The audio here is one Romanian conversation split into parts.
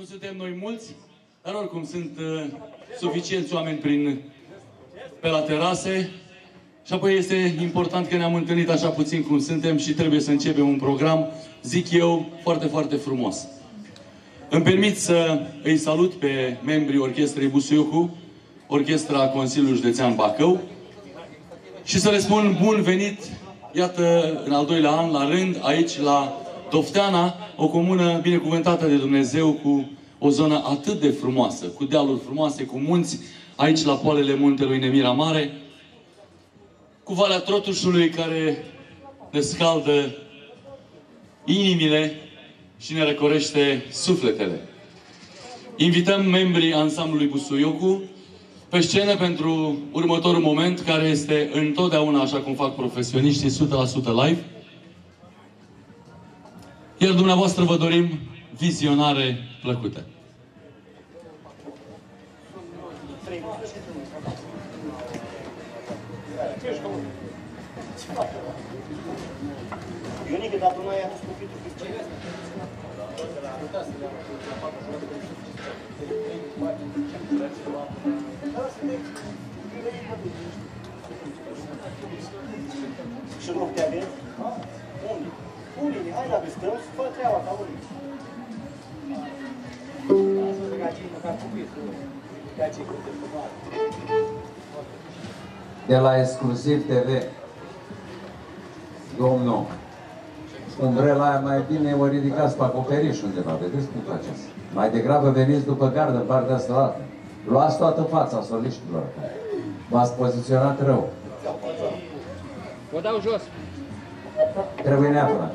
Nu suntem noi mulți, dar oricum sunt uh, suficienți oameni prin, pe la terase. Și apoi este important că ne-am întâlnit așa puțin cum suntem și trebuie să începem un program, zic eu, foarte, foarte frumos. Îmi permit să îi salut pe membrii Orchestrei Busuiocu, Orchestra Consiliului Județean Bacău, și să le spun bun venit, iată, în al doilea an, la rând, aici, la Dofteana, o comună binecuvântată de Dumnezeu cu o zonă atât de frumoasă, cu dealuri frumoase, cu munți, aici la poalele muntelui Nemira Mare, cu Valea Trotușului care ne scaldă inimile și ne răcorește sufletele. Invităm membrii ansamblului Busuiocu pe scenă pentru următorul moment, care este întotdeauna, așa cum fac profesioniștii, 100% live. Iar dumneavoastră vă dorim vizionare plăcută. Ionică, dar tu nu ai adus copitul pe ce? Și nu te aveți? Unde? Unde? Hai la stăm și fă treaba ca unde. de la Exclusiv TV. Domnul, umbrela aia mai bine o ridicați pe acoperiș undeva, vedeți cum faceți? Mai degrabă veniți după gardă, în partea asta la altă. Luați toată fața soliștilor. V-ați poziționat rău. Vă dau jos. Terminava.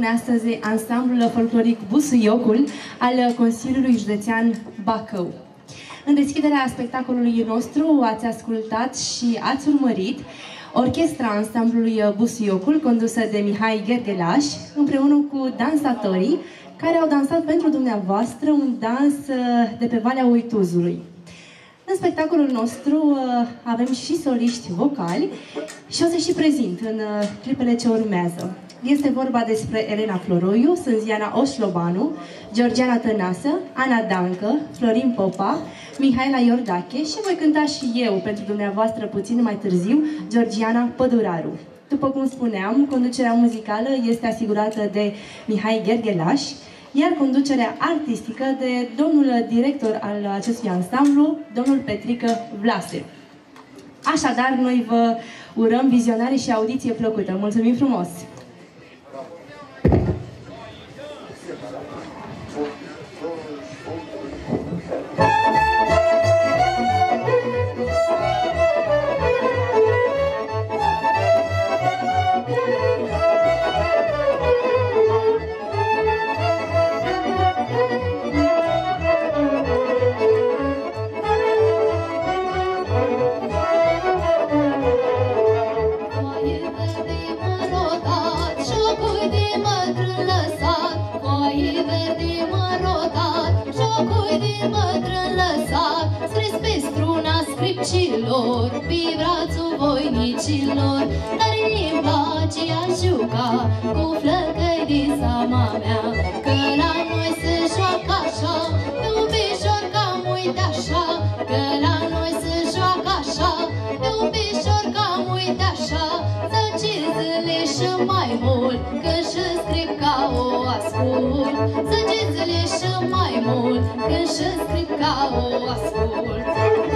Găsit! Vă spune astăzi ansamblul folcloric Busuiocul al Consiliului Județean Bacău. În deschiderea spectacolului nostru ați ascultat și ați urmărit orchestra ansamblului Busuiocul, condusă de Mihai Ghergelaș, împreună cu dansatorii care au dansat pentru dumneavoastră un dans de pe Valea Uituzului. În spectacolul nostru uh, avem și soliști vocali și o să și prezint în uh, clipele ce urmează. Este vorba despre Elena Floroiu, Sânziana Oșlobanu, Georgiana Tănasă, Ana Dancă, Florin Popa, Mihaela Iordache și voi cânta și eu pentru dumneavoastră puțin mai târziu, Georgiana Păduraru. După cum spuneam, conducerea muzicală este asigurată de Mihai Gherghelaș, iar conducerea artistică de domnul director al acestui ansamblu, domnul Petrică Vlase. Așadar, noi vă urăm vizionare și audiție plăcută. Mulțumim frumos! Voinicilor, pe brațul voinicilor, dar îmi place a juca cu flăcăi din sama mea, că la noi se joacă așa, pe un pișor cam uite așa, că la noi se joacă așa, pe un pișor cam uite așa, să cizele și mai mult, că și scriu ca o ascult, să cizele și mai mult, că și scriu ca o ascult.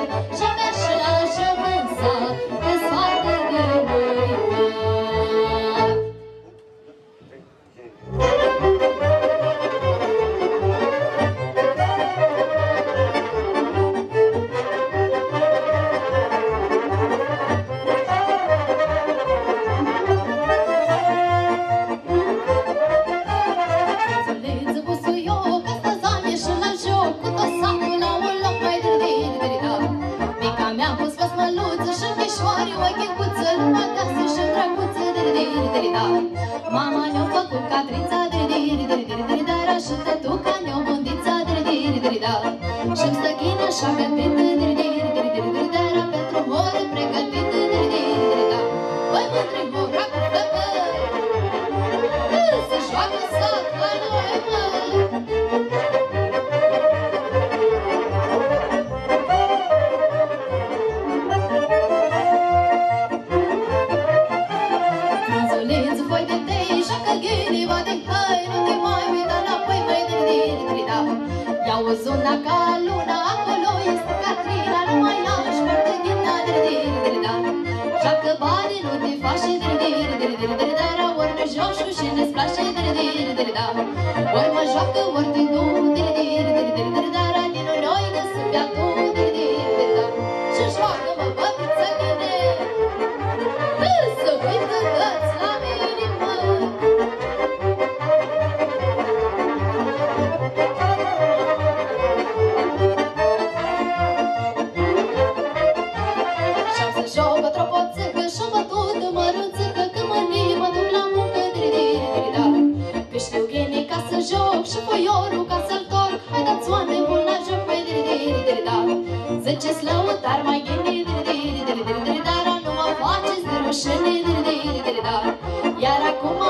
Iar acum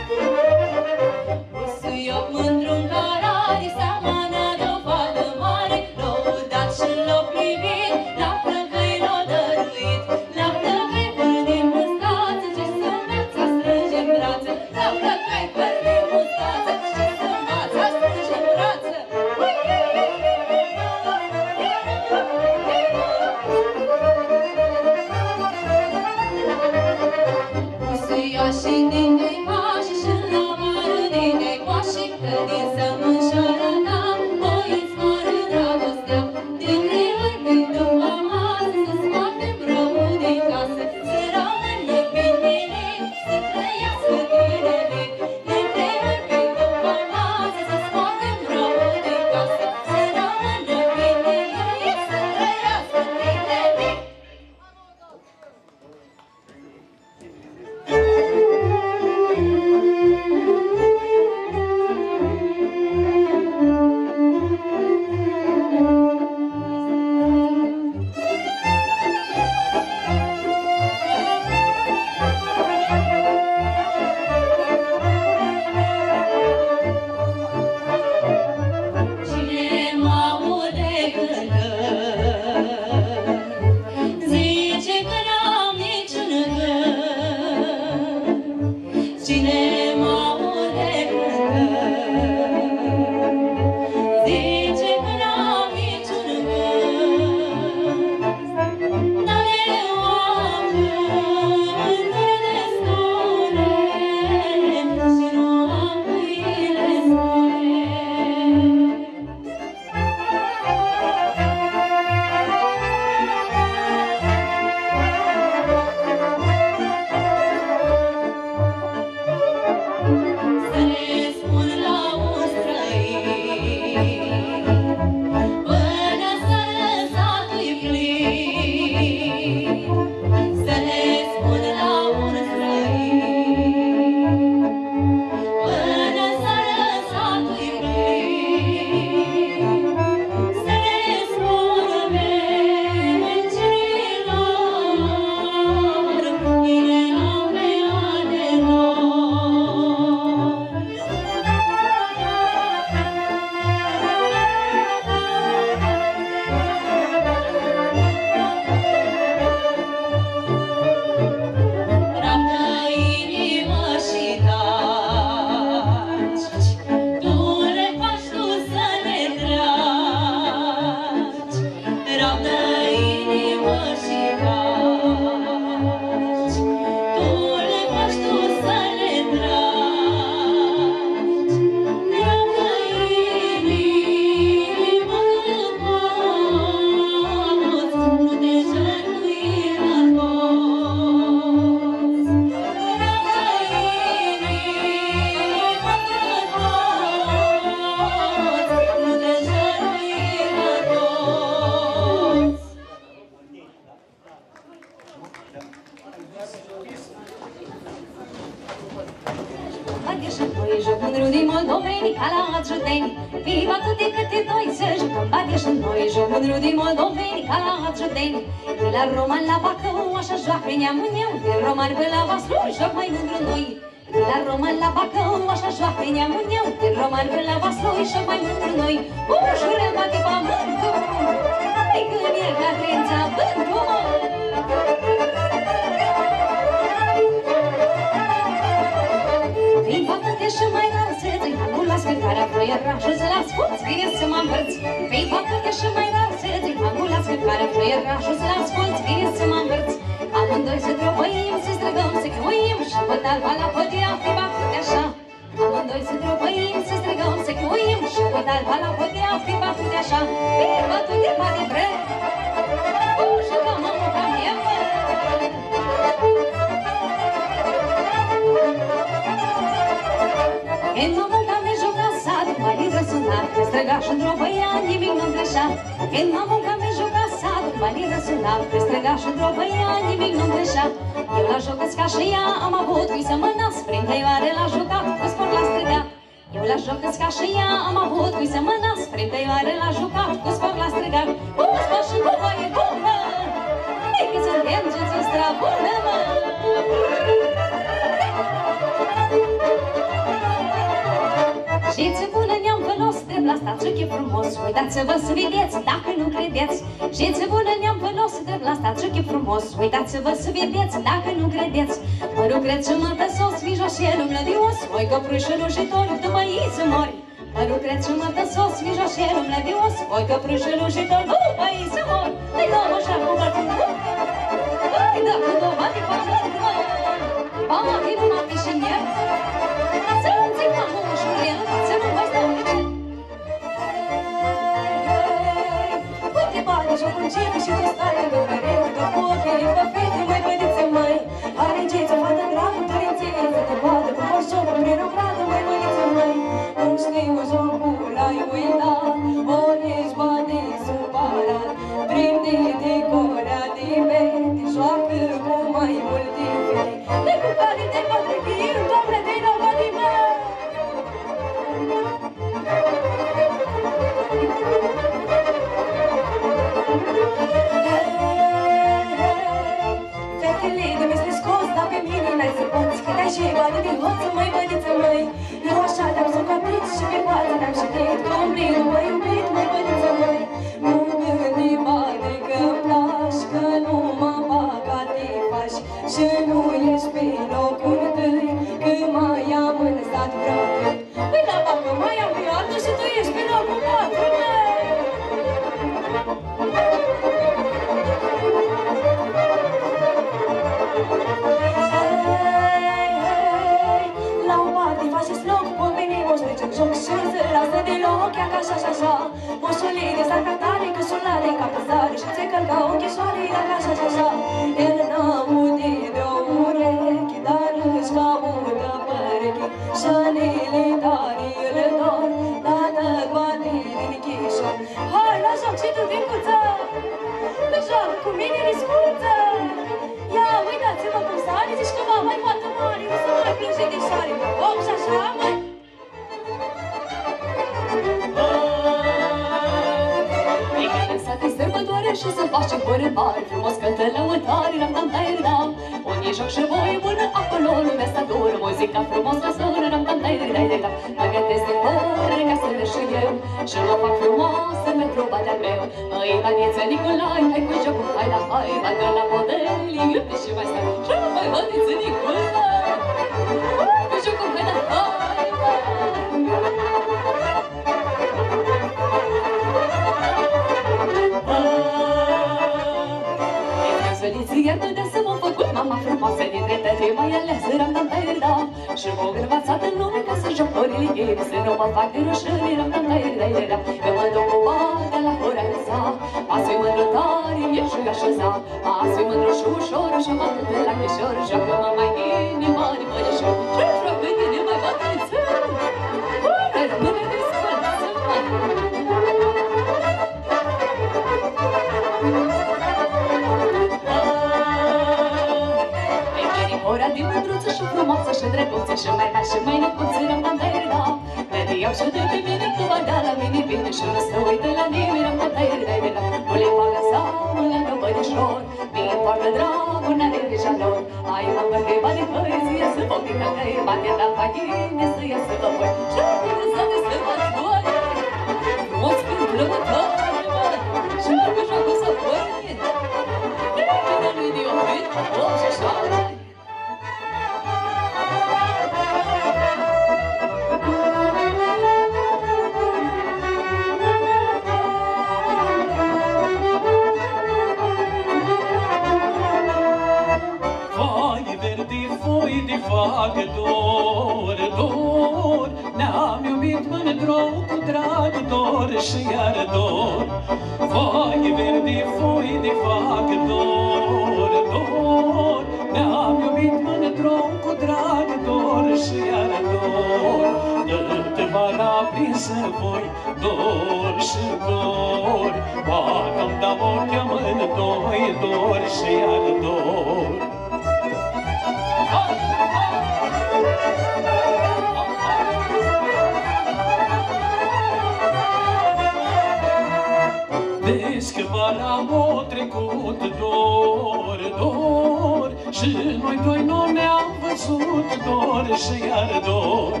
Vezi că vara am trecut dor, dor Și noi doi nu ne-am văzut dor și iar dor.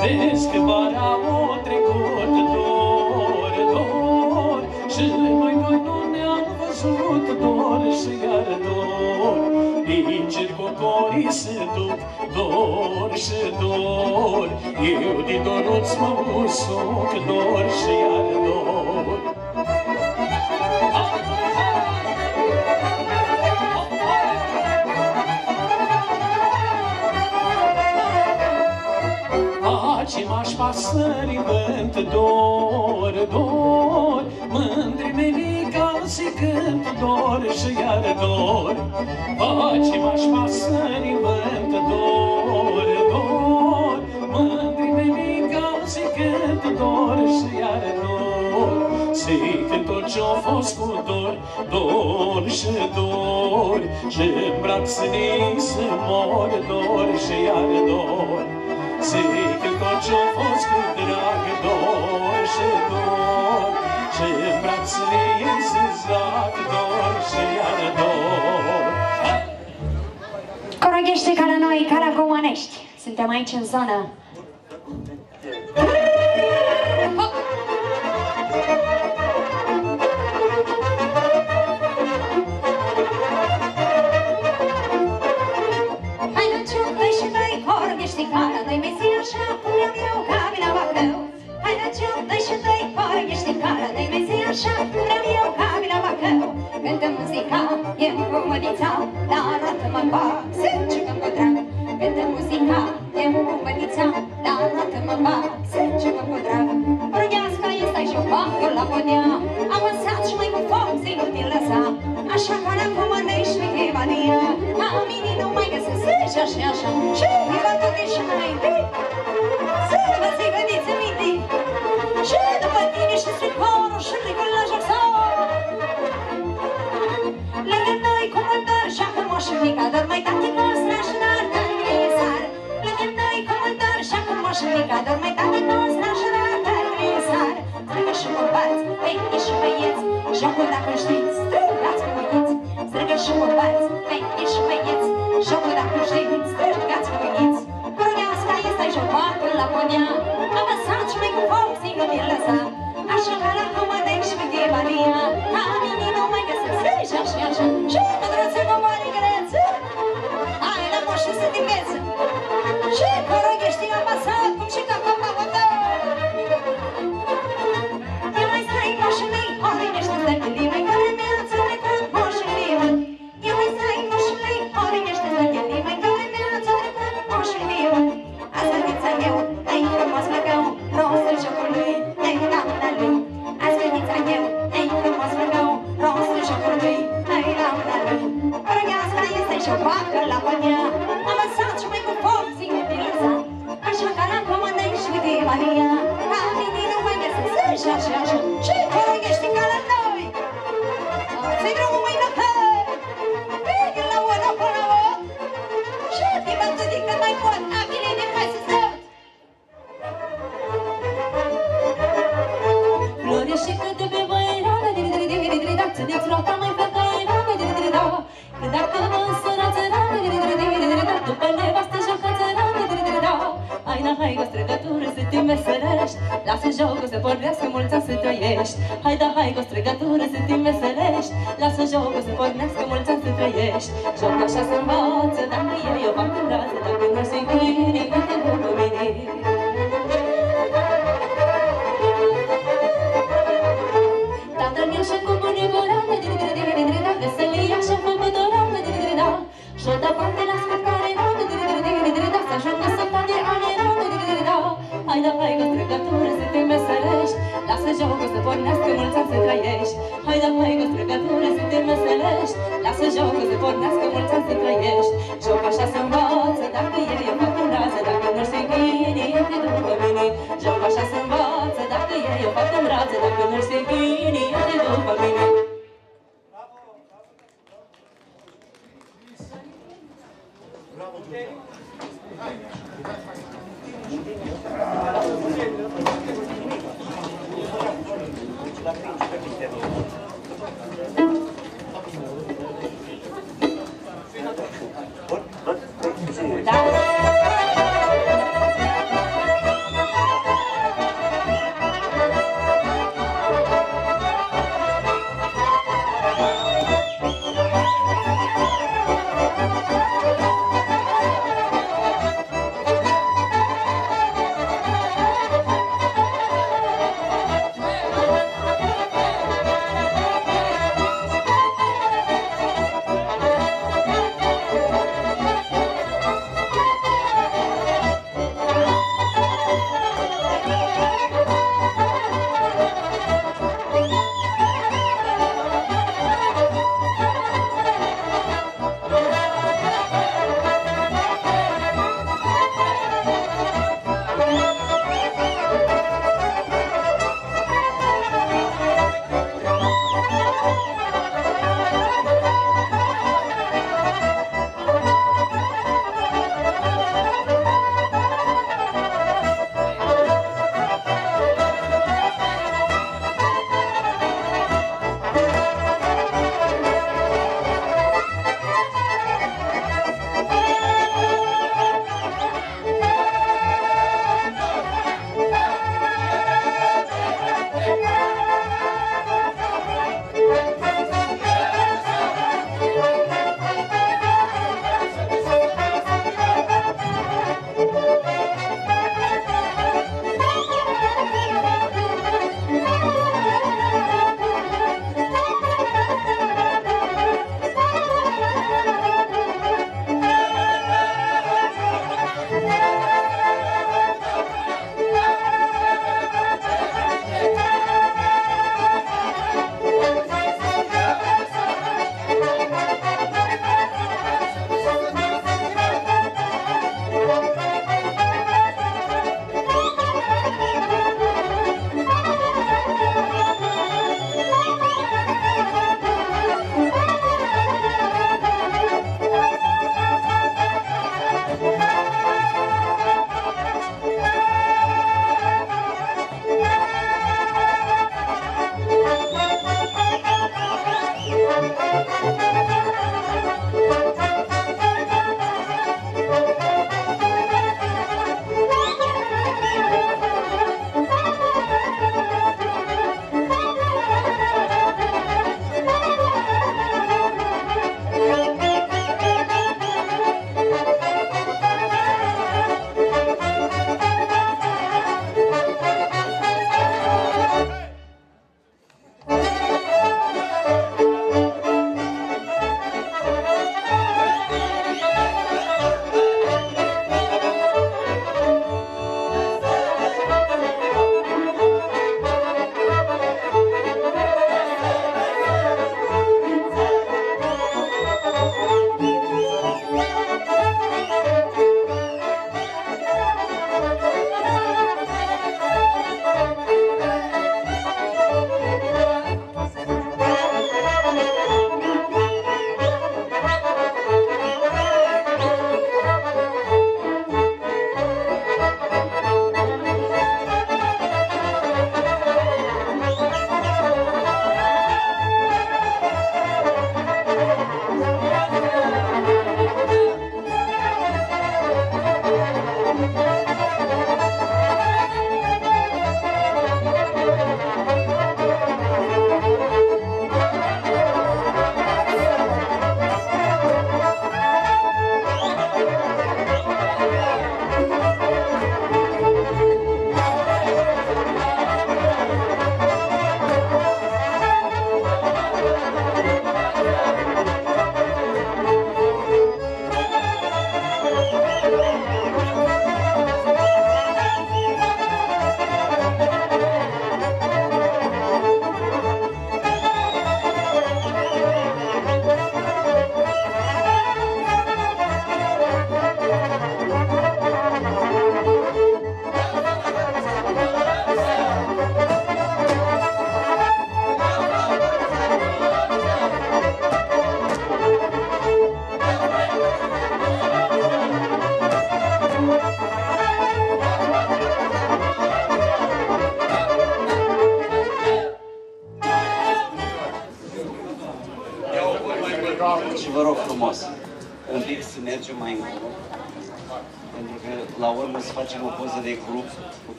Vezi că vara am trecut dor, dor Și noi doi nu ne-am văzut dor și iar dor. Din circocorii se duc dor și dor Eu din dorul-ți mă usuc dor și iar dor. Copilași pasării bânt dor, dor, Mândri menicații cânt dor și iar dor. Copilași pasării bânt dor, dor, Mândri menicații cânt dor și iar dor. Zic tot ce-a fost cu dor, dor și dor, Și în braț să mor, dor și iar dor. Zic ce-o fost cu drag dor și dor Și în brațele Iisus dat dor și iar Coroghește ca la noi, ca la comănești Suntem aici în zonă. Bob.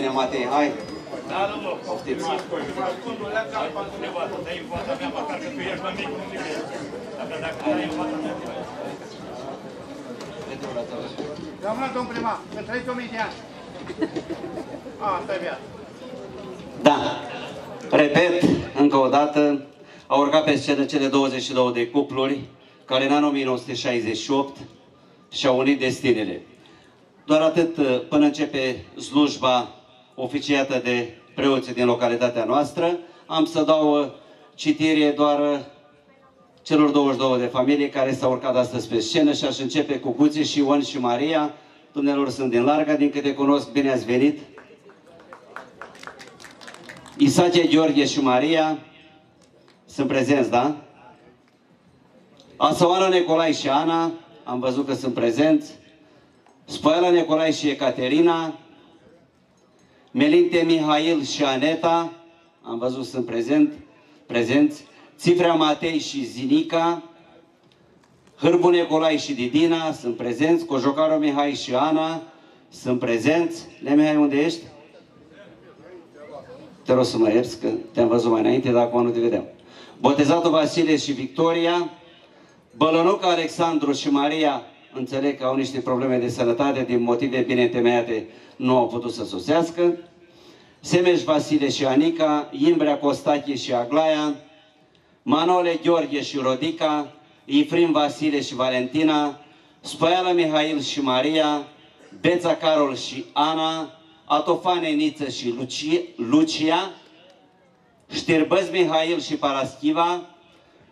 Haide, Matei, hai! Poftiți! Doamna domn primar, să trăiți o mii de ani. Asta e viața. Da, repet încă o dată, au urcat pe scenă cele 22 de cupluri care în anul 1968 și-au unit destinele. Doar atât până începe slujba oficiată de preoții din localitatea noastră, am să dau citire doar celor 22 de familii care s-au urcat astăzi pe scenă și aș începe cu Guții și Ion și Maria. Dumnealor sunt din Larga, din câte cunosc, bine ați venit. Isache, Gheorghe și Maria sunt prezenți, da? Asoana, Necolai și Ana, am văzut că sunt prezenți. Spoiala, Necolai și Ecaterina. Melinte, Mihail și Aneta, am văzut sunt prezent, prezenți. Țifrea Matei și Zinica. Hârbu Necolai și Didina sunt prezenți. Cojocaru Mihai și Ana sunt prezenți. Lemihai, unde ești? Te rog să mă ierți că te-am văzut mai înainte, dar acum nu te vedeam. Botezatul Vasile și Victoria, Bălănuca Alexandru și Maria, înțeleg că au niște probleme de sănătate, din motive bine temeiate, nu au putut să sosească. Semeș Vasile și Anica, Imbrea Costache și Aglaia, Manole Gheorghe și Rodica, Ifrim Vasile și Valentina, Spăială Mihail și Maria, Beța Carol și Ana, Atofane Niță și Lucia, Lucia Știrbăz Mihail și Paraschiva,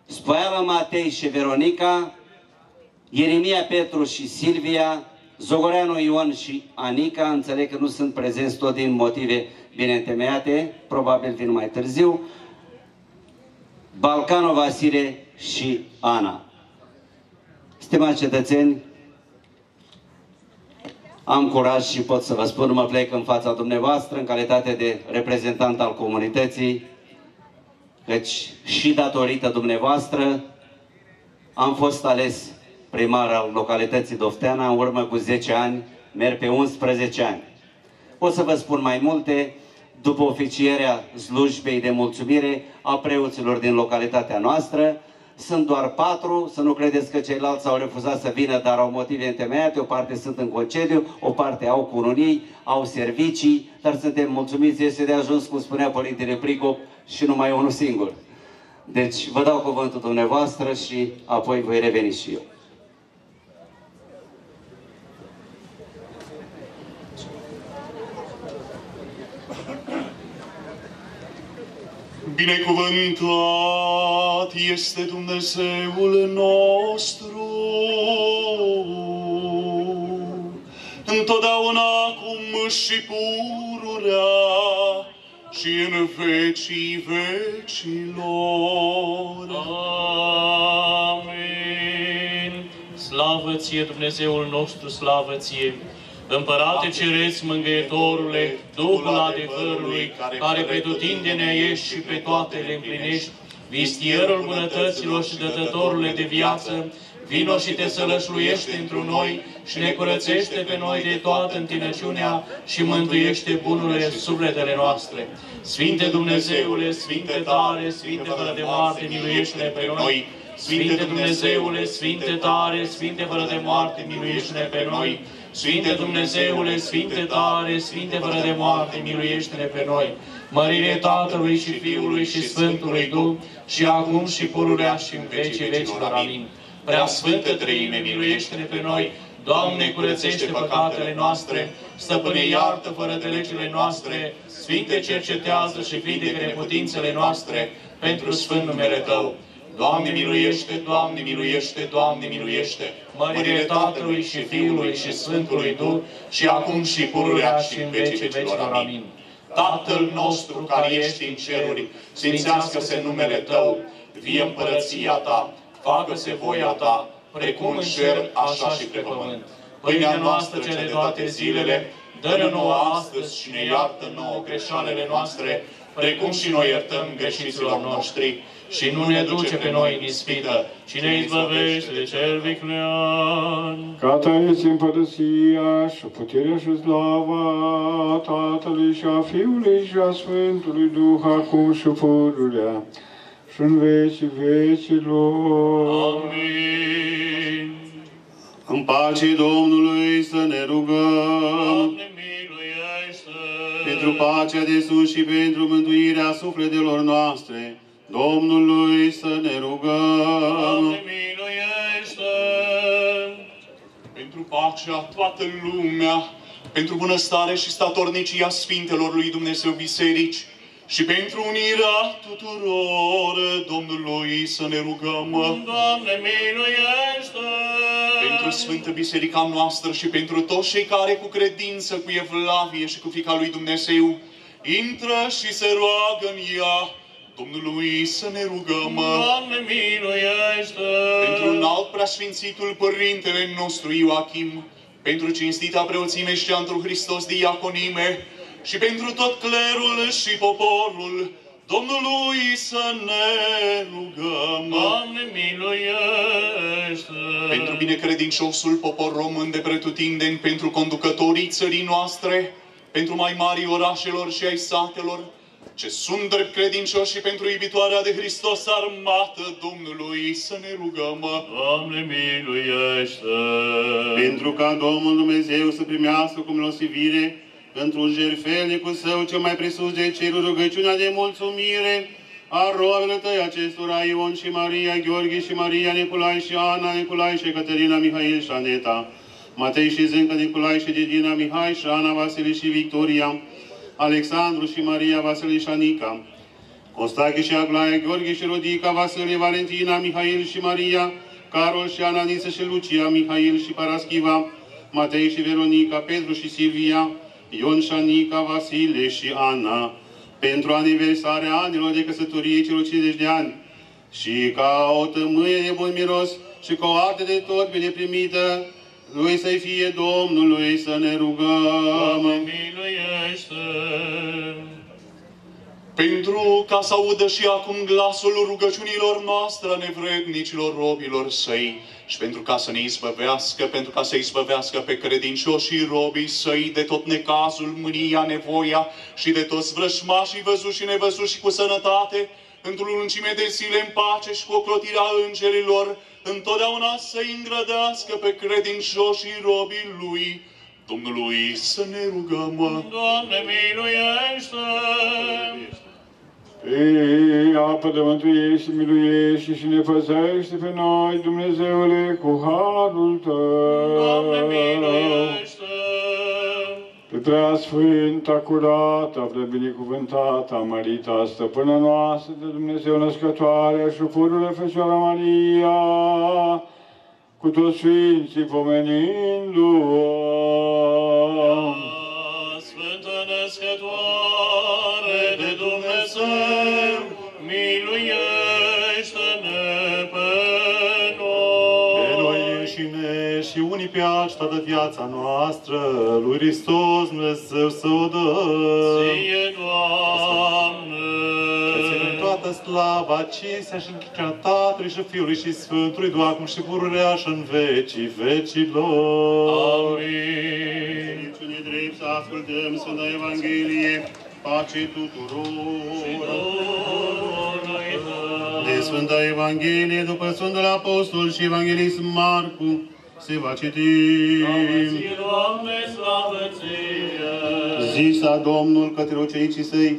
Spoială Matei și Veronica, Ieremia Petru și Silvia, Zogoreanu Ion și Anica, înțeleg că nu sunt prezenți tot din motive bine întemeiate, probabil vin mai târziu, Balcano Vasile și Ana. Stimați cetățeni, am curaj și pot să vă spun, mă plec în fața dumneavoastră în calitate de reprezentant al comunității, căci și datorită dumneavoastră am fost ales primar al localității Dofteana în urmă cu 10 ani, merg pe 11 ani. O să vă spun mai multe după oficierea slujbei de mulțumire a preoților din localitatea noastră, sunt doar patru, să nu credeți că ceilalți au refuzat să vină, dar au motive întemeiate, o parte sunt în concediu, o parte au cununii, au servicii, dar suntem mulțumiți, este de ajuns, cum spunea Părintele Pricop, și numai unul singur. Deci vă dau cuvântul dumneavoastră și apoi voi reveni și eu. Binecuvântat este Dumnezeul nostru, întotdeauna acum și pururea și în vecii vecilor. Amin. Slavă ție, Dumnezeul nostru, slavă ție! Împărate Cereți, Mângâietorule, Duhul adevărului, care pe tutindene ești și pe toate le împlinești, vistierul bunătăților și dătătorule de viață, vino și te sălășluiește într noi și ne curățește pe noi de toată întinăciunea și mântuiește bunurile sufletele noastre. Sfinte Dumnezeule, Sfinte tare, Sfinte fără de moarte, miluiește-ne pe noi! Sfinte Dumnezeule, Sfinte tare, Sfinte fără de moarte, miluiește-ne pe noi! Sfinte Dumnezeule, Sfinte tare, Sfinte fără de moarte, miluiește-ne pe noi. Mărire Tatălui și Fiului și Sfântului Duh, și acum și pururea și în vecii vecilor. Amin. Prea Sfântă Trăime, miluiește-ne pe noi. Doamne, curățește păcatele noastre, stăpâne iartă fără de legile noastre, Sfinte cercetează și vindecă neputințele noastre, pentru Sfânt numele Tău. Doamne miluiește, Doamne miluiește, Doamne miluiește! Mărire Tatălui și Fiului și Sfântului Duh, și acum și pururea și în vecii vecilor. Amin. Tatăl nostru care ești în ceruri, sfințească-se numele Tău, vie împărăția Ta, facă-se voia Ta, precum în cer, așa și pe pământ. Pâinea noastră cele toate zilele, dă-ne nouă astăzi și ne iartă nouă greșalele noastre, precum și noi iertăm greșiților noștri. Și nu ne duce pe noi în ispită, ci ne izbăvește de cel viclean. Ca ta este împărăția și puterea și slava Tatălui și a Fiului și a Sfântului Duh, acum și pururea și în vecii vecilor. Amin. În pace Domnului să ne rugăm. Pentru pacea de sus și pentru mântuirea sufletelor noastre. Domnului să ne rugăm. Pentru pacea toată lumea, pentru bunăstare și statornicia Sfintelor lui Dumnezeu Biserici și pentru unirea tuturor Domnului să ne rugăm. Doamne, miluiește! Pentru Sfântă Biserica noastră și pentru toți cei care cu credință, cu evlavie și cu frica lui Dumnezeu intră și se roagă în ea, Domnului să ne rugăm. Doamne, miluiește! Pentru înalt preasfințitul Părintele nostru Ioachim, pentru cinstita preoțime și Antru Hristos diaconime și pentru tot clerul și poporul, Domnului să ne rugăm. Doamne, miluiește! Pentru binecredinciosul popor român de pretutindeni, pentru conducătorii țării noastre, pentru mai mari orașelor și ai satelor, ce sunt drept credincioși și pentru iubitoarea de Hristos armată Domnului să ne rugăm. Doamne, miluiește! Pentru ca Domnul Dumnezeu să primească cu milostivire într-un jertfelnicul său cel mai presus de cerul rugăciunea de mulțumire a roabele tăi acestora Ion și Maria, Gheorghe și Maria, Nicolai și Ana, Nicolai și Caterina, Mihail și Aneta, Matei și Zâncă, Nicolai și Didina, Mihai și Ana, Vasile și Victoria, Alexandru și Maria, Vasile și Anica, Costache și Aglaia, Gheorghe și Rodica, Vasile, Valentina, Mihail și Maria, Carol și Ananisa și Lucia, Mihail și Paraschiva, Matei și Veronica, Petru și Silvia, Ion și Anica, Vasile și Ana, pentru aniversarea anilor de căsătorie celor 50 de ani, și ca o tămâie de bun miros și ca o artă de tot bine primită, lui să-i fie Domnului să ne rugăm. Miluiește! Pentru ca să audă și acum glasul rugăciunilor noastre a nevrednicilor robilor săi și pentru ca să ne izbăvească, pentru ca să izbăvească pe credincioșii robii săi de tot necazul, mânia, nevoia și de toți vrășmașii văzuși și nevăzuși și cu sănătate, într-o lungime de zile în pace și cu ocrotirea îngerilor, întotdeauna să-i îngrădească pe credincioșii robii lui, Domnului să ne rugăm. Doamne, miluiește! Ei, apă de mântuiește, miluiește și ne păzește pe noi, Dumnezeule, cu harul Tău. Doamne, miluiește! Pe prea sfânta, curată, prea binecuvântată, mărita, stăpână noastră de Dumnezeu născătoare și pururile Fecioara Maria, cu toți Sfinții pomenindu-o. Sfântă născătoare de Dumnezeu, miluiește-ne pe noi. Pe noi înșine și unii pe alții toată viața noastră, lui Hristos Dumnezeu să o dă. Ție, Doamne! Ție toată slava, cinstea și închinarea Tatălui și Fiului și Sfântului, doar acum și pururea și în vecii vecilor. Amin. Rugăciune drept să ascultăm Sfânta Evanghelie, pace tuturor. De Sfânta Evanghelie după Sfântul Apostol și Evanghelist Marcu se va citi. Ție, Doamne, slavă Ție! Zisa Domnul către ucenicii săi,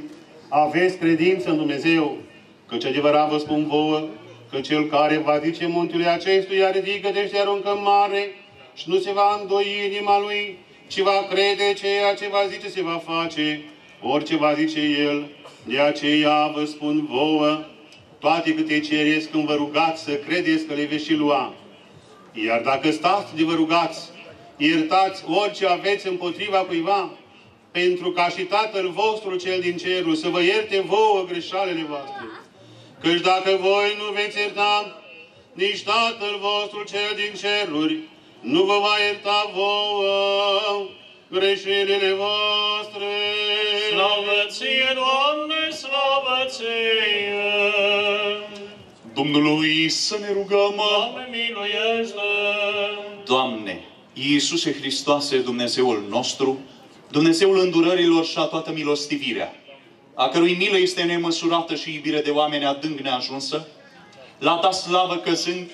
aveți credință în Dumnezeu, căci adevărat vă spun vouă, că cel care va zice muntele acestuia, ridică-te și te aruncă în mare, și nu se va îndoi inima lui, ci va crede ceea ce va zice se va face, orice va zice el. De aceea vă spun vouă, toate câte cereți când vă rugați, să credeți că le veți și lua. Iar dacă stați de vă rugați, iertați orice aveți împotriva cuiva, pentru ca și Tatăl vostru cel din cerul să vă ierte vouă greșalele voastre. Căci dacă voi nu veți ierta, nici Tatăl vostru cel din ceruri nu vă va ierta vouă greșelile voastre. Slavă ție, Doamne, slavă ție! Domnului să ne rugăm! Doamne, miluiește! Doamne, Iisuse Hristoase, Dumnezeul nostru, Dumnezeul îndurărilor și a toată milostivirea, a cărui milă este nemăsurată și iubire de oameni adânc neajunsă, la ta slavă căzând,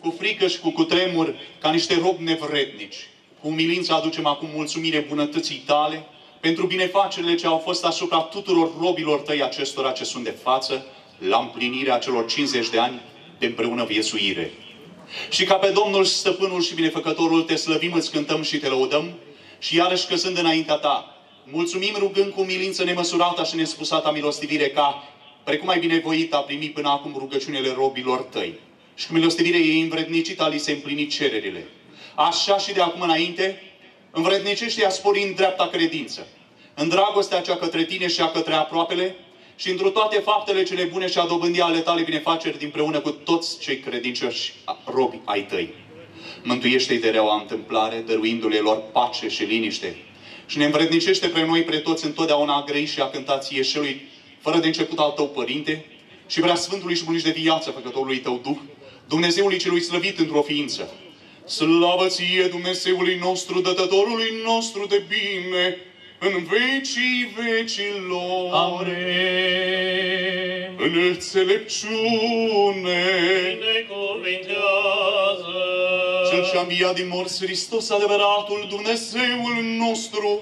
cu frică și cu cutremur, ca niște robi nevrednici. Cu umilință aducem acum mulțumire bunătății tale, pentru binefacerile ce au fost asupra tuturor robilor tăi acestora ce sunt de față, la împlinirea celor 50 de ani de împreună viețuire. Și ca pe Domnul, Stăpânul și Binefăcătorul te slăvim, îți cântăm și te lăudăm și iarăși căzând înaintea ta, mulțumim rugând cu milință nemăsurată și nespusată milostivire ca, precum ai binevoit, a primit până acum rugăciunile robilor tăi. Și cu milostivire ei învrednicit a li se împlini cererile. Așa și de acum înainte, învrednicește-i a spori în dreapta credință, în dragostea cea către tine și a către aproapele, și într toate faptele cele bune și a dobândi ale tale binefaceri dinpreună cu toți cei credincioși robi ai tăi. Mântuiește-i de reaua întâmplare, dăruindu-le lor pace și liniște. Și ne învrednicește pre noi, pre toți, întotdeauna a grei și a cântat ție celui, fără de început al tău părinte, și vrea Sfântului și Bunici de viață, făcătorului tău Duh, Dumnezeului celui slăvit într-o ființă. Slavă ție, Dumnezeului nostru, dătătorului nostru de bine, în vecii vecilor. Amin. În înțelepciune. Binecuvintează. Cel ce-a înviat din morți Hristos, adevăratul Dumnezeul nostru,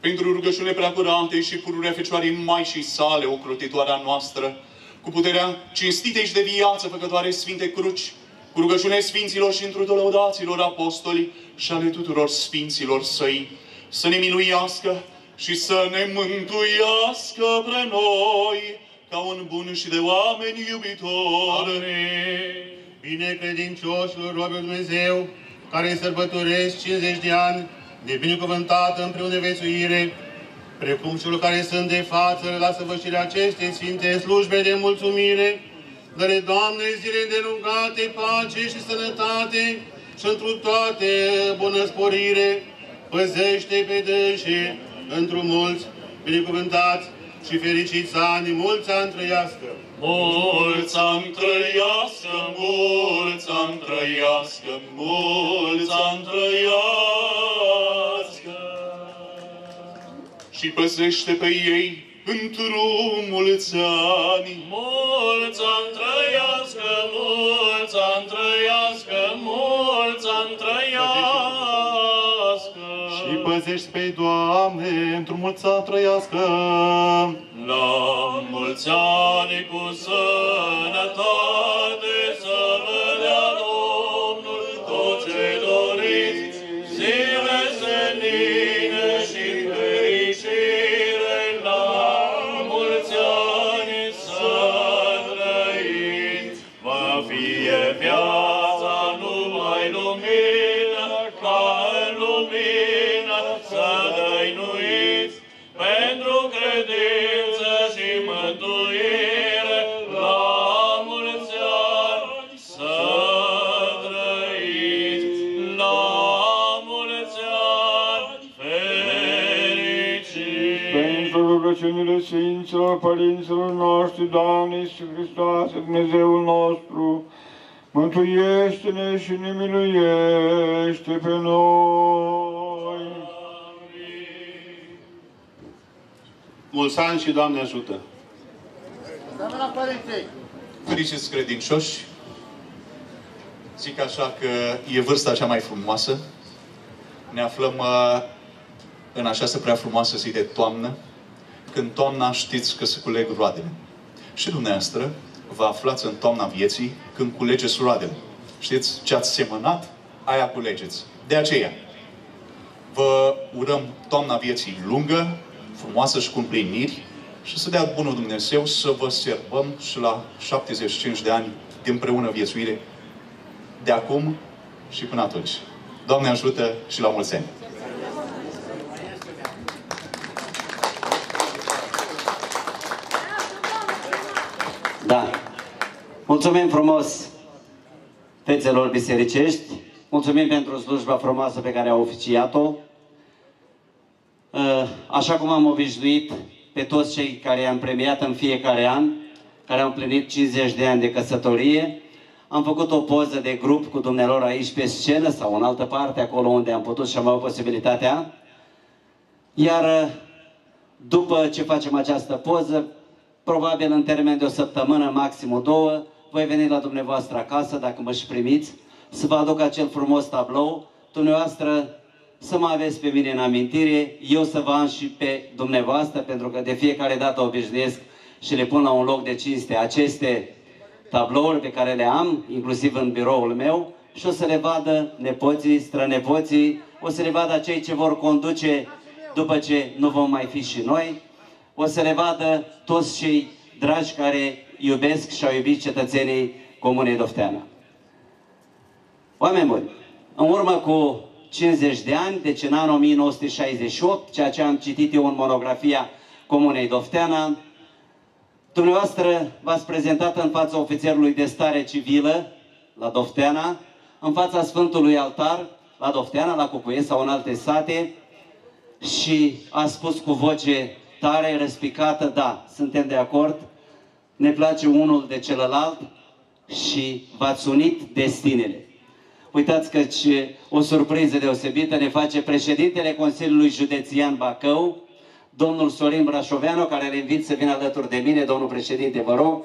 pentru rugăciune preacurate și pururea Fecioarei Maicii sale, ocrotitoarea noastră, cu puterea cinstitei și de viață făcătoare Sfinte Cruci, cu rugăciune Sfinților și întru lăudaților apostoli și ale tuturor Sfinților săi, să ne miluiască și să ne mântuiască pre noi, ca un bun și de oameni iubitor. Amin. Binecredincioșilor robii Dumnezeu, care sărbătoresc 50 de ani de binecuvântată împreună vețuire, precum celor care sunt de față la săvârșirea acestei sfinte slujbe de mulțumire, Dă-le, Doamne, zile de rugate, pace și sănătate și întru toate bunăsporire, păzește pe dânsii într-un mulți, binecuvântați și fericiți ani, mulți ani trăiască. Mulți ani trăiască, mulți ani trăiască, mulți ani trăiască. Și păzește pe ei într-un mulți ani. Mulți ani trăiască, mulți ani trăiască, mulți ani trăiască. Și păzești pe Doamne, într-un mulți ani trăiască. La mulți ani cu sănătate să Sfinților Părinților noștri, Doamne Iisus Hristos, Dumnezeul nostru, mântuiește-ne și ne miluiește pe noi. Mulți ani și Doamne ajută! Dă-mă la părinții! Fericiți credincioși, zic așa că e vârsta cea mai frumoasă. Ne aflăm uh, în această prea frumoasă zi de toamnă, când toamna știți că se culeg roadele. Și dumneavoastră vă aflați în toamna vieții când culegeți roadele. Știți ce ați semănat, aia culegeți. De aceea, vă urăm toamna vieții lungă, frumoasă și cu împliniri și să dea bunul Dumnezeu să vă servăm și la 75 de ani de împreună viețuire de acum și până atunci. Doamne ajută și la mulți ani! Mulțumim frumos fețelor bisericești. Mulțumim pentru slujba frumoasă pe care au oficiat-o. Uh, Așa cum am obișnuit, pe toți cei care i-am premiat în fiecare an, care au împlinit 50 de ani de căsătorie. Am făcut o poză de grup cu dumnealor aici pe scenă sau în altă parte, acolo unde am putut și am avut posibilitatea. Iar după ce facem această poză, probabil în termen de o săptămână, maxim o două, voi veni la dumneavoastră acasă, dacă mă și primiți, să vă aduc acel frumos tablou, dumneavoastră să mă aveți pe mine în amintire, eu să vă am și pe dumneavoastră, pentru că de fiecare dată obișnuiesc și le pun la un loc de cinste aceste tablouri pe care le am, inclusiv în biroul meu, și o să le vadă nepoții, strănepoții, o să le vadă cei ce vor conduce după ce nu vom mai fi și noi, o să le vadă toți cei dragi care iubesc și au iubit cetățenii Comunei Dofteana. Oameni buni, în urmă cu 50 de ani, deci în anul 1968, ceea ce am citit eu în monografia Comunei Dofteana, dumneavoastră v-ați prezentat în fața ofițerului de stare civilă la Dofteana, în fața Sfântului Altar la Dofteana, la Cucuie sau în alte sate și a spus cu voce tare, răspicată, da, suntem de acord, ne place unul de celălalt și v-ați unit destinele. Uitați că o surpriză deosebită ne face președintele Consiliului Județian Bacău, domnul Sorin Brașoveanu, care îl invit să vină alături de mine, domnul președinte, vă rog,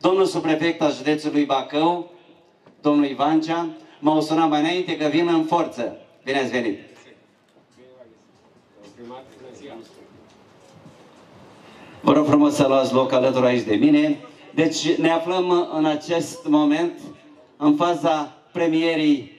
domnul subprefect al județului Bacău, domnul Ivancea, m-au sunat mai înainte că vin în forță. Bine ați venit! Vă rog frumos să luați loc alături aici de mine. Deci ne aflăm în acest moment în faza premierii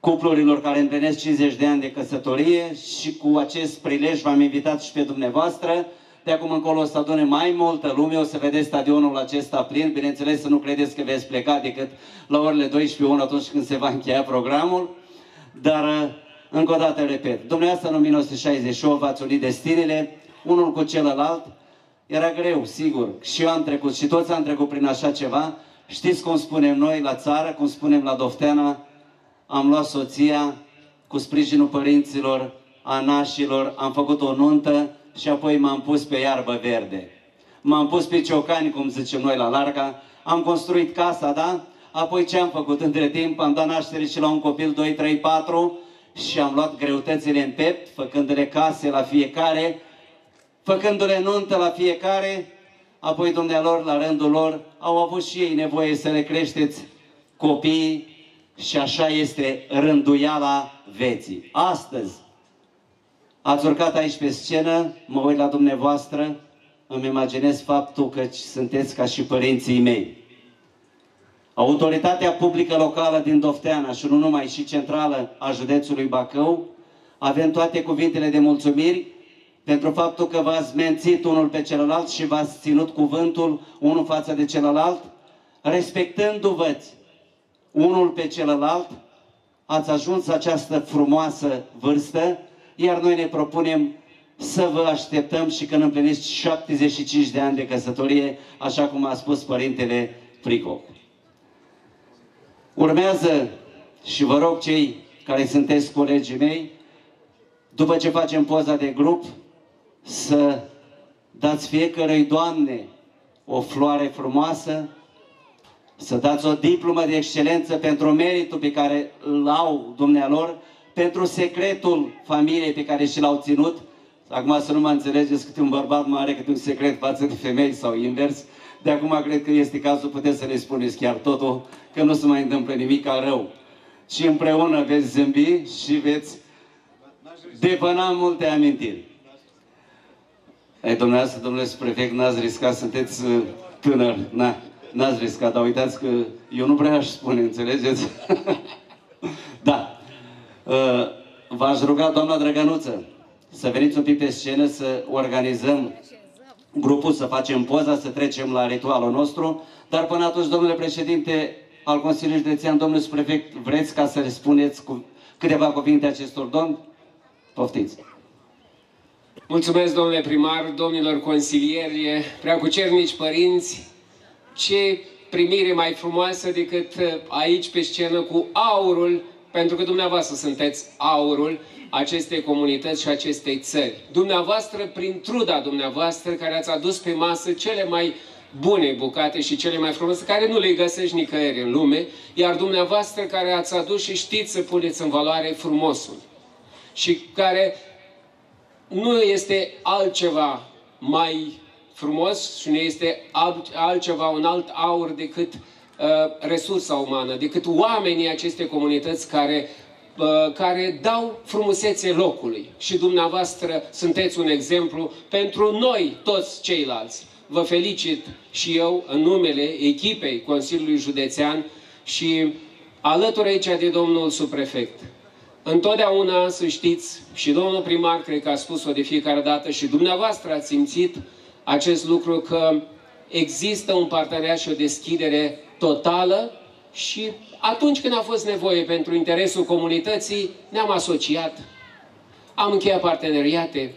cuplurilor care împlinesc 50 de ani de căsătorie și cu acest prilej v-am invitat și pe dumneavoastră. De acum încolo o să adune mai multă lume, o să vedeți stadionul acesta plin. Bineînțeles să nu credeți că veți pleca decât la orele 12 atunci când se va încheia programul. Dar, încă o dată repet, dumneavoastră în 1968 v-ați unit destinele, unul cu celălalt. Era greu, sigur, și eu am trecut și toți am trecut prin așa ceva. Știți cum spunem noi la țară, cum spunem la Dofteana, am luat soția cu sprijinul părinților, a nașilor, am făcut o nuntă și apoi m-am pus pe iarbă verde. M-am pus pe ciocani, cum zicem noi la larga, am construit casa, da? Apoi ce am făcut între timp? Am dat naștere și la un copil 2, 3, 4 și am luat greutățile în pept, făcându-le case la fiecare, făcându-le nuntă la fiecare, apoi dumnealor, la rândul lor, au avut și ei nevoie să le creșteți copiii și așa este rânduiala veții. Astăzi ați urcat aici pe scenă, mă uit la dumneavoastră, îmi imaginez faptul că sunteți ca și părinții mei. Autoritatea publică locală din Dofteana și nu numai și centrală a județului Bacău, avem toate cuvintele de mulțumiri pentru faptul că v-ați mențit unul pe celălalt și v-ați ținut cuvântul unul față de celălalt, respectându-vă unul pe celălalt, ați ajuns această frumoasă vârstă, iar noi ne propunem să vă așteptăm și când împliniți 75 de ani de căsătorie, așa cum a spus Părintele Frico. Urmează și vă rog cei care sunteți colegii mei, după ce facem poza de grup, să dați fiecărei doamne o floare frumoasă, să dați o diplomă de excelență pentru meritul pe care îl au dumnealor, pentru secretul familiei pe care și l-au ținut. Acum să nu mă înțelegeți cât un bărbat mai are cât un secret față de femei sau invers. De acum cred că este cazul, puteți să le spuneți chiar totul, că nu se mai întâmplă nimic rău. Și împreună veți zâmbi și veți depăna multe amintiri. Ei, dumneavoastră, domnule prefect, n-ați riscat, sunteți uh, tânăr, na, n-ați riscat, dar uitați că eu nu prea aș spune, înțelegeți? da. Uh, v-aș ruga, doamna Drăgănuță, să veniți un pic pe scenă să organizăm grupul, să facem poza, să trecem la ritualul nostru, dar până atunci, domnule președinte al Consiliului Județean, domnule prefect, vreți ca să le spuneți cu câteva cuvinte acestor domni? Poftiți! Mulțumesc, domnule primar, domnilor consilieri, preacucernici părinți, ce primire mai frumoasă decât aici pe scenă cu aurul, pentru că dumneavoastră sunteți aurul, acestei comunități și acestei țări. Dumneavoastră, prin truda dumneavoastră, care ați adus pe masă cele mai bune bucate și cele mai frumoase, care nu le găsești nicăieri în lume, iar dumneavoastră care ați adus și știți să puneți în valoare frumosul și care nu este altceva mai frumos și nu este altceva, un alt aur decât uh, resursa umană, decât oamenii acestei comunități care, uh, care dau frumusețe locului. Și dumneavoastră sunteți un exemplu pentru noi, toți ceilalți. Vă felicit și eu în numele echipei Consiliului Județean și alături aici de domnul subprefect. Întotdeauna să știți, și domnul primar cred că a spus-o de fiecare dată și dumneavoastră ați simțit acest lucru că există un parteneriat și o deschidere totală și atunci când a fost nevoie pentru interesul comunității, ne-am asociat, am încheiat parteneriate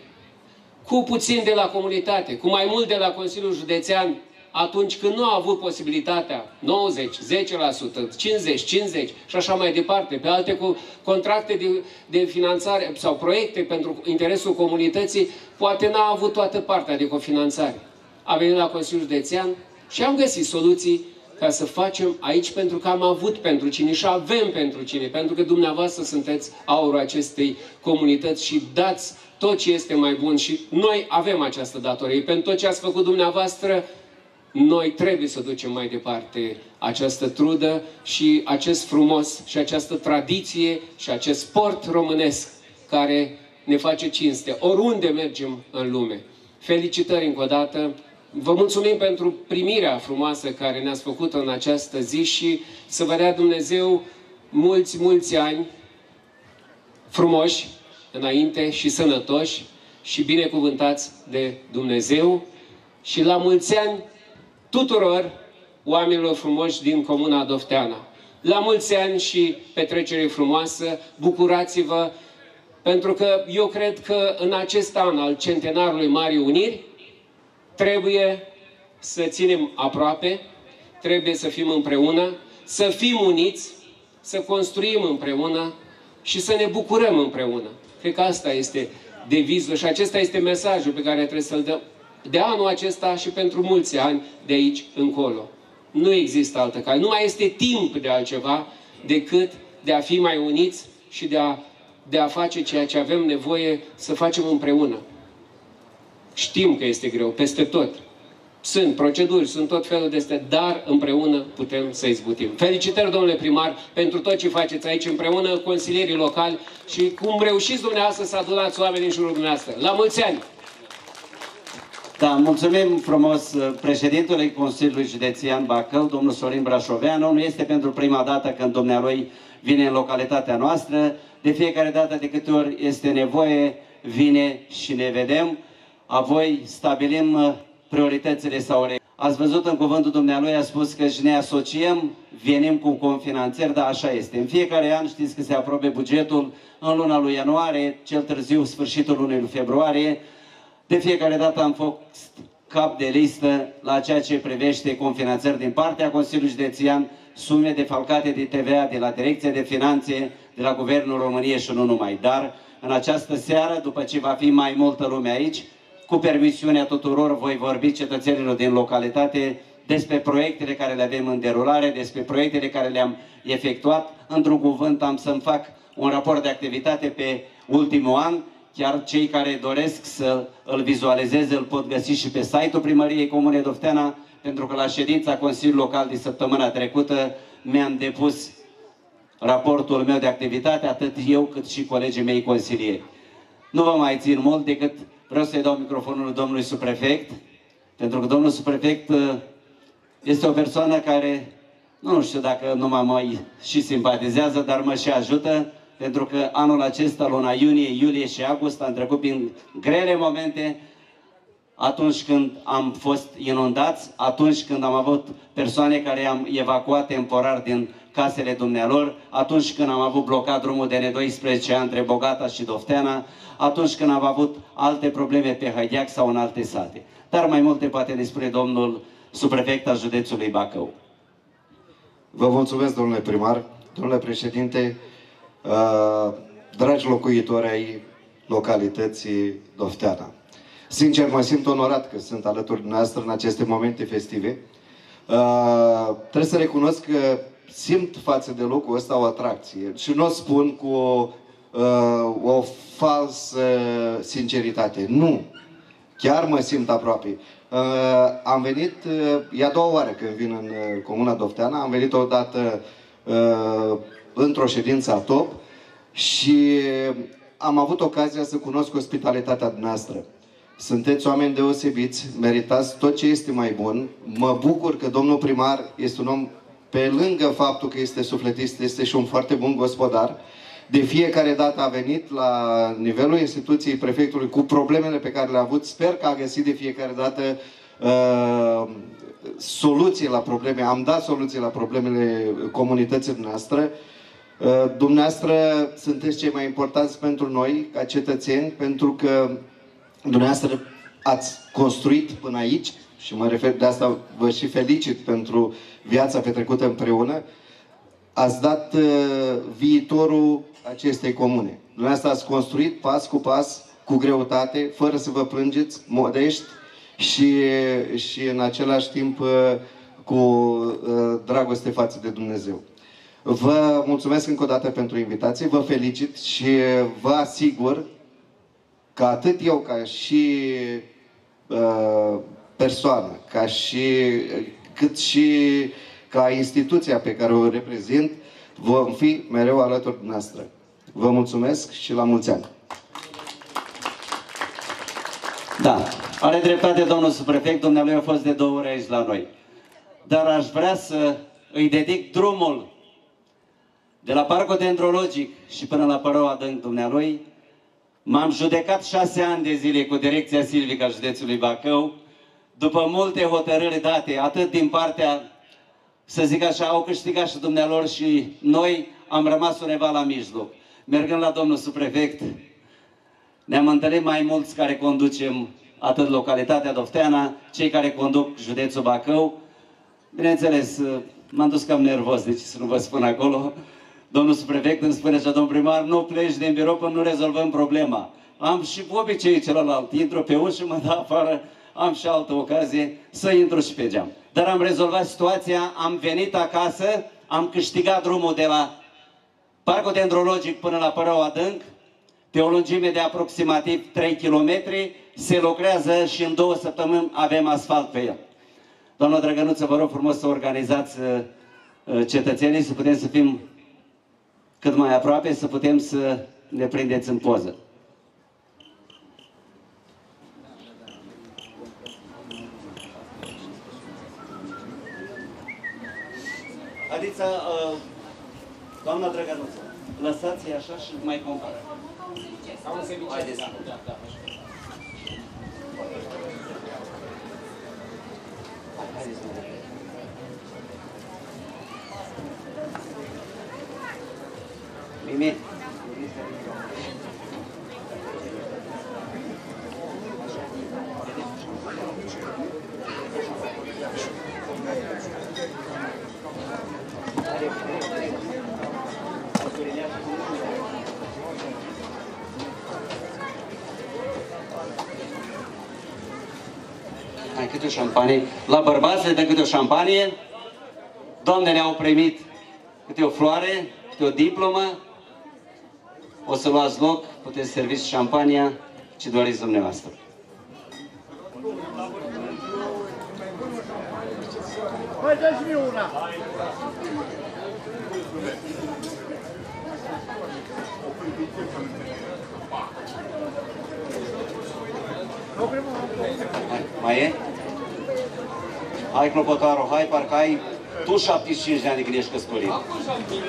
cu puțin de la comunitate, cu mai mult de la Consiliul Județean, atunci când nu a avut posibilitatea 90, 10%, 50, 50 și așa mai departe, pe alte cu contracte de, de finanțare sau proiecte pentru interesul comunității, poate n-a avut toată partea de cofinanțare. A venit la Consiliul Județean și am găsit soluții ca să facem aici pentru că am avut pentru cine și avem pentru cine, pentru că dumneavoastră sunteți aurul acestei comunități și dați tot ce este mai bun și noi avem această datorie. Pentru tot ce ați făcut dumneavoastră, noi trebuie să ducem mai departe această trudă și acest frumos și această tradiție și acest sport românesc care ne face cinste oriunde mergem în lume. Felicitări încă o dată! Vă mulțumim pentru primirea frumoasă care ne-ați făcut în această zi și să vă dea Dumnezeu mulți, mulți ani frumoși înainte și sănătoși și binecuvântați de Dumnezeu și la mulți ani tuturor oamenilor frumoși din Comuna Dofteana. La mulți ani și petrecere frumoasă, bucurați-vă, pentru că eu cred că în acest an al centenarului Marii Uniri trebuie să ținem aproape, trebuie să fim împreună, să fim uniți, să construim împreună și să ne bucurăm împreună. Cred că asta este devizul și acesta este mesajul pe care trebuie să-l dăm de anul acesta și pentru mulți ani de aici încolo. Nu există altă cale. Nu mai este timp de altceva decât de a fi mai uniți și de a, de a face ceea ce avem nevoie să facem împreună. Știm că este greu, peste tot. Sunt proceduri, sunt tot felul de astea, dar împreună putem să izbutim. Felicitări, domnule primar, pentru tot ce faceți aici împreună, consilierii locali și cum reușiți dumneavoastră să adunați oamenii în jurul dumneavoastră. La mulți ani! Da, mulțumim frumos uh, președintului Consiliului Județean Bacău, domnul Sorin Brașoveanu. Nu este pentru prima dată când dumnealui vine în localitatea noastră. De fiecare dată de câte ori este nevoie, vine și ne vedem. Apoi stabilim uh, prioritățile sau Ați văzut în cuvântul dumnealui, a spus că și ne asociem, venim cu confinanțări, dar așa este. În fiecare an știți că se aprobe bugetul în luna lui ianuarie, cel târziu sfârșitul lunii februarie, de fiecare dată am fost cap de listă la ceea ce privește confinanțări din partea Consiliului Județean, sume defalcate de TVA de la Direcția de Finanțe, de la Guvernul României și nu numai. Dar în această seară, după ce va fi mai multă lume aici, cu permisiunea tuturor, voi vorbi cetățenilor din localitate despre proiectele care le avem în derulare, despre proiectele care le-am efectuat. Într-un cuvânt am să-mi fac un raport de activitate pe ultimul an Chiar cei care doresc să îl vizualizeze îl pot găsi și pe site-ul Primăriei Comunei Dofteana, pentru că la ședința Consiliului Local de săptămâna trecută mi-am depus raportul meu de activitate, atât eu cât și colegii mei consilieri. Nu vă mai țin mult decât vreau să-i dau microfonul domnului subprefect, pentru că domnul subprefect uh, este o persoană care, nu știu dacă nu mă mai și simpatizează, dar mă și ajută pentru că anul acesta, luna iunie, iulie și august, am trecut prin grele momente, atunci când am fost inundați, atunci când am avut persoane care am evacuat temporar din casele dumnealor, atunci când am avut blocat drumul de N12 între Bogata și Dofteana, atunci când am avut alte probleme pe Haideac sau în alte sate. Dar mai multe poate ne spune domnul subprefect al județului Bacău. Vă mulțumesc, domnule primar, domnule președinte, Uh, dragi locuitori ai localității Dofteana. Sincer, mă simt onorat că sunt alături de noastră în aceste momente festive. Uh, trebuie să recunosc că simt față de locul ăsta o atracție și nu o spun cu o, uh, o falsă sinceritate. Nu. Chiar mă simt aproape. Uh, am venit, uh, e a doua oară când vin în uh, Comuna Dofteana, am venit odată uh, într-o ședință a top și am avut ocazia să cunosc ospitalitatea noastră. Sunteți oameni deosebiți, meritați tot ce este mai bun. Mă bucur că domnul primar este un om, pe lângă faptul că este sufletist, este și un foarte bun gospodar. De fiecare dată a venit la nivelul instituției prefectului cu problemele pe care le-a avut. Sper că a găsit de fiecare dată uh, soluții la probleme. Am dat soluții la problemele comunității noastre. Uh, dumneavoastră sunteți cei mai importanți pentru noi, ca cetățeni, pentru că dumneavoastră ați construit până aici și mă refer de asta vă și felicit pentru viața petrecută împreună, ați dat uh, viitorul acestei comune. Dumneavoastră ați construit pas cu pas, cu greutate, fără să vă plângeți, modești și, și în același timp uh, cu uh, dragoste față de Dumnezeu. Vă mulțumesc încă o dată pentru invitație, vă felicit și vă asigur că atât eu ca și uh, persoană, ca și, cât și ca instituția pe care o reprezint, vom fi mereu alături de noastră. Vă mulțumesc și la mulți ani! Da, are dreptate domnul subprefect, dumnealui a fost de două ori aici la noi. Dar aș vrea să îi dedic drumul de la Parcul Dendrologic și până la Părău Adânc dumnealui. M-am judecat șase ani de zile cu Direcția Silvică a județului Bacău, după multe hotărâri date, atât din partea, să zic așa, au câștigat și dumnealor și noi am rămas undeva la mijloc. Mergând la domnul subprefect, ne-am întâlnit mai mulți care conducem atât localitatea Dofteana, cei care conduc județul Bacău. Bineînțeles, m-am dus cam nervos, deci să nu vă spun acolo. Domnul subprefect îmi spune așa, domnul primar, nu pleci din birou până nu rezolvăm problema. Am și obicei celălalt, intru pe ușă, mă dă afară, am și altă ocazie să intru și pe geam. Dar am rezolvat situația, am venit acasă, am câștigat drumul de la Parcul Dendrologic până la Părău Adânc, pe o lungime de aproximativ 3 km, se lucrează și în două săptămâni avem asfalt pe el. Doamna Drăgănuță, vă rog frumos să organizați uh, uh, cetățenii, să putem să fim cât mai aproape, să putem să ne prindeți în poză. Haideți, uh, doamna Drăgănuță, lăsați-i așa și mai compară. Haideți. Da, da, da. Mimi. Mai câte o șampanie. La bărbați le dă câte o șampanie. Doamnele au primit câte o floare, câte o diplomă. O să luați loc, puteți servi șampania ce doriți dumneavoastră. Mai dă și una! Mai e? Hai, clopotarul, hai, parcă ai tu 75 de ani de când ești căsătorit.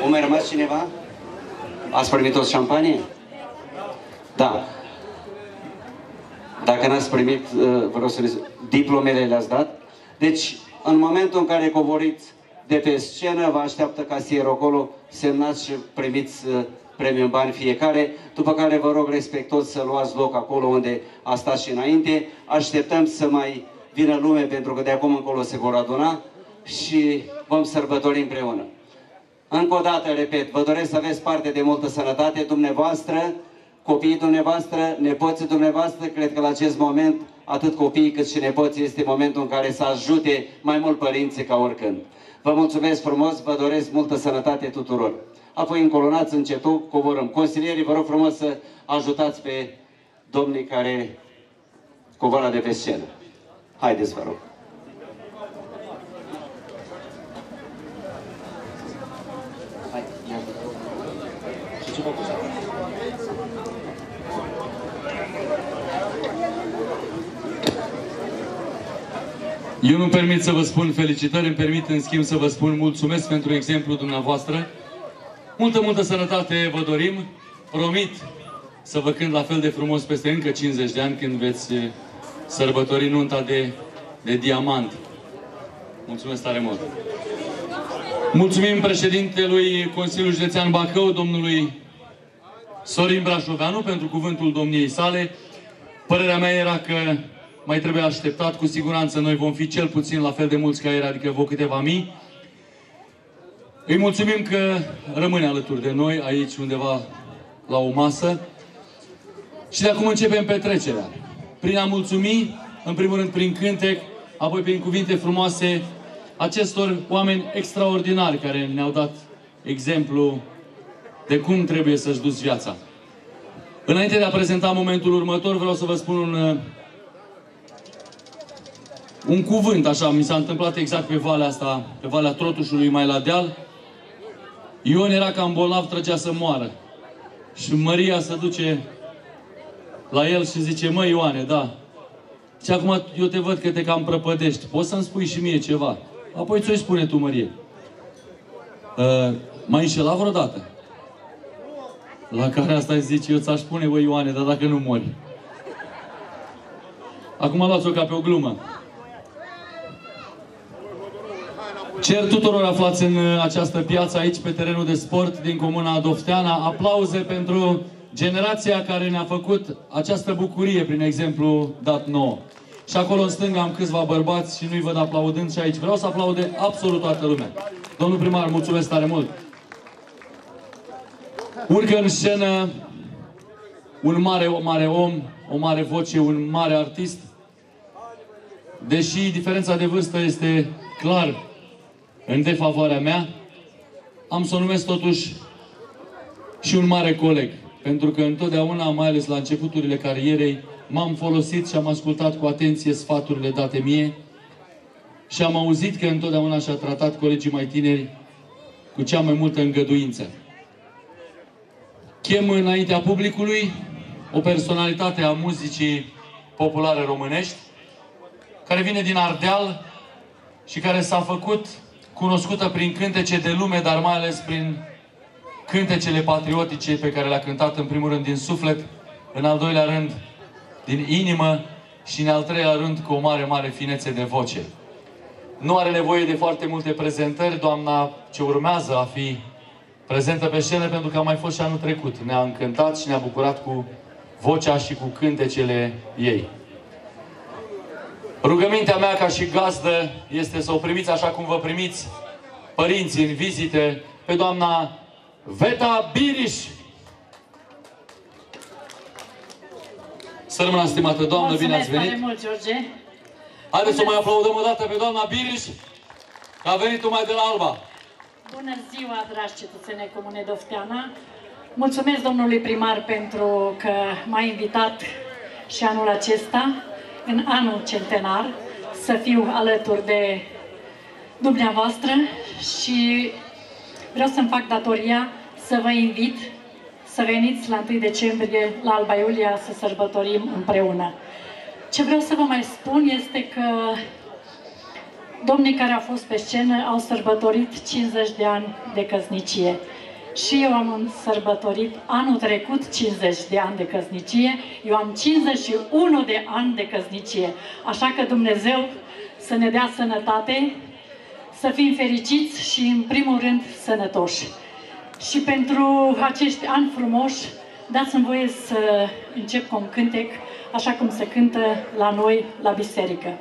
O mai rămas cineva? Ați primit o șampanie? Da. Dacă n-ați primit, uh, vreau să le zic, diplomele le-ați dat? Deci, în momentul în care coboriți de pe scenă, vă așteaptă casierul acolo, semnați și primiți uh, premiu în bani fiecare, după care vă rog respectos să luați loc acolo unde a stat și înainte. Așteptăm să mai vină lume pentru că de acum încolo se vor aduna și vom sărbători împreună. Încă o dată, repet, vă doresc să aveți parte de multă sănătate dumneavoastră, copiii dumneavoastră, nepoții dumneavoastră. Cred că la acest moment, atât copiii cât și nepoții, este momentul în care să ajute mai mult părinții ca oricând. Vă mulțumesc frumos, vă doresc multă sănătate tuturor. Apoi încolonați încetul, coborăm. Consilierii, vă rog frumos să ajutați pe domnii care coboară de pe scenă. Haideți, vă rog. Eu nu permit să vă spun felicitări, îmi permit în schimb să vă spun mulțumesc pentru exemplul dumneavoastră. Multă, multă sănătate vă dorim. Promit să vă cânt la fel de frumos peste încă 50 de ani când veți eh, sărbători nunta de, de diamant. Mulțumesc tare mult! Mulțumim președintelui Consiliului Județean Bacău, domnului Sorin Brașoveanu, pentru cuvântul domniei sale. Părerea mea era că mai trebuie așteptat, cu siguranță noi vom fi cel puțin la fel de mulți ca el, adică vă câteva mii. Îi mulțumim că rămâne alături de noi, aici undeva la o masă. Și de acum începem petrecerea. Prin a mulțumi, în primul rând prin cântec, apoi prin cuvinte frumoase acestor oameni extraordinari care ne-au dat exemplu de cum trebuie să-și duci viața. Înainte de a prezenta momentul următor, vreau să vă spun un, un cuvânt, așa, mi s-a întâmplat exact pe valea asta, pe valea Trotușului, mai la deal. Ion era cam bolnav, trăgea să moară. Și Maria se duce la el și zice, măi Ioane, da. Și acum eu te văd că te cam prăpădești. Poți să-mi spui și mie ceva? Apoi ți-o spune tu, Marie. Uh, m-ai înșelat vreodată? La care asta îi zice, eu ți-aș spune, băi Ioane, dar dacă nu mori. Acum luați-o ca pe o glumă. Cer tuturor aflați în uh, această piață, aici pe terenul de sport din comuna Dofteana, aplauze pentru generația care ne-a făcut această bucurie prin exemplu dat nou. Și acolo în stânga am câțiva bărbați și nu-i văd aplaudând și aici. Vreau să aplaude absolut toată lumea. Domnul primar, mulțumesc tare mult! Urcă în scenă un mare, mare om, o mare voce, un mare artist. Deși diferența de vârstă este clar în defavoarea mea, am să o numesc totuși și un mare coleg. Pentru că întotdeauna, mai ales la începuturile carierei, m-am folosit și am ascultat cu atenție sfaturile date mie și am auzit că întotdeauna și-a tratat colegii mai tineri cu cea mai multă îngăduință. Chem înaintea publicului o personalitate a muzicii populare românești, care vine din Ardeal și care s-a făcut cunoscută prin cântece de lume, dar mai ales prin cântecele patriotice pe care le-a cântat în primul rând din suflet, în al doilea rând din inimă și în al treilea rând cu o mare, mare finețe de voce. Nu are nevoie de foarte multe prezentări, doamna ce urmează a fi prezentă pe scenă pentru că a mai fost și anul trecut. Ne-a încântat și ne-a bucurat cu vocea și cu cântecele ei. Rugămintea mea ca și gazdă este să o primiți așa cum vă primiți părinții în vizite pe doamna Veta Biriș. Să rămână, stimată doamnă, Mulțumesc bine ați venit. tare mult, George. Haideți să mai aplaudăm o dată pe doamna Biriș, că a venit mai de la Alba. Bună ziua, dragi cetățeni ai Comune Dofteana. Mulțumesc domnului primar pentru că m-a invitat și anul acesta, în anul centenar, să fiu alături de dumneavoastră și vreau să-mi fac datoria să vă invit să veniți la 1 decembrie la Alba Iulia să sărbătorim împreună. Ce vreau să vă mai spun este că domnii care au fost pe scenă au sărbătorit 50 de ani de căsnicie. Și eu am sărbătorit anul trecut 50 de ani de căsnicie, eu am 51 de ani de căsnicie. Așa că Dumnezeu să ne dea sănătate, să fim fericiți și în primul rând sănătoși. Și pentru acești ani frumoși, dați-mi voie să încep cu un cântec, așa cum se cântă la noi, la biserică.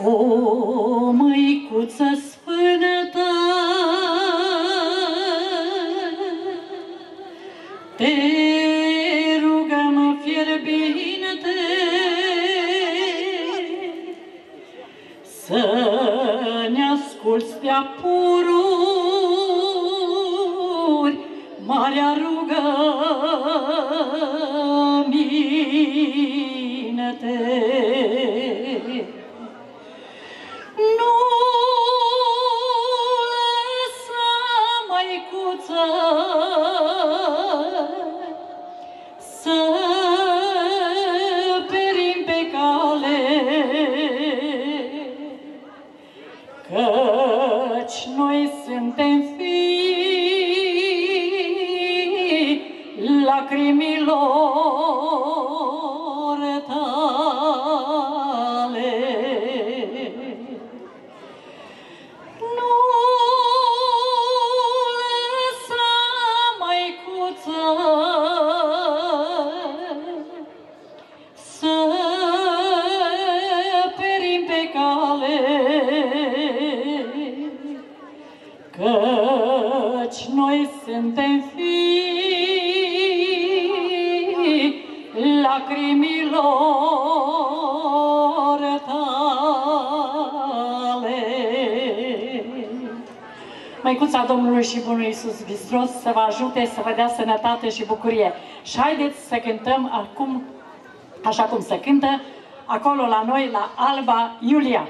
O măicuță sfânătă, te rugăm fierbinte să ne asculți de apururi, marea rugăminte. Nu lăsa, măicuță, Iisus Hristos să vă ajute, să vă dea sănătate și bucurie. Și haideți să cântăm acum, așa cum se cântă, acolo la noi, la Alba Iulia.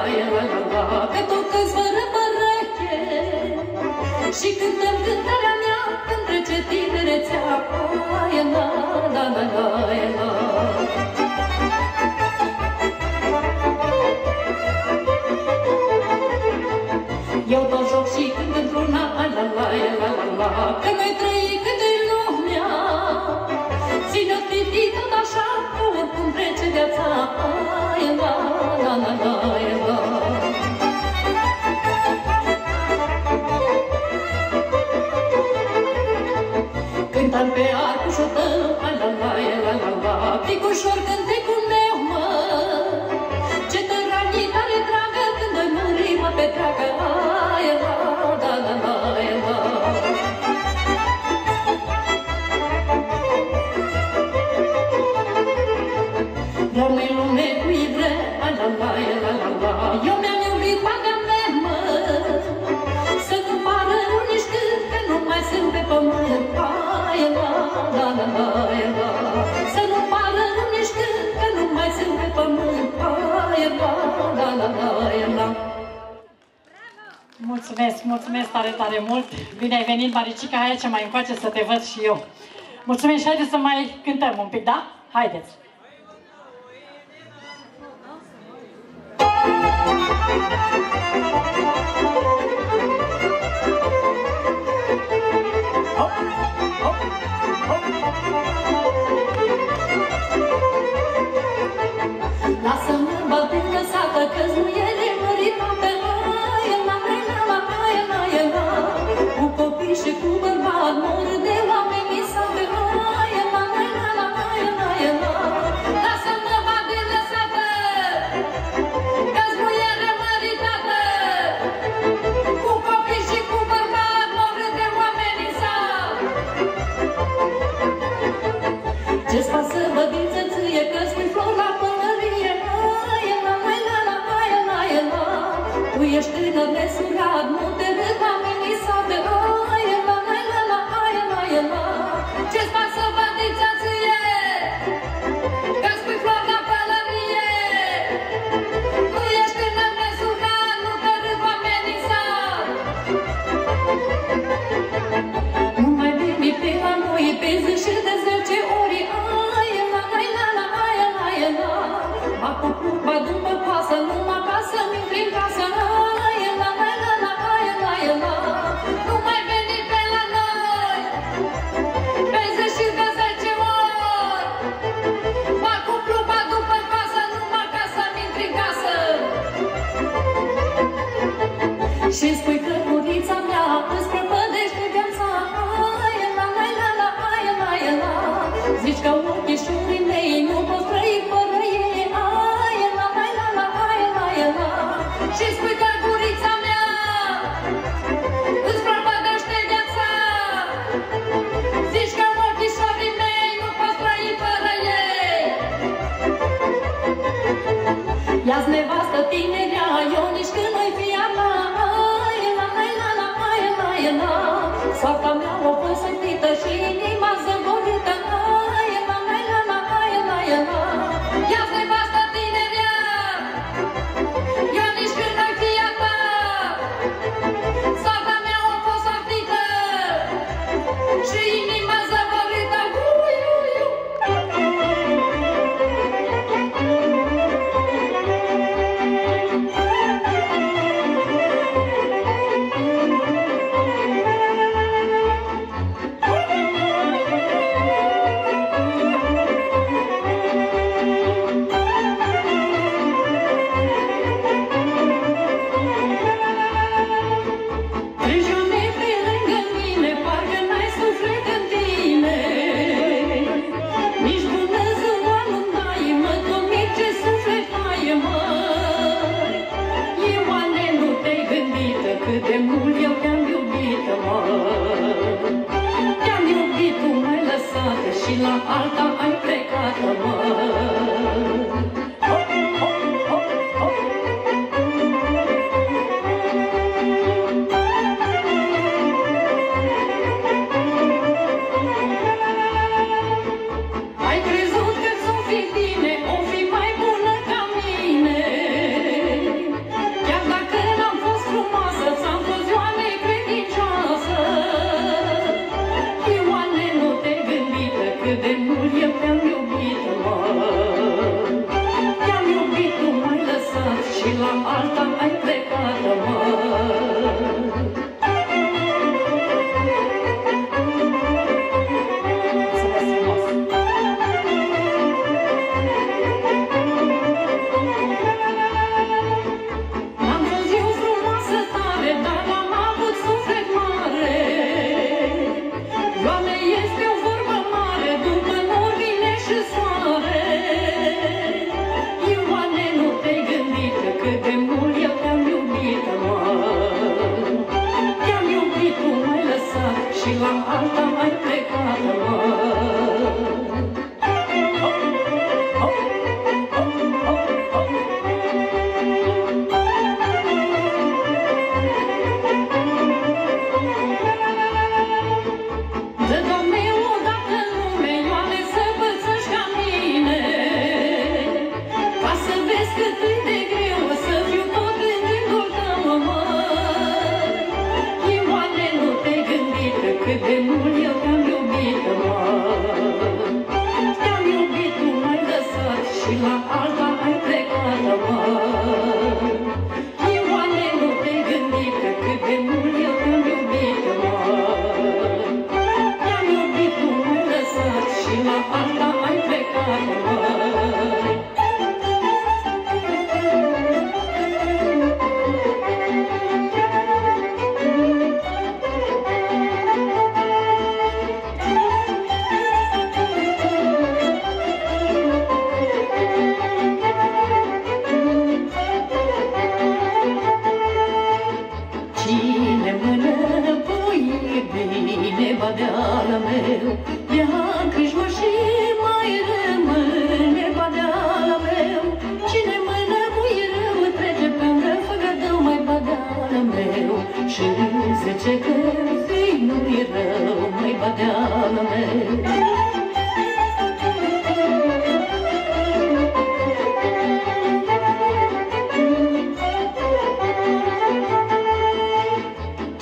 la la la Că tot îți fără păreche Și cântăm cântarea mea Când trece tinerețea Aia la la la la la Eu tot joc și când într-una La la la la la Că noi trăim cât e lumea. Ține-o tot așa Cântam pe arcușul tău, la la la, la la la Picușor cântecul meu, mă Ce tare dragă, când doi mâri mă Să Mulțumesc, mulțumesc tare, tare mult! Bine ai venit, Maricica, hai ce mai încoace să te văd și eu. Mulțumesc, și haideți să mai cântăm un pic, da? Haideți! Thank. Badumba pasa numa casa. tinerea Ionici când noi fia ta Ela, la, la, la, la, la, la. Soarta mea o păi sătită și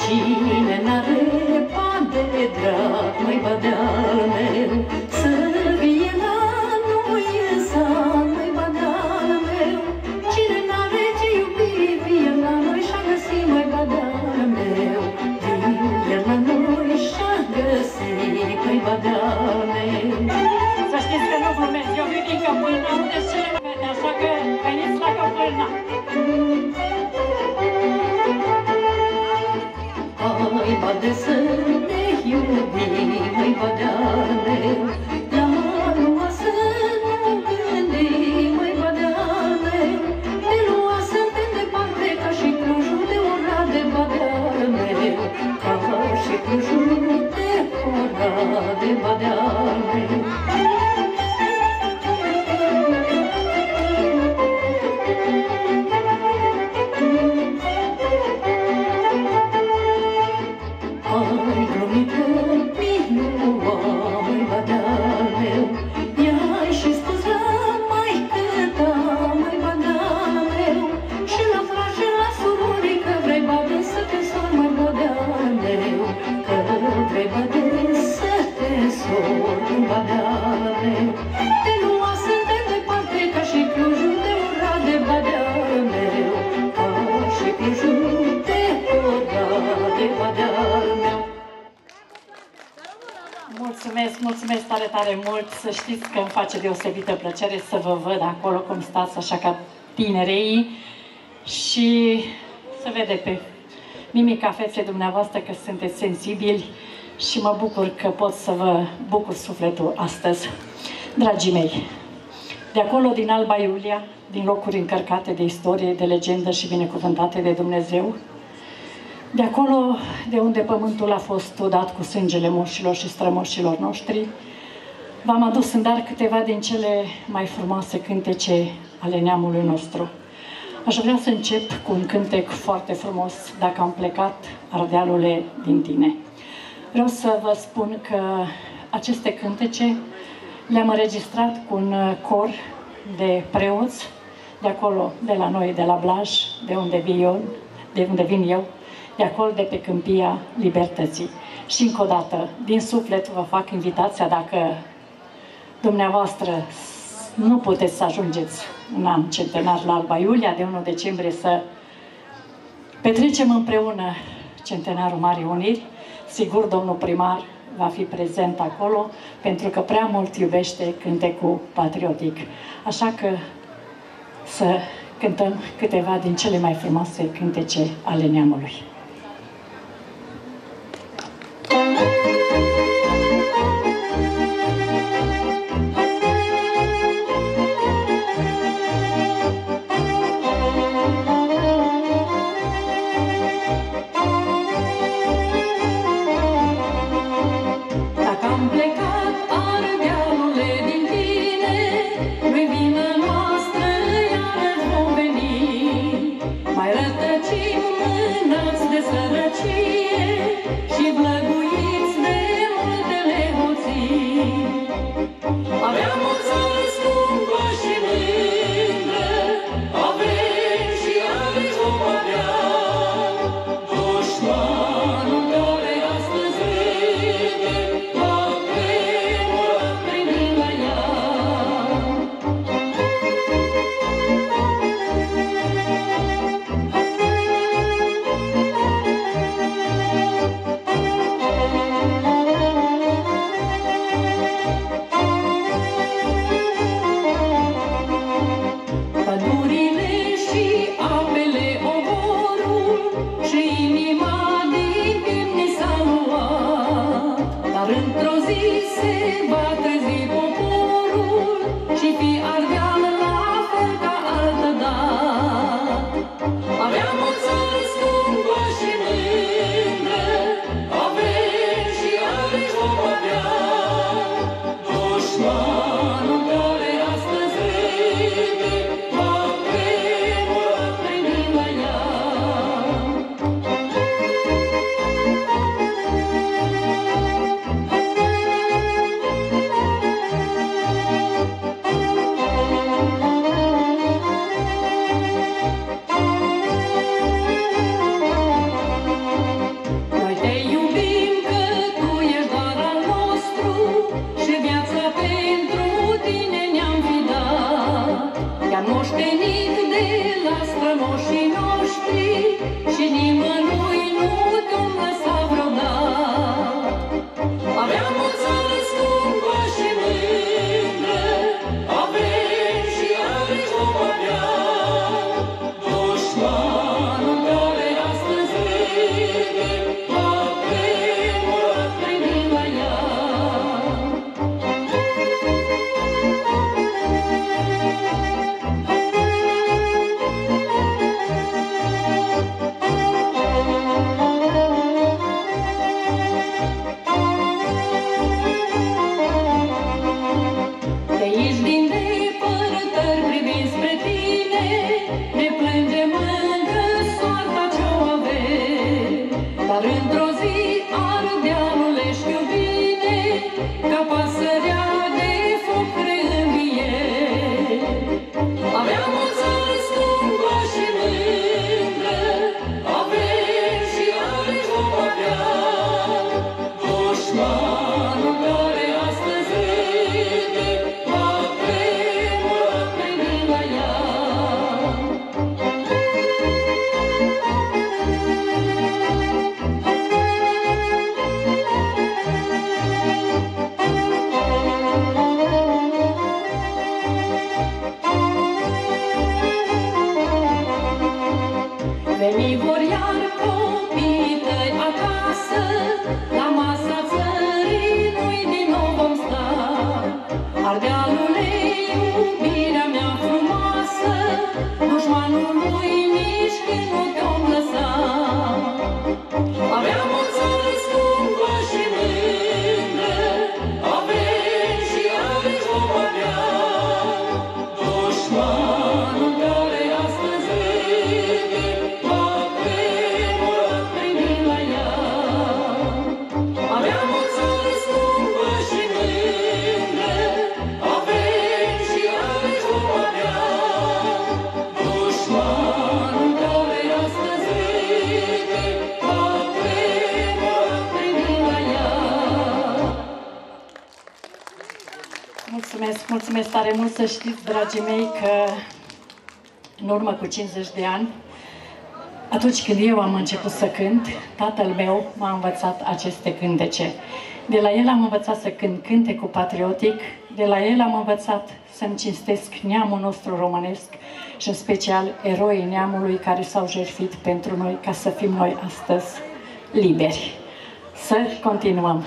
Cine n-are pan de drag, mai bădea Amen. Să știți că îmi face deosebită plăcere să vă văd acolo cum stați, așa ca tinerei și să vede pe mimica feței dumneavoastră că sunteți sensibili și mă bucur că pot să vă bucur sufletul astăzi. Dragii mei, de acolo din Alba Iulia, din locuri încărcate de istorie, de legendă și binecuvântate de Dumnezeu, de acolo de unde pământul a fost udat cu sângele moșilor și strămoșilor noștri, v-am adus în dar câteva din cele mai frumoase cântece ale neamului nostru. Aș vrea să încep cu un cântec foarte frumos, Dacă am plecat, Ardealule, din tine. Vreau să vă spun că aceste cântece le-am înregistrat cu un cor de preoți de acolo, de la noi, de la Blaj, de unde vin eu, de unde vin eu, de acolo de pe câmpia libertății. Și încă o dată, din suflet vă fac invitația dacă dumneavoastră nu puteți să ajungeți în an centenar la Alba Iulia, de 1 decembrie să petrecem împreună centenarul Marii Uniri. Sigur, domnul primar va fi prezent acolo, pentru că prea mult iubește cântecul patriotic. Așa că să cântăm câteva din cele mai frumoase cântece ale neamului. Dacă Mulțumesc, mulțumesc tare mult să știți, dragii mei, că în urmă cu 50 de ani, atunci când eu am început să cânt, tatăl meu m-a învățat aceste cântece. De la el am învățat să cânt cântecul patriotic, de la el am învățat să-mi cinstesc neamul nostru românesc și în special eroii neamului care s-au jertfit pentru noi ca să fim noi astăzi liberi. Să continuăm!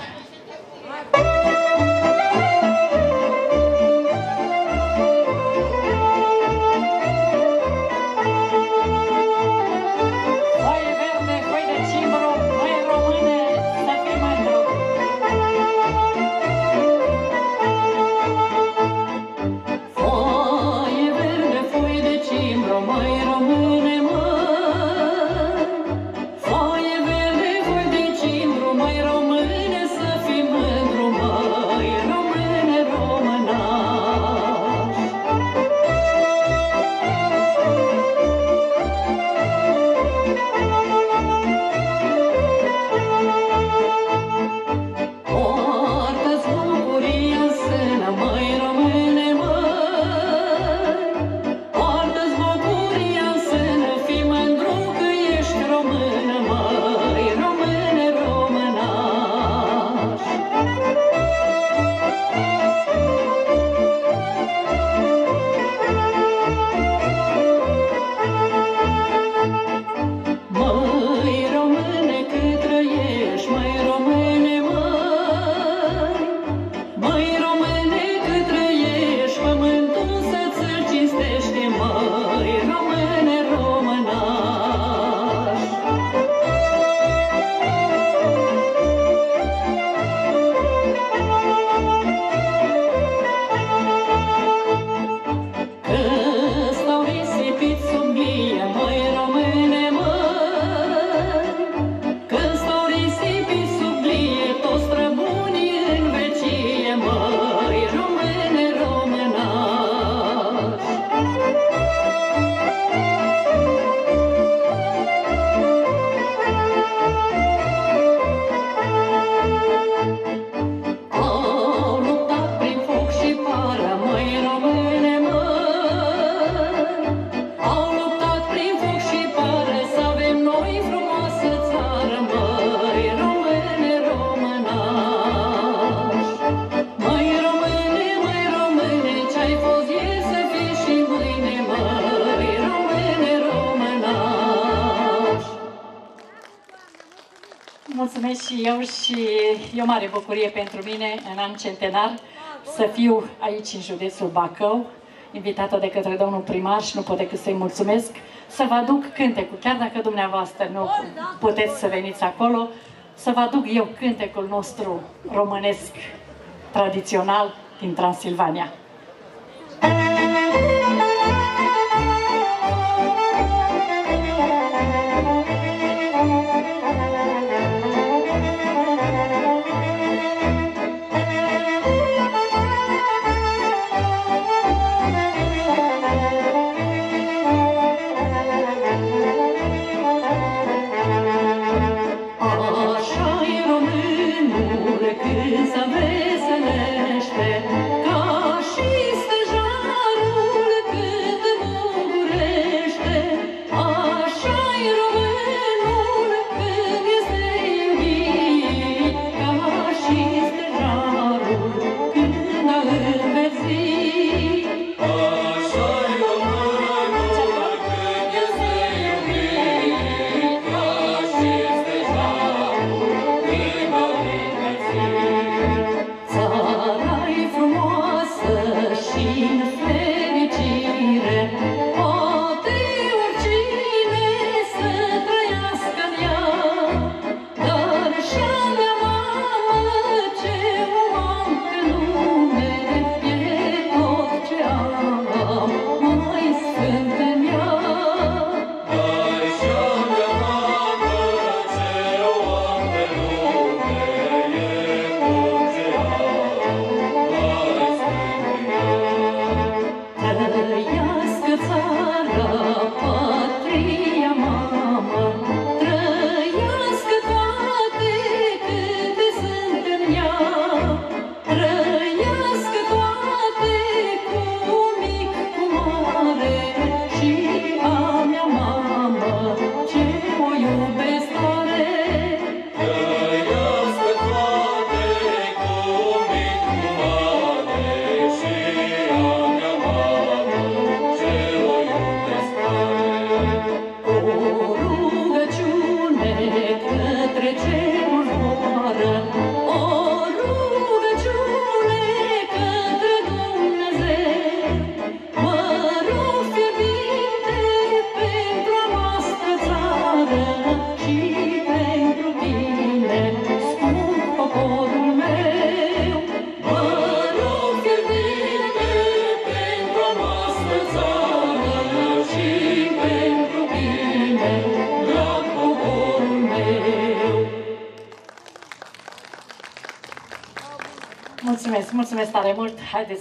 Mare bucurie pentru mine în an centenar să fiu aici în județul Bacău, invitată de către domnul primar și nu pot decât să-i mulțumesc, să vă aduc cântecul, chiar dacă dumneavoastră nu puteți să veniți acolo, să vă aduc eu cântecul nostru românesc tradițional din Transilvania. Așa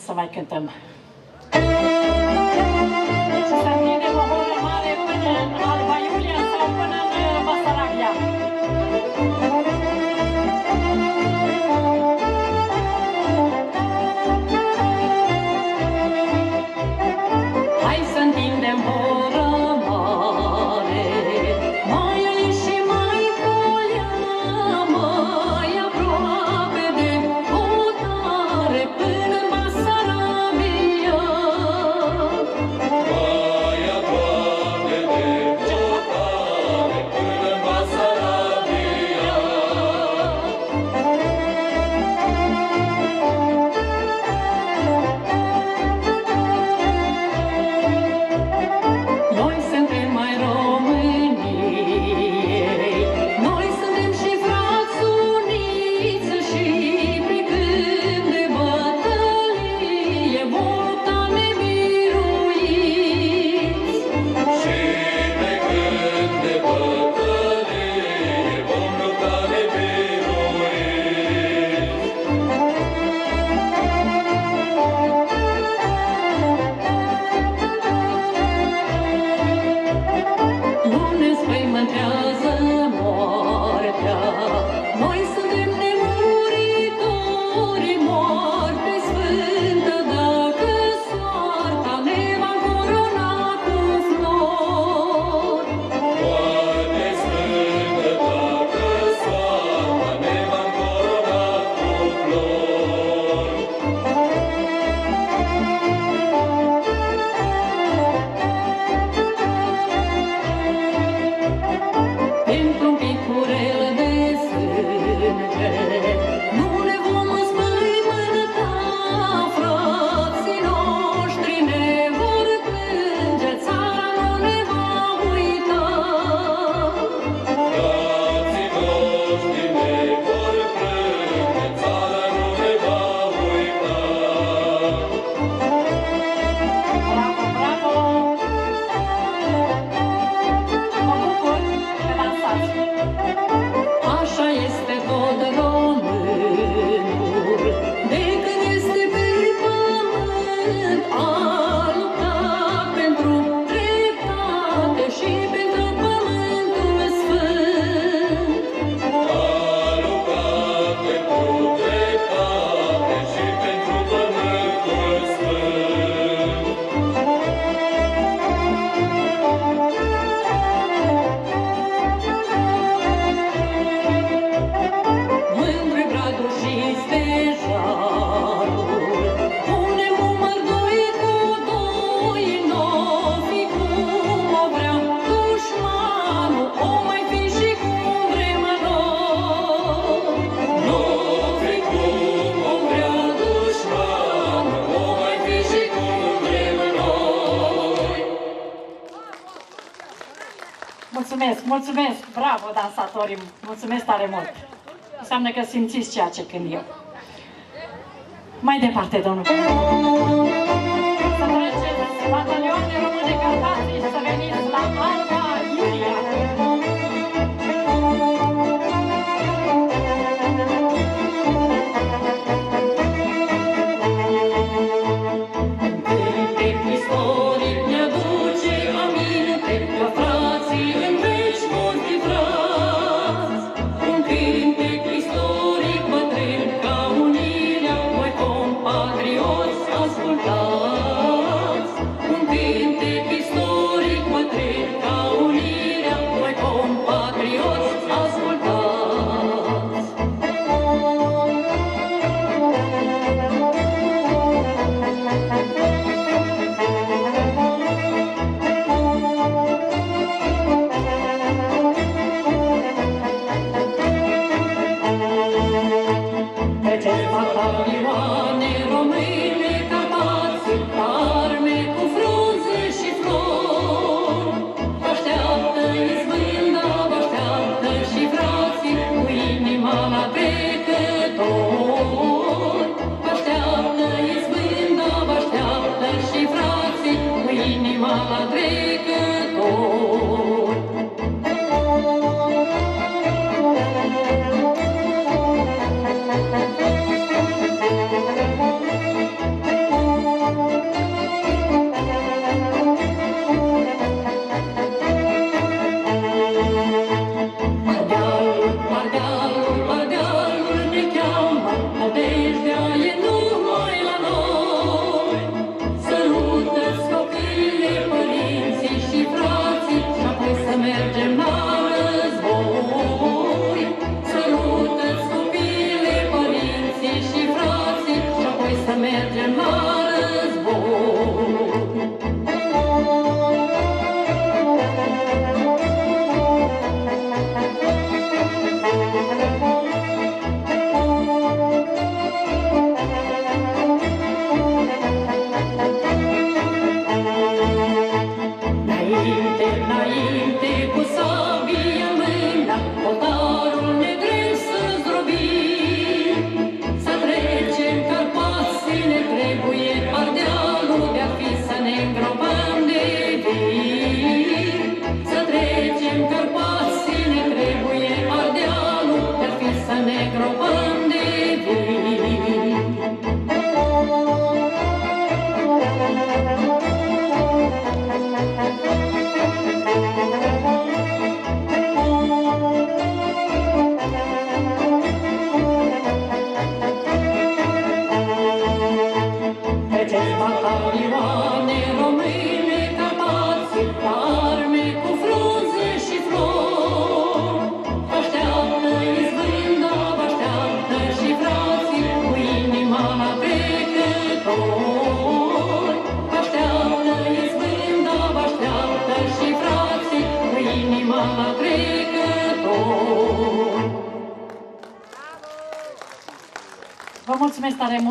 mult. Haideți să mulțumesc tare mult. Înseamnă că simțiți ceea ce când eu. Mai departe, domnul. Să treceți batalionul de Carpații și să veniți la Arca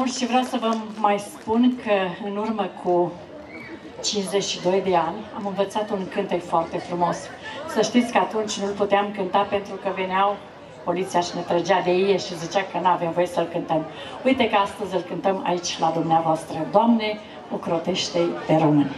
mult și vreau să vă mai spun că în urmă cu 52 de ani am învățat un cântec foarte frumos. Să știți că atunci nu puteam cânta pentru că veneau poliția și ne trăgea de ei și zicea că nu avem voie să-l cântăm. Uite că astăzi îl cântăm aici la dumneavoastră. Doamne, ocrotește-i pe români!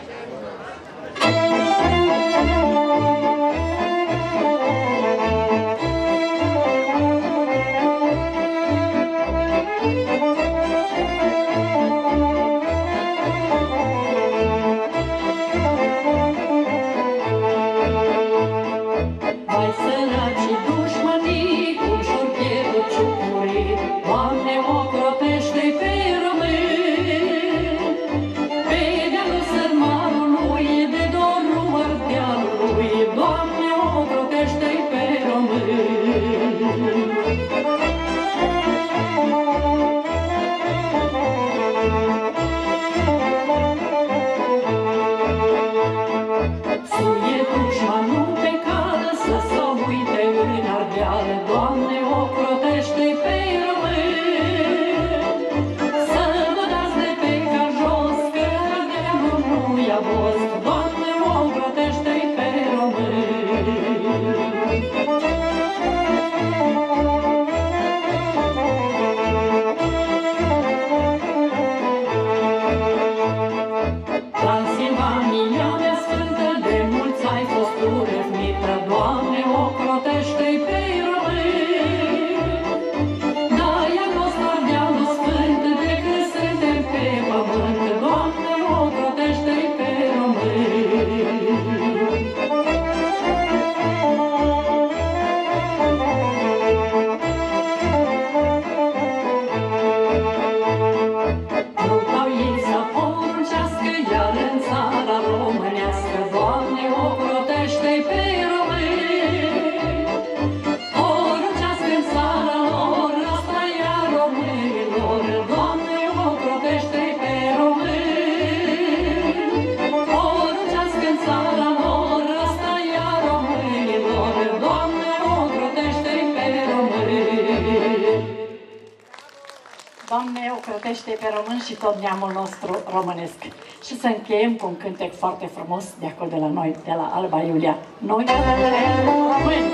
Crătește pe român și tot neamul nostru românesc. Și să încheiem cu un cântec foarte frumos de acolo de la noi, de la Alba Iulia. Noi suntem români!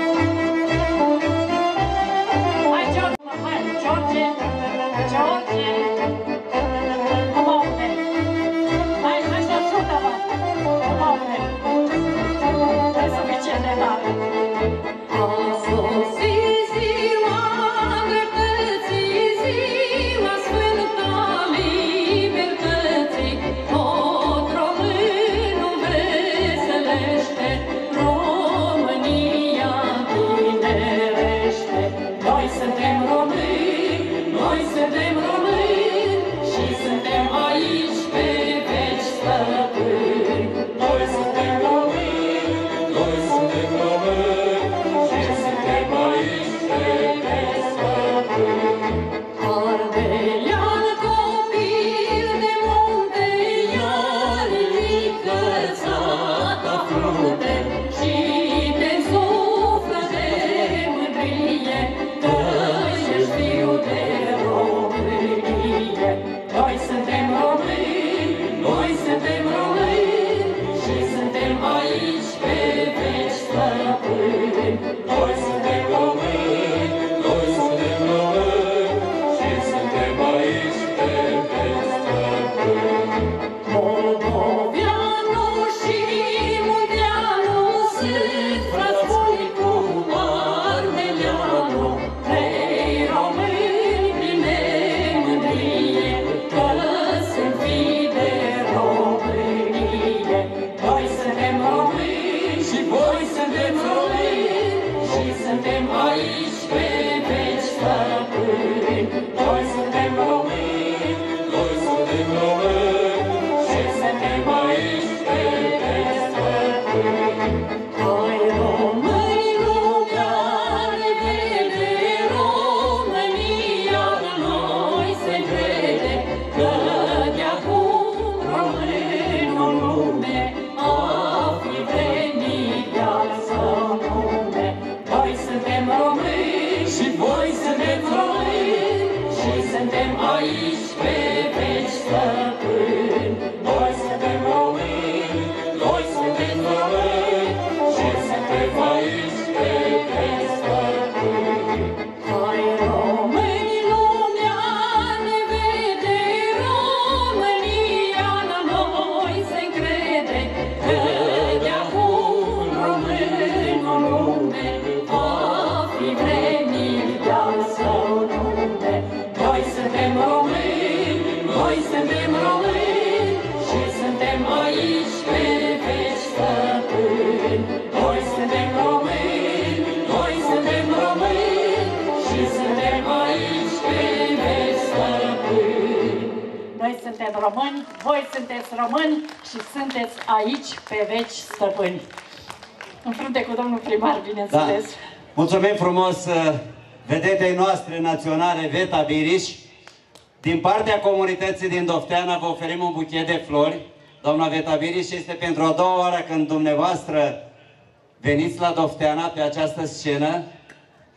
Hai, George, mă, hai, George! George! Mulțumim frumos uh, vedetei noastre naționale, Veta Biriș. Din partea comunității din Dofteana vă oferim un buchet de flori. Doamna Veta Biriș este pentru a doua oară când dumneavoastră veniți la Dofteana pe această scenă.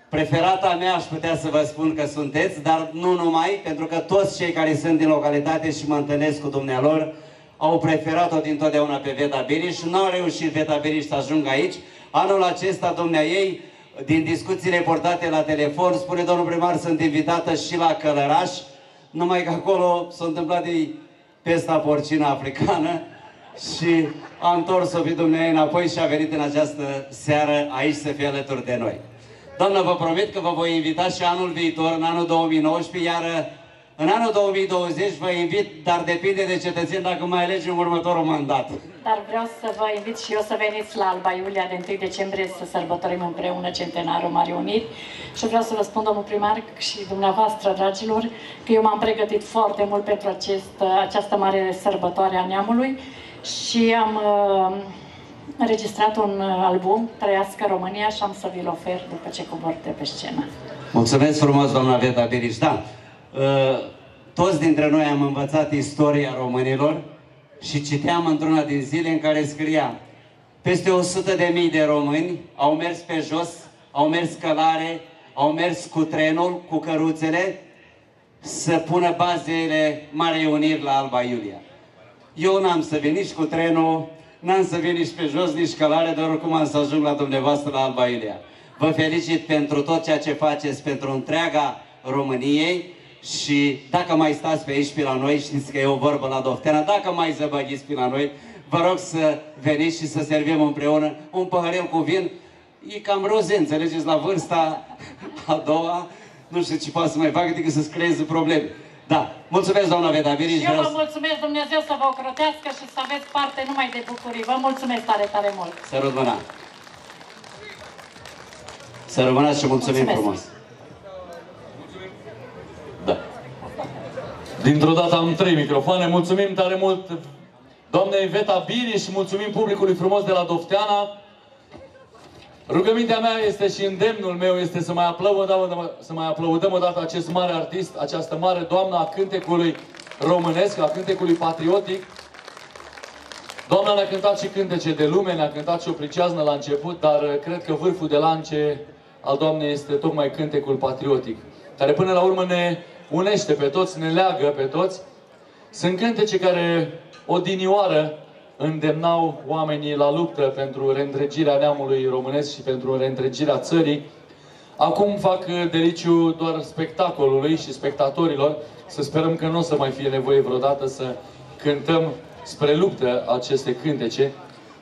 Preferata mea aș putea să vă spun că sunteți, dar nu numai, pentru că toți cei care sunt din localitate și mă întâlnesc cu dumnealor au preferat-o dintotdeauna pe Veta Biriș și nu au reușit Veta Biriș să ajungă aici. Anul acesta, dumnea ei, din discuțiile portate la telefon, spune domnul primar, sunt invitată și la Călăraș, numai că acolo s-a întâmplat de pesta porcină africană și a întors-o pe dumneai înapoi și a venit în această seară aici să fie alături de noi. Doamnă, vă promit că vă voi invita și anul viitor, în anul 2019, iar în anul 2020 vă invit, dar depinde de cetățeni dacă mai alegem următorul mandat. Dar vreau să vă invit și eu să veniți la Alba Iulia de 1 decembrie să sărbătorim împreună centenarul Marii Uniri. Și vreau să vă spun, domnul primar și dumneavoastră, dragilor, că eu m-am pregătit foarte mult pentru acest, această mare sărbătoare a neamului și am uh, înregistrat un uh, album, Trăiască România, și am să vi-l ofer după ce cobor de pe scenă. Mulțumesc frumos, doamna Veta Biriș. Da, uh, toți dintre noi am învățat istoria românilor și citeam într-una din zile în care scria peste 100 de mii de români au mers pe jos, au mers călare, au mers cu trenul, cu căruțele să pună bazele Marei Uniri la Alba Iulia. Eu n-am să vin nici cu trenul, n-am să vin nici pe jos, nici călare, dar oricum am să ajung la dumneavoastră la Alba Iulia. Vă felicit pentru tot ceea ce faceți pentru întreaga României și dacă mai stați pe aici pe la noi, știți că e o vorbă la Dofteana, dacă mai zăbăghiți pe la noi, vă rog să veniți și să servim împreună un păhărel cu vin. E cam roze, înțelegeți, la vârsta a doua, nu știu ce poate să mai facă decât să-ți creeze probleme. Da, mulțumesc doamna Veda Viri Și eu vă mulțumesc Dumnezeu să vă ocrotească și să aveți parte numai de bucurii. Vă mulțumesc tare, tare mult. Să rămână. Să rămânați și mulțumim Mulțumesc. frumos. Dintr-o dată am trei microfoane. Mulțumim tare mult doamnei Veta Biri și mulțumim publicului frumos de la Dofteana. Rugămintea mea este și îndemnul meu este să mai aplaudăm, să mai aplaudăm odată acest mare artist, această mare doamnă a cântecului românesc, a cântecului patriotic. Doamna ne-a cântat și cântece de lume, ne-a cântat și o priceaznă la început, dar uh, cred că vârful de lance al Doamnei este tocmai cântecul patriotic, care până la urmă ne unește pe toți, ne leagă pe toți. Sunt cântece care odinioară îndemnau oamenii la luptă pentru reîntregirea neamului românesc și pentru reîntregirea țării. Acum fac uh, deliciu doar spectacolului și spectatorilor. Să sperăm că nu o să mai fie nevoie vreodată să cântăm spre luptă aceste cântece.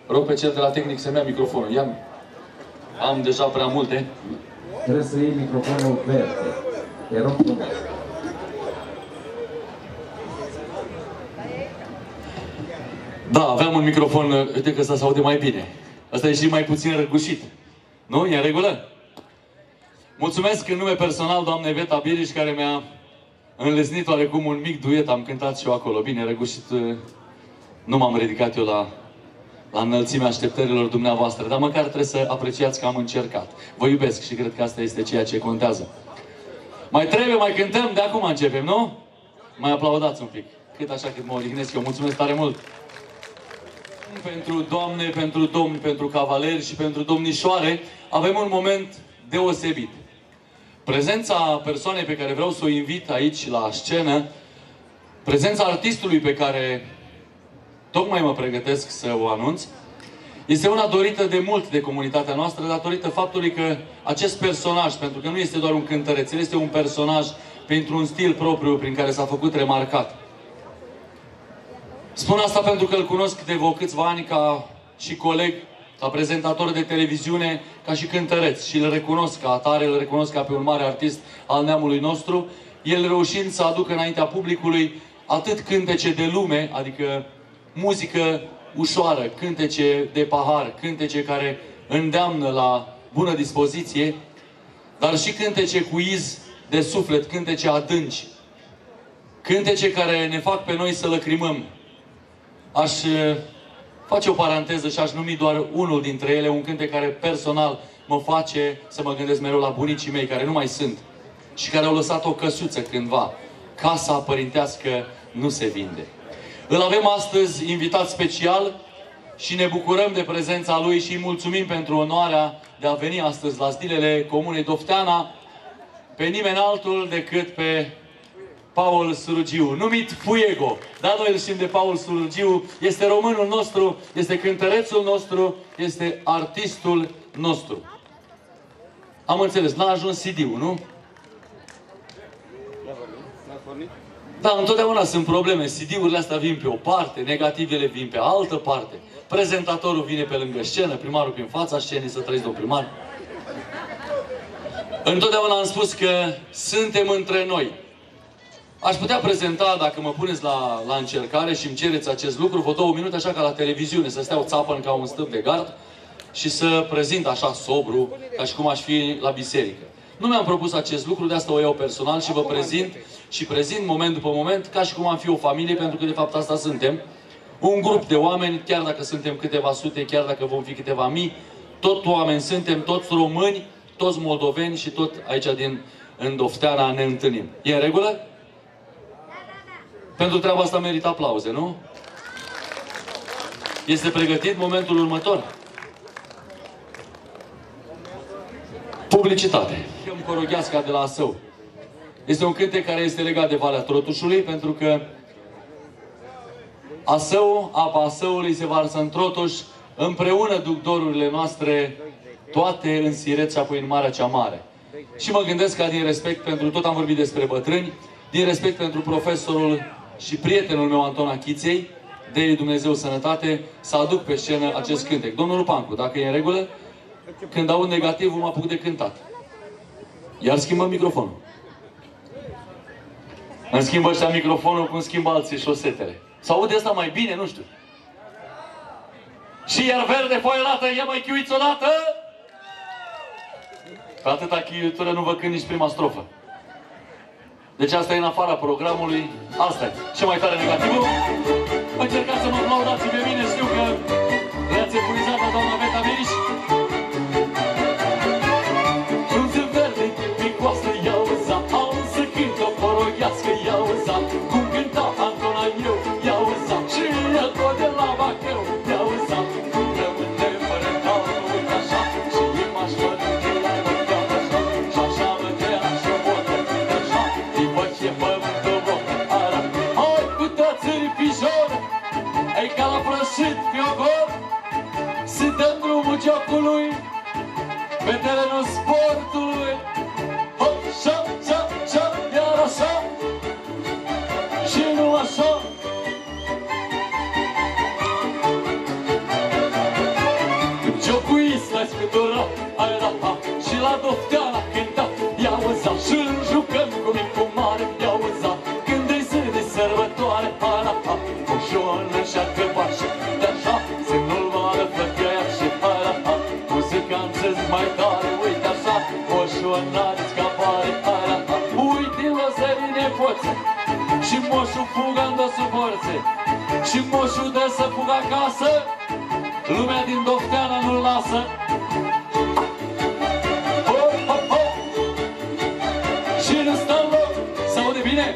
Rog pe cel de la tehnic să-mi ia microfonul. Ia am deja prea multe. Trebuie să iei microfonul verde. Te rog frumos. Da, aveam un microfon, uh, uite că ăsta se aude mai bine. Asta e și mai puțin răgușit. Nu? E în regulă? Mulțumesc în nume personal doamnei Veta Biriș, care mi-a înlesnit oarecum un mic duet. Am cântat și eu acolo. Bine, răgușit uh, nu m-am ridicat eu la, la înălțimea așteptărilor dumneavoastră, dar măcar trebuie să apreciați că am încercat. Vă iubesc și cred că asta este ceea ce contează. Mai trebuie, mai cântăm, de acum începem, nu? Mai aplaudați un pic. Cât așa cât mă odihnesc eu. Mulțumesc tare mult! Pentru doamne, pentru domni, pentru cavaleri și pentru domnișoare, avem un moment deosebit. Prezența persoanei pe care vreau să o invit aici la scenă, prezența artistului pe care tocmai mă pregătesc să o anunț, este una dorită de mult de comunitatea noastră, datorită faptului că acest personaj, pentru că nu este doar un cântăreț, el este un personaj pentru un stil propriu prin care s-a făcut remarcat. Spun asta pentru că îl cunosc de vreo câțiva ani ca și coleg, ca prezentator de televiziune, ca și cântăreț. Și îl recunosc ca atare, îl recunosc ca pe un mare artist al neamului nostru. El reușind să aducă înaintea publicului atât cântece de lume, adică muzică ușoară, cântece de pahar, cântece care îndeamnă la bună dispoziție, dar și cântece cu iz de suflet, cântece adânci, cântece care ne fac pe noi să lăcrimăm. Aș eh, face o paranteză și aș numi doar unul dintre ele, un cântec care personal mă face să mă gândesc mereu la bunicii mei, care nu mai sunt și care au lăsat o căsuță cândva. Casa părintească nu se vinde. Îl avem astăzi invitat special și ne bucurăm de prezența lui și îi mulțumim pentru onoarea de a veni astăzi la zilele Comunei Dofteana pe nimeni altul decât pe Paul Surugiu, numit Fuego. Da, noi îl știm de Paul Surugiu, este românul nostru, este cântărețul nostru, este artistul nostru. Am înțeles, n-a ajuns CD-ul, nu? Da, întotdeauna sunt probleme. CD-urile astea vin pe o parte, negativele vin pe altă parte. Prezentatorul vine pe lângă scenă, primarul prin fața scenei, să trăiți, domn primar. Întotdeauna am spus că suntem între noi. Aș putea prezenta, dacă mă puneți la, la încercare și îmi cereți acest lucru, vă două minute, așa ca la televiziune, să stea o țapă ca un stâlp de gard și să prezint așa sobru, ca și cum aș fi la biserică. Nu mi-am propus acest lucru, de asta o iau personal și vă prezint și prezint moment după moment ca și cum am fi o familie, pentru că de fapt asta suntem. Un grup de oameni, chiar dacă suntem câteva sute, chiar dacă vom fi câteva mii, tot oameni suntem, toți români, toți moldoveni și tot aici din în Dofteana ne întâlnim. E în regulă? Pentru treaba asta merită aplauze, nu? Este pregătit momentul următor. Publicitate. Îmi Corogheasca de la Său. Este un cântec care este legat de Valea Trotușului, pentru că Asău, apa Asăului se varsă în Trotuș, împreună duc dorurile noastre toate în Siret și apoi în Marea cea Mare. Și mă gândesc ca din respect pentru, tot am vorbit despre bătrâni, din respect pentru profesorul și prietenul meu Anton Achiței, de Dumnezeu Sănătate, să aduc pe scenă acest cântec. Domnul Pancu, dacă e în regulă, când aud negativ, mă apuc de cântat. Iar schimbăm microfonul. Îmi schimbă ăștia microfonul cum schimbă alții șosetele. Să aude asta mai bine, nu știu. Și iar verde foielată, ia mai chiuiți odată! Pe atâta chiuitură nu vă cânt nici prima strofă. Deci asta e în afara programului. Asta e. Ce mai tare negativul? Încercați să mă aplaudați pe mine, știu dă să fugă acasă, lumea din Dofteana nu-l lasă. Hop, hop, hop! Și nu stă în loc, să aude bine?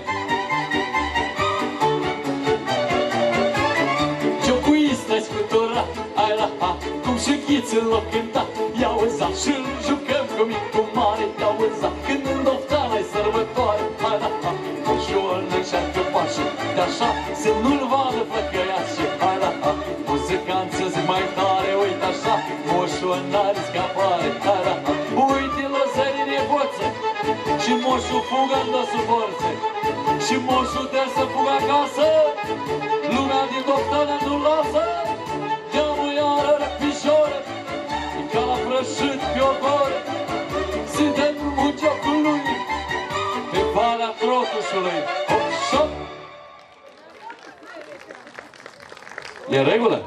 Jocuistă scutura, ai la ha, cum și ghiți în loc cânta, ia uza și-l jucăm cu mic cu mare, ia uza, și moșul trebuie să fugă acasă, lumea din Dofteana nu lasă, ia-mă iară răpișoare, e ca la prășit pe o goră, suntem drumul jocului, pe Valea Trotușului, hop, șop! E în regulă?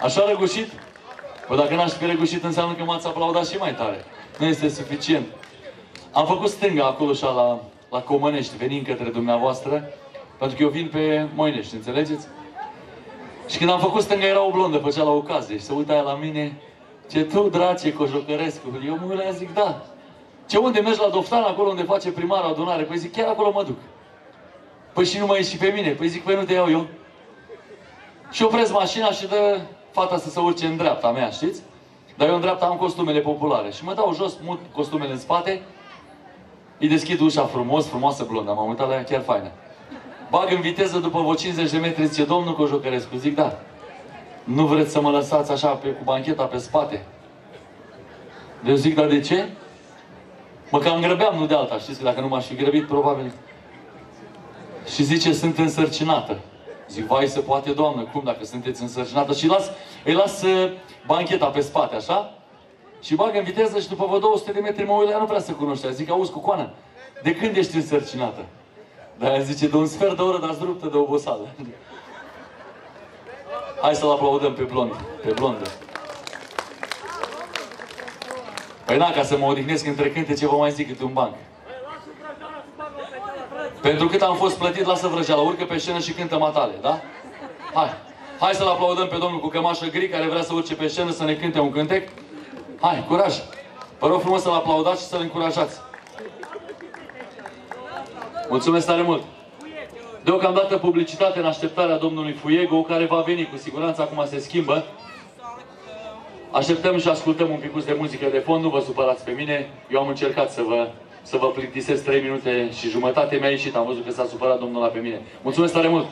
Așa răgușit? Păi dacă n-aș fi răgușit înseamnă că m-ați aplaudat și mai tare. Nu este suficient. Am făcut stânga acolo și la, la Comănești, venind către dumneavoastră, pentru că eu vin pe Moinești, înțelegeți? Și când am făcut stânga era o blondă, făcea la ocazie și se uita aia la mine, ce tu, drace, Cojocărescu. Eu mă uita, zic, da. Ce unde mergi la Doftan, acolo unde face primarul adunare? Păi zic, chiar acolo mă duc. Păi și nu mai ieși pe mine? Păi zic, păi nu te iau eu. Și opresc mașina și dă fata să se urce în dreapta mea, știți? Dar eu în dreapta am costumele populare. Și mă dau jos, mut costumele în spate, îi deschid ușa frumos, frumoasă blondă, m-am uitat la ea chiar faină. Bag în viteză după vreo 50 de metri, zice, domnul Cojocărescu, zic, da. Nu vreți să mă lăsați așa pe, cu bancheta pe spate? Eu zic, dar de ce? Mă cam grăbeam, nu de alta, știți că dacă nu m-aș fi grăbit, probabil. Și zice, sunt însărcinată. Zic, vai, se poate, doamnă, cum dacă sunteți însărcinată? Și las, îi las uh, bancheta pe spate, așa? Și bag în viteză și după vreo 200 de metri mă uit la ea, nu prea se cunoștea. Zic, auzi, cu coană, de când ești însărcinată? Dar ea zice, de un sfert de oră, dar ruptă de obosală. Hai să-l aplaudăm pe blond, pe blondă. Păi na, ca să mă odihnesc între cântece, vă mai zic câte un banc. Pentru cât am fost plătit, lasă vrăjeala, urcă pe scenă și cântă matale, da? Hai! Hai să-l aplaudăm pe domnul cu cămașă gri, care vrea să urce pe scenă să ne cânte un cântec. Hai, curaj! Vă rog frumos să-l aplaudați și să-l încurajați. Mulțumesc tare mult! Deocamdată publicitate în așteptarea domnului Fuiego, care va veni cu siguranță, acum se schimbă. Așteptăm și ascultăm un pic de muzică de fond, nu vă supărați pe mine, eu am încercat să vă să vă plictisesc 3 minute și jumătate. Mi-a ieșit, am văzut că s-a supărat domnul la pe mine. Mulțumesc tare mult!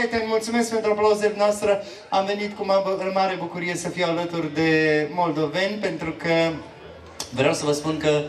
prieteni, mulțumesc pentru aplauzele noastră. Am venit cu mare bucurie să fiu alături de moldoveni, pentru că vreau să vă spun că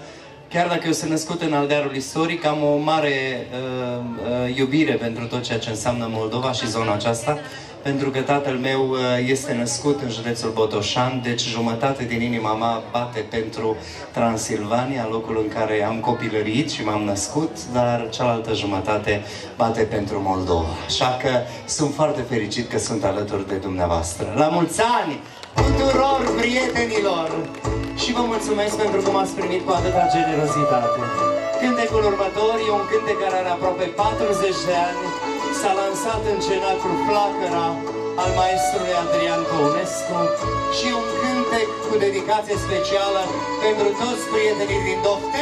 chiar dacă eu sunt născut în Aldearul istoric, am o mare uh, uh, iubire pentru tot ceea ce înseamnă Moldova și zona aceasta pentru că tatăl meu uh, este născut în județul Botoșan, deci jumătate din inima mea bate pentru Transilvania, locul în care am copilărit și m-am născut, dar cealaltă jumătate bate pentru Moldova. Așa că sunt foarte fericit că sunt alături de dumneavoastră. La mulți ani tuturor prietenilor și vă mulțumesc pentru că m-ați primit cu atâta generozitate. Cântecul următor e un cântec care are aproape 40 de ani s-a lansat în cenacul Flacăra al maestrului Adrian Păunescu și un cântec cu dedicație specială pentru toți prietenii din Dofte.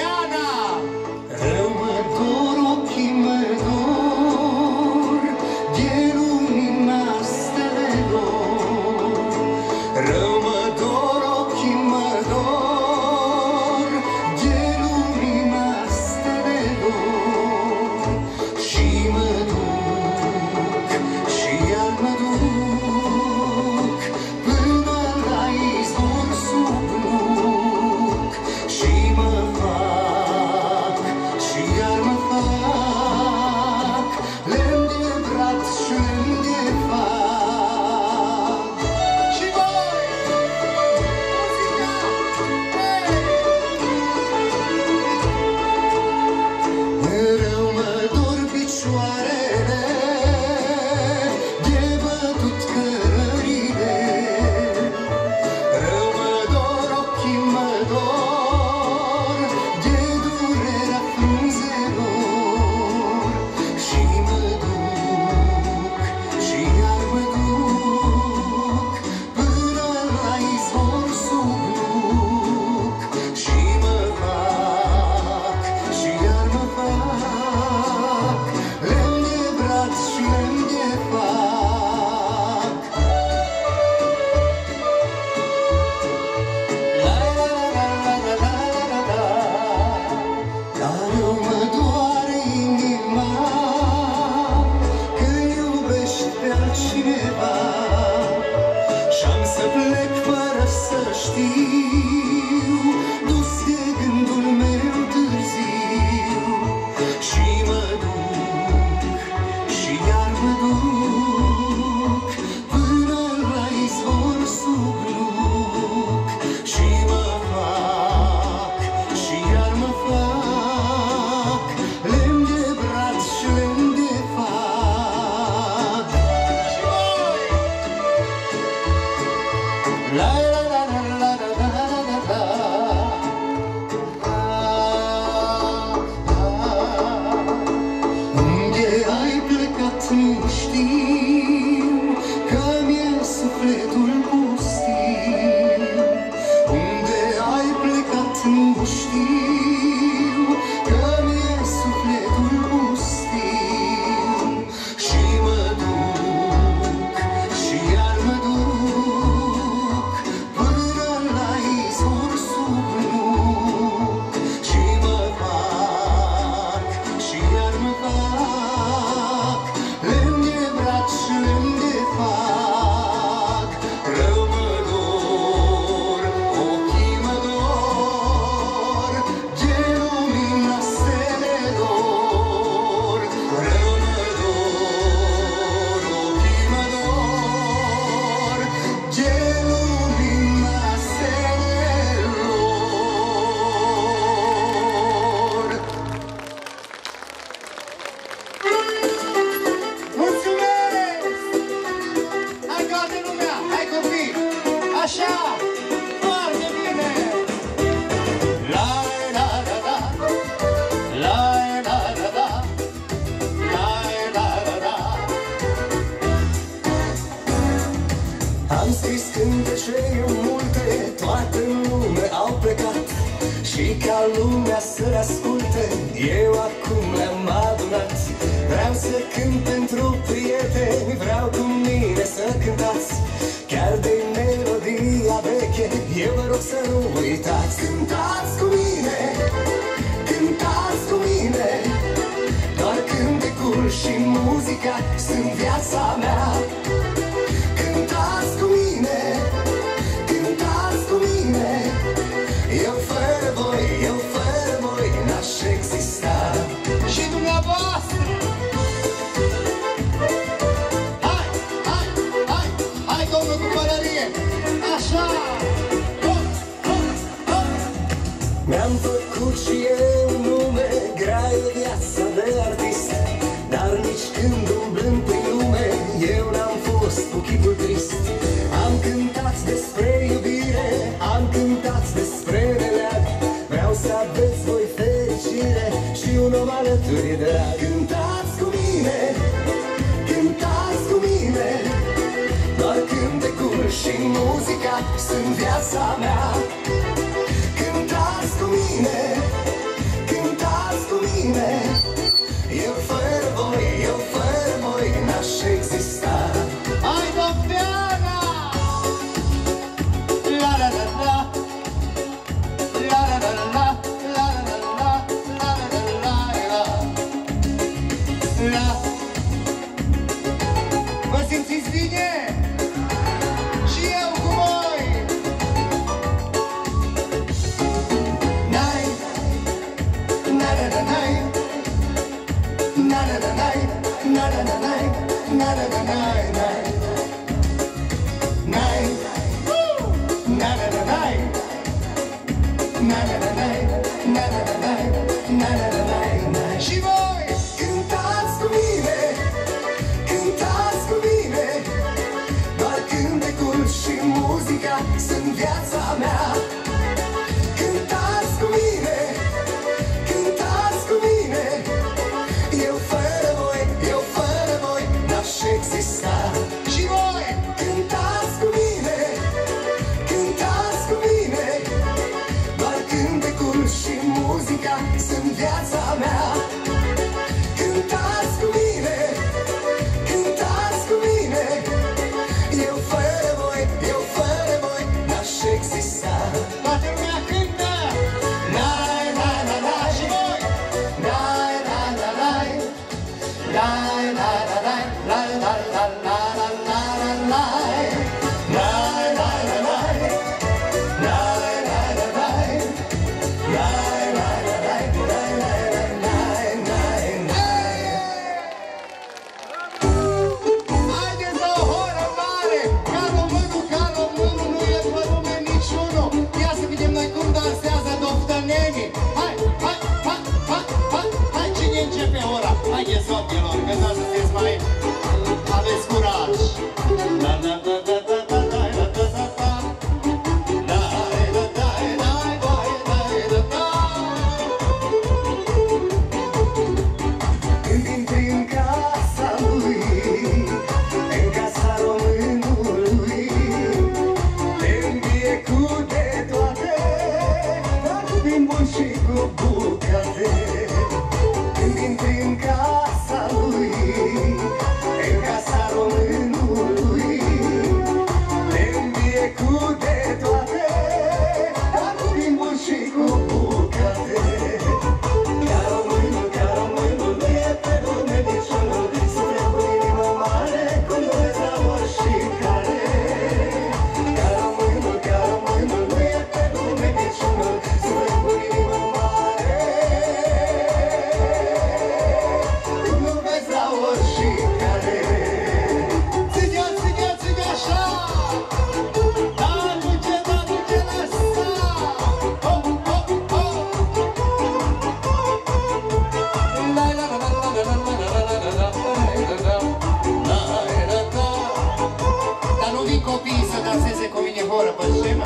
asize ko bine hora pa shema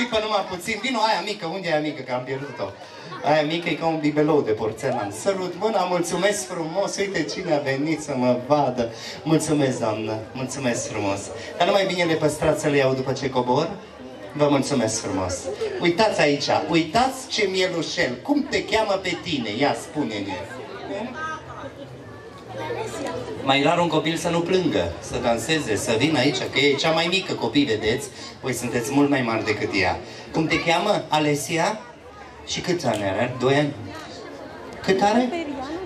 clipă numai puțin. Vino aia mică, unde e aia mică, că am pierdut-o. Aia mică e ca un bibelou de porțelan. Sărut mâna, mulțumesc frumos. Uite cine a venit să mă vadă. Mulțumesc, doamnă. Mulțumesc frumos. Dar nu mai bine le păstrați să le iau după ce cobor? Vă mulțumesc frumos. Uitați aici, uitați ce mielușel. Cum te cheamă pe tine? Ia, spune-ne. Mai rar un copil să nu plângă, să danseze, să vină aici, că e cea mai mică copii, vedeți? Voi sunteți mult mai mari decât ea. Cum te cheamă? Alesia? Și câți ani are? Doi ani? Cât are?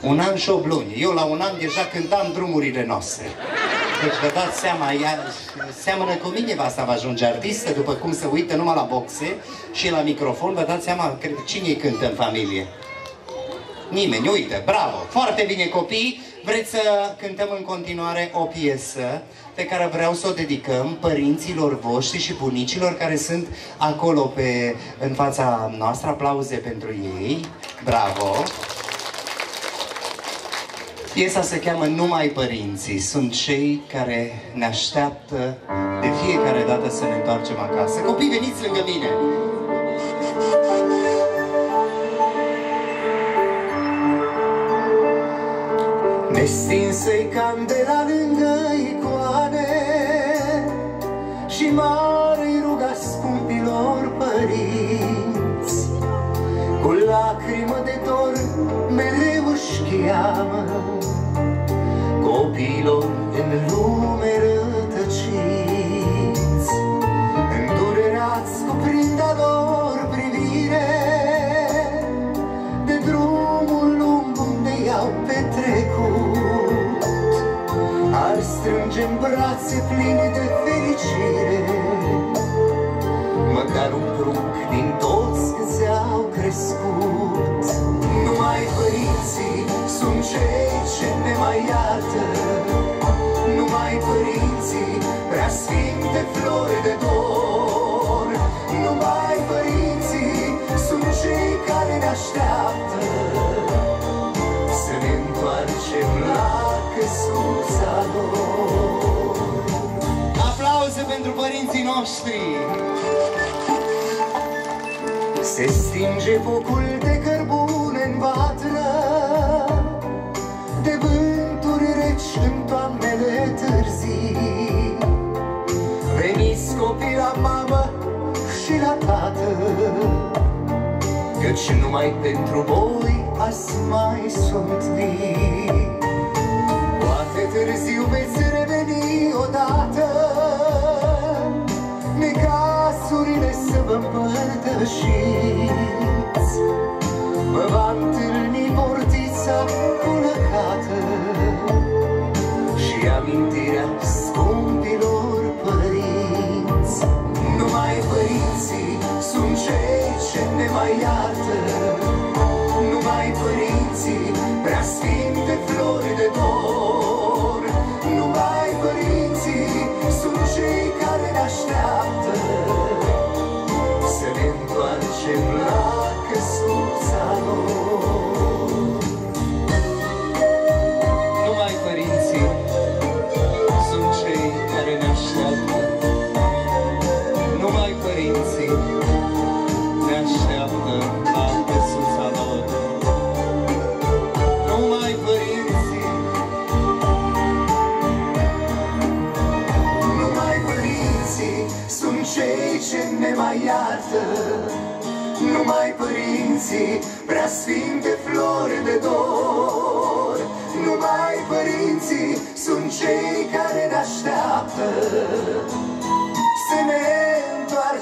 Un an și opt luni. Eu la un an deja cântam drumurile noastre. Deci vă dați seama, ea seamănă cu mine, asta va ajunge artistă, după cum se uită numai la boxe și la microfon, vă dați seama cred, cine îi cântă în familie. Nimeni, uite, bravo! Foarte bine copii! Vreți să cântăm în continuare o piesă pe care vreau să o dedicăm părinților voștri și bunicilor care sunt acolo pe, în fața noastră. Aplauze pentru ei. Bravo! Piesa se cheamă Numai părinții. Sunt cei care ne așteaptă de fiecare dată să ne întoarcem acasă. Copii, veniți lângă mine! Nestinsă-i candela lângă Și mare-i ruga scumpilor părinți. Cu lacrimă de dor mereu își cheamă Copilor în lume rătăciți Ar strânge în brațe pline de fericire. Măcar un prunc din toți câți au crescut. Numai părinții sunt cei ce ne mai iartă. Numai părinții prea sfinte flori de dor. Numai părinții sunt cei care ne așteaptă căsuța lor Aplauze pentru părinții noștri! Se stinge focul de cărbune în vatră De vânturi reci în toamnele târzii Veniți copii la mamă și la tată Căci numai pentru voi azi mai sunt vii Poate târziu veți reveni odată. Necasurile să vă împărtășiți. Vă va întâlni portița culăcată Și amintirea scumpilor părinți. Numai părinții sunt cei ce ne mai iartă Numai părinții prea sfinte flori de dor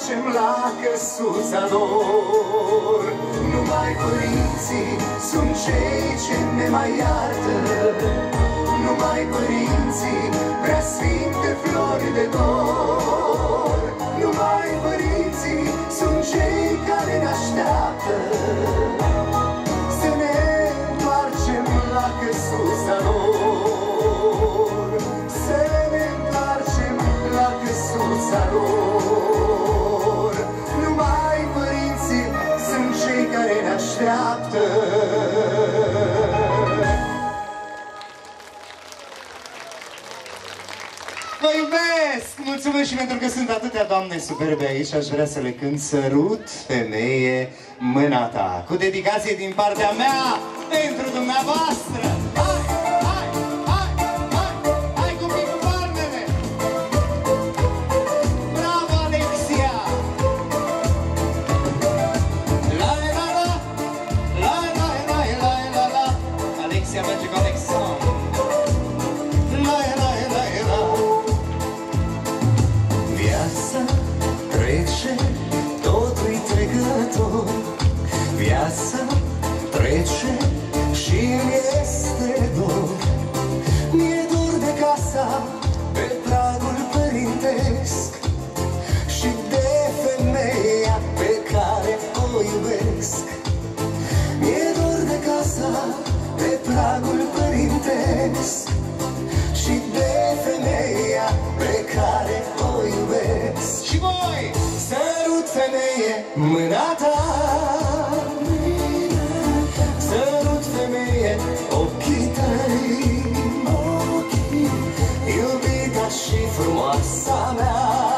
facem la căsuța lor. Numai părinții sunt cei ce ne mai iartă, Numai părinții, prea sfinte flori de dor. Numai părinții sunt cei care ne așteaptă, Să la căsuța lor. Să ne întoarcem la căsuța lor. mulțumesc și pentru că sunt atâtea doamne superbe aici, aș vrea să le cânt sărut, femeie, mâna ta, cu dedicație din partea mea pentru dumneavoastră! voi Sărut femeie mâna ta. Sărut femeie ochii tăi. Iubita și frumoasa mea.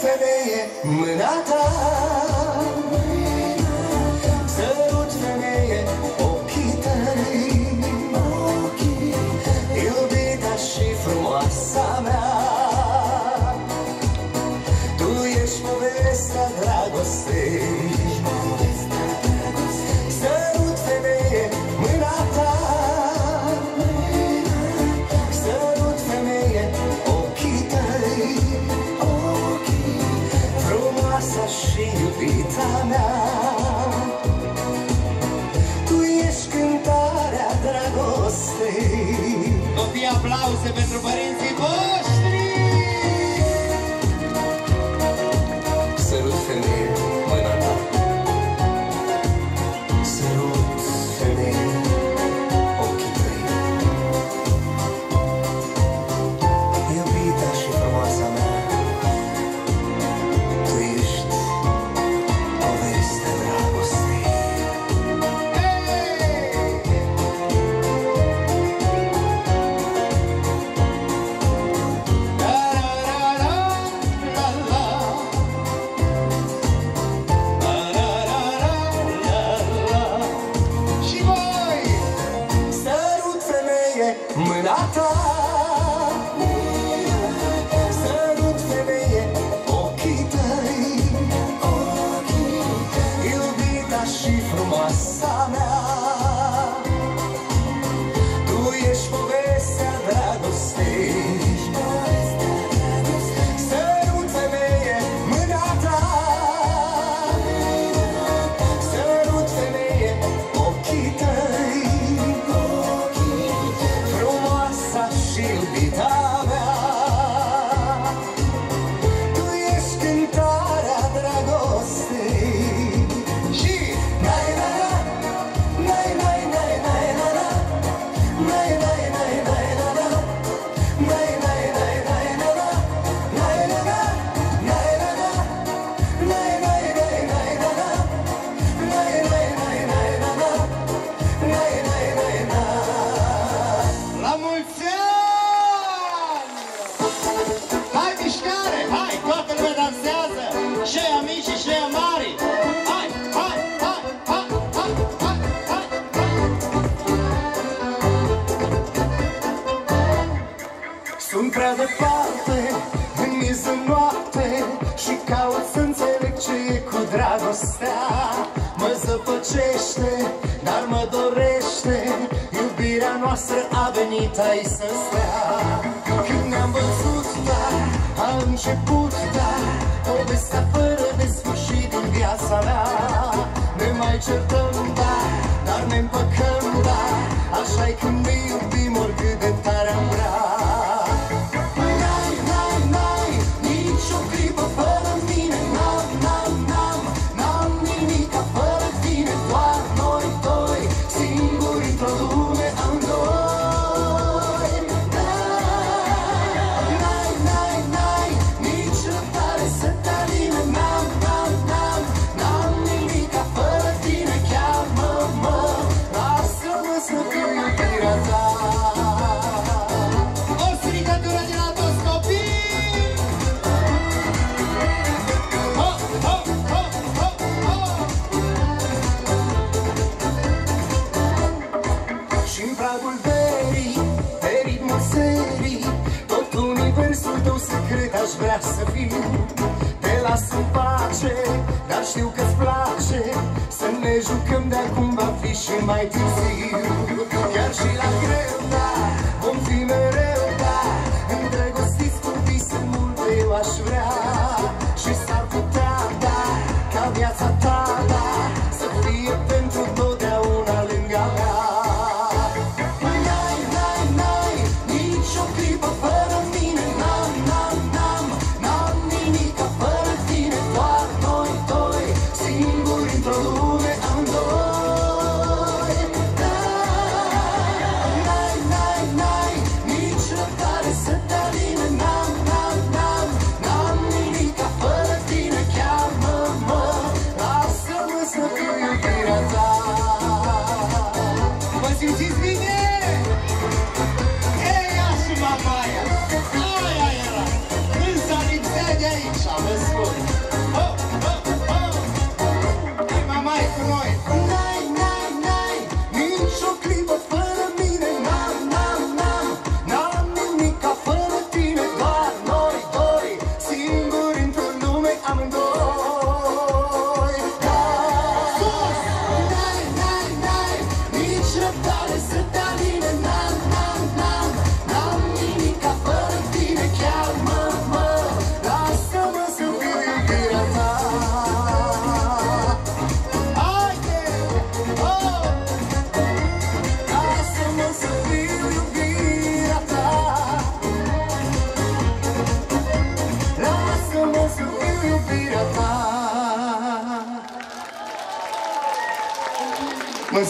femeie, mâna ta. copii aplauze pentru părinții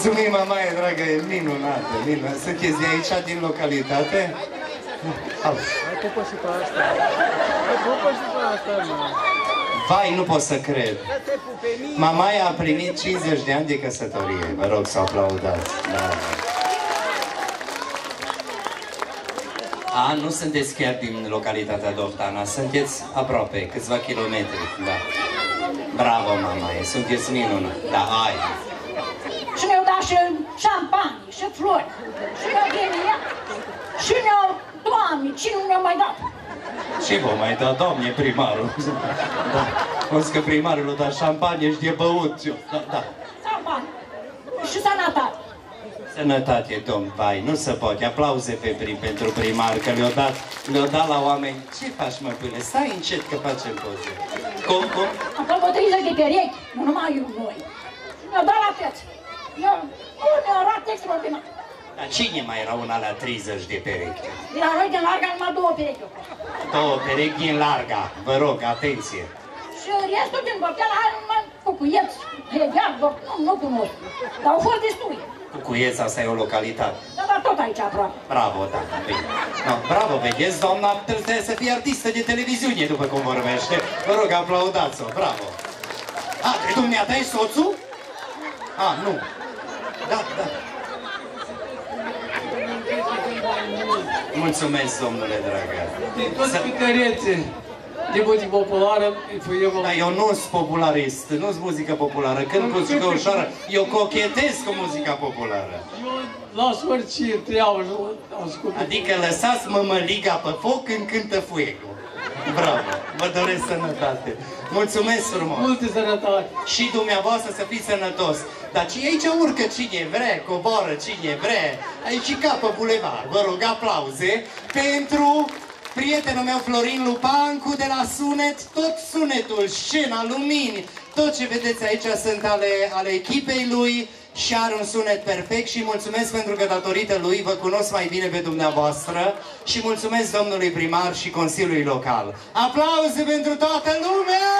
Mulțumim, mamaie dragă, e minunată, minunată. Sunteți de aici, din localitate? Au. Hai pupă și pe asta. Hai pupă și pe asta, mă. Vai, nu pot să cred. Dă-te pupe mie. Mamaia a primit 50 de ani de căsătorie. Vă rog să aplaudați. Da. A, nu sunteți chiar din localitatea Doftana, sunteți aproape, câțiva kilometri, da. Bravo, mamaie, sunteți minună. Da, hai. Și ne-au dat și șampanie, și flori, și ne-au genia, și ne-au, Doamne, cine nu ne-a mai dat? Ce vă mai da, doamne, primarul? Da. O că primarul a dat șampanie și de băut. Da, da. Șampanie. Și sănătate. Sănătate, domn, vai, nu se poate. Aplauze pe prim, pentru primar, că le-au dat, le dat la oameni. Ce faci, mă, până? Stai încet, că facem poze. Cum, cum? Am făcut 30 de perechi, nu numai eu, noi. Și ne-au dat la piață. Ne-au, nu, ne-au arat extraordinar. Dar cine mai era una la 30 de perechi? De la noi din larga numai două perechi. Au fost. Două perechi din larga. Vă rog, atenție. Și restul din Băpteala, hai numai cucuieți, hegear, doar, nu, nu cunosc. Dar au fost destui. Cucuieța, asta e o localitate. Dar, dar tot aici aproape. Bravo, da, bine. No, bravo, vedeți, doamna trebuie să fie artistă de televiziune, după cum vorbește. Vă rog, aplaudați-o, bravo. A, de dumneata e soțul? A, nu. Mulțumesc, domnule dragă. Din toți cântărețe de muzică populară, Da, eu nu sunt popularist, nu sunt muzică populară. Când muzică ușoară, eu cochetez cu muzica populară. Eu las orice treabă și ascult. Adică lăsați mămăliga pe foc când cântă fuegul. Bravo! Vă doresc sănătate! Mulțumesc frumos! Multe sănătate! Și dumneavoastră să fiți sănătos! Dar ce aici urcă cine vrea, coboară cine vrea, aici capă bulevar. Vă rog aplauze pentru prietenul meu Florin Lupancu de la Sunet, tot sunetul, scena, lumini, tot ce vedeți aici sunt ale, ale echipei lui și are un sunet perfect și mulțumesc pentru că datorită lui vă cunosc mai bine pe dumneavoastră și mulțumesc domnului primar și Consiliului Local. Aplauze pentru toată lumea!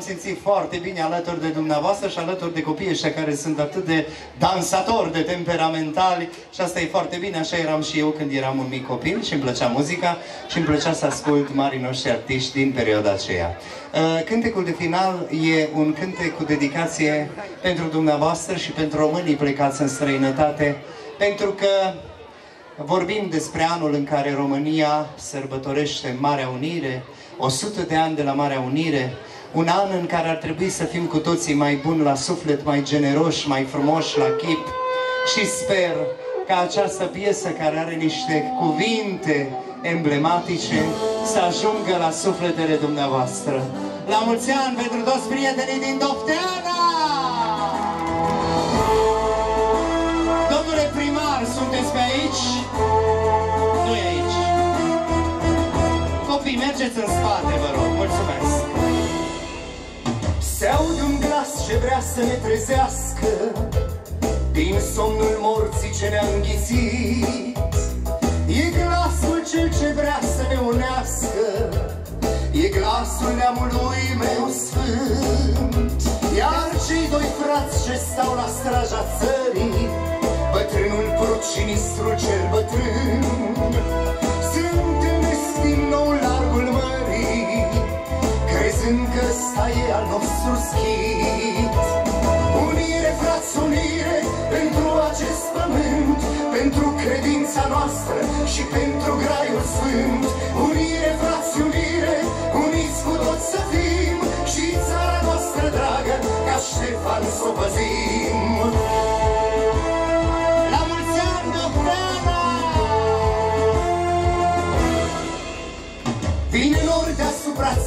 m-am simțit foarte bine alături de dumneavoastră și alături de copiii ăștia care sunt atât de dansatori, de temperamentali și asta e foarte bine, așa eram și eu când eram un mic copil și îmi plăcea muzica și îmi plăcea să ascult marii noștri artiști din perioada aceea. Uh, cântecul de final e un cântec cu dedicație pentru dumneavoastră și pentru românii plecați în străinătate, pentru că vorbim despre anul în care România sărbătorește Marea Unire, 100 de ani de la Marea Unire, un an în care ar trebui să fim cu toții mai buni la suflet, mai generoși, mai frumoși la chip și sper ca această piesă care are niște cuvinte emblematice să ajungă la sufletele dumneavoastră. La mulți ani pentru toți prietenii din Dofteana! Domnule primar, sunteți pe aici? Nu e aici. Copii, mergeți în spate, vă rog. Mulțumesc! Se aude un glas ce vrea să ne trezească Din somnul morții ce ne-a înghițit. E glasul cel ce vrea să ne unească E glasul neamului meu sfânt. Iar cei doi frați ce stau la straja țării Bătrânul prut și nistrul cel bătrân Se întâlnesc din nou largul mării Crezând că ăsta e al nostru schit Unire, frați, unire pentru acest pământ Pentru credința noastră și pentru graiul sfânt. Unire, frați, unire, uniți cu toți să fim Și țara noastră dragă, ca Ștefan să o păzim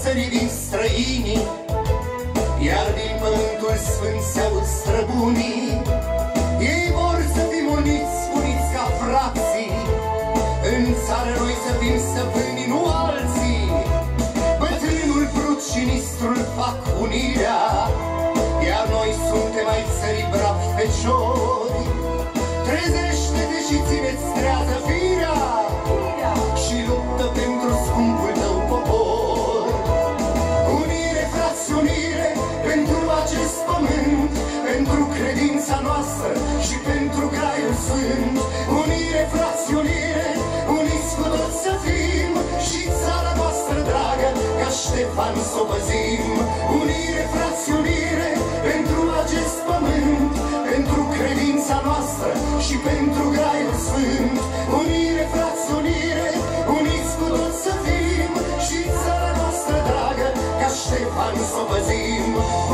țării din străinii Iar din pământul sfânt se aud străbunii. Ei vor să fim uniți, uniți ca frații În țară noi să fim stăpânii, nu alții. Bătrânul brut și nistrul fac unirea Iar noi suntem ai țării bravi feciori Trezește-te și ține-ți trează firea ca Ștefan să o păzim Unire, frați, unire pentru acest pământ Pentru credința noastră și pentru graiul sfânt. Unire, frați, unire, uniți cu toți să fim Și țara noastră dragă, ca Ștefan să o păzim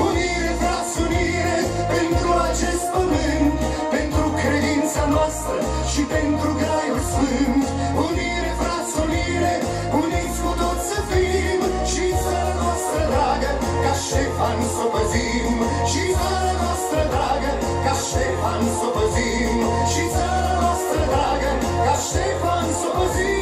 Unire, frați, unire, pentru acest pământ Pentru credința noastră și Ștefan să o păzim Și țara noastră dragă, ca Ștefan să o păzim Și țara noastră dragă, ca Ștefan să o păzim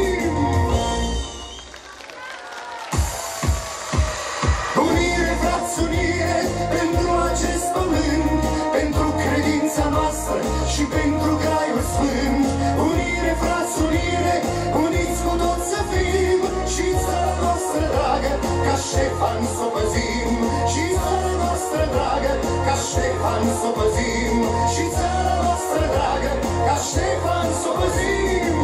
Ștefan să o păzim Și țara noastră dragă, ca Ștefan să o păzim Și țara noastră dragă, ca Ștefan să o păzim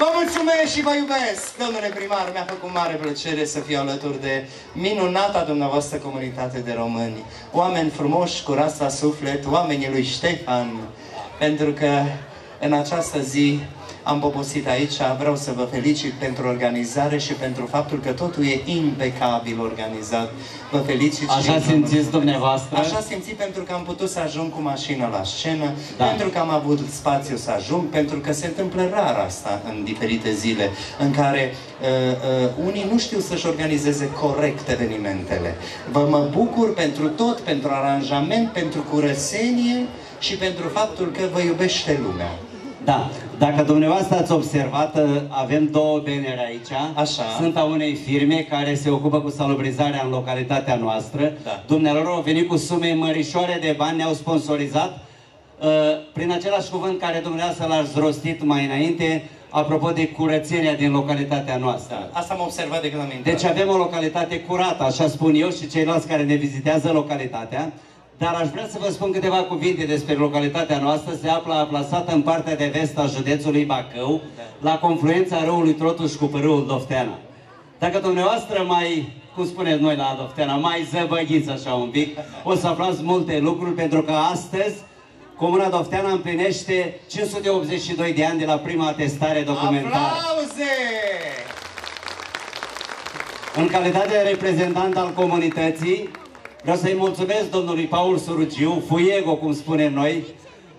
Vă mulțumesc și vă iubesc! Domnule primar, mi-a făcut mare plăcere să fiu alături de minunata dumneavoastră comunitate de români. Oameni frumoși, cu ras la suflet, oamenii lui Ștefan, pentru că în această zi am poposit aici, vreau să vă felicit pentru organizare și pentru faptul că totul e impecabil organizat. Vă felicit Așa și vă simțiți mulțumesc. dumneavoastră? Așa simțit pentru că am putut să ajung cu mașina la scenă, Da. pentru că am avut spațiu să ajung, pentru că se întâmplă rar asta în diferite zile, în care uh, uh, unii nu știu să-și organizeze corect evenimentele. Vă mă bucur pentru tot, pentru aranjament, pentru curățenie și pentru faptul că vă iubește lumea. Da, dacă dumneavoastră ați observat, avem două benere aici. Așa. Sunt a unei firme care se ocupă cu salubrizarea în localitatea noastră. Da. Dumnealor au venit cu sume mărișoare de bani, ne-au sponsorizat uh, prin același cuvânt care dumneavoastră l-ați rostit mai înainte, apropo de curățenia din localitatea noastră. Asta am observat de când am intrat. Deci avem o localitate curată, așa spun eu și ceilalți care ne vizitează localitatea. Dar aș vrea să vă spun câteva cuvinte despre localitatea noastră. Se află plasată în partea de vest a județului Bacău, la confluența râului Trotuș cu râul Dofteana. Dacă dumneavoastră mai, cum spunem noi la Dofteana, mai zăbăghiți așa un pic, o să aflați multe lucruri, pentru că astăzi Comuna Dofteana împlinește 582 de ani de la prima atestare documentară. Aplauze! În calitate de reprezentant al comunității, vreau să-i mulțumesc domnului Paul Surugiu, Fuiego, cum spunem noi.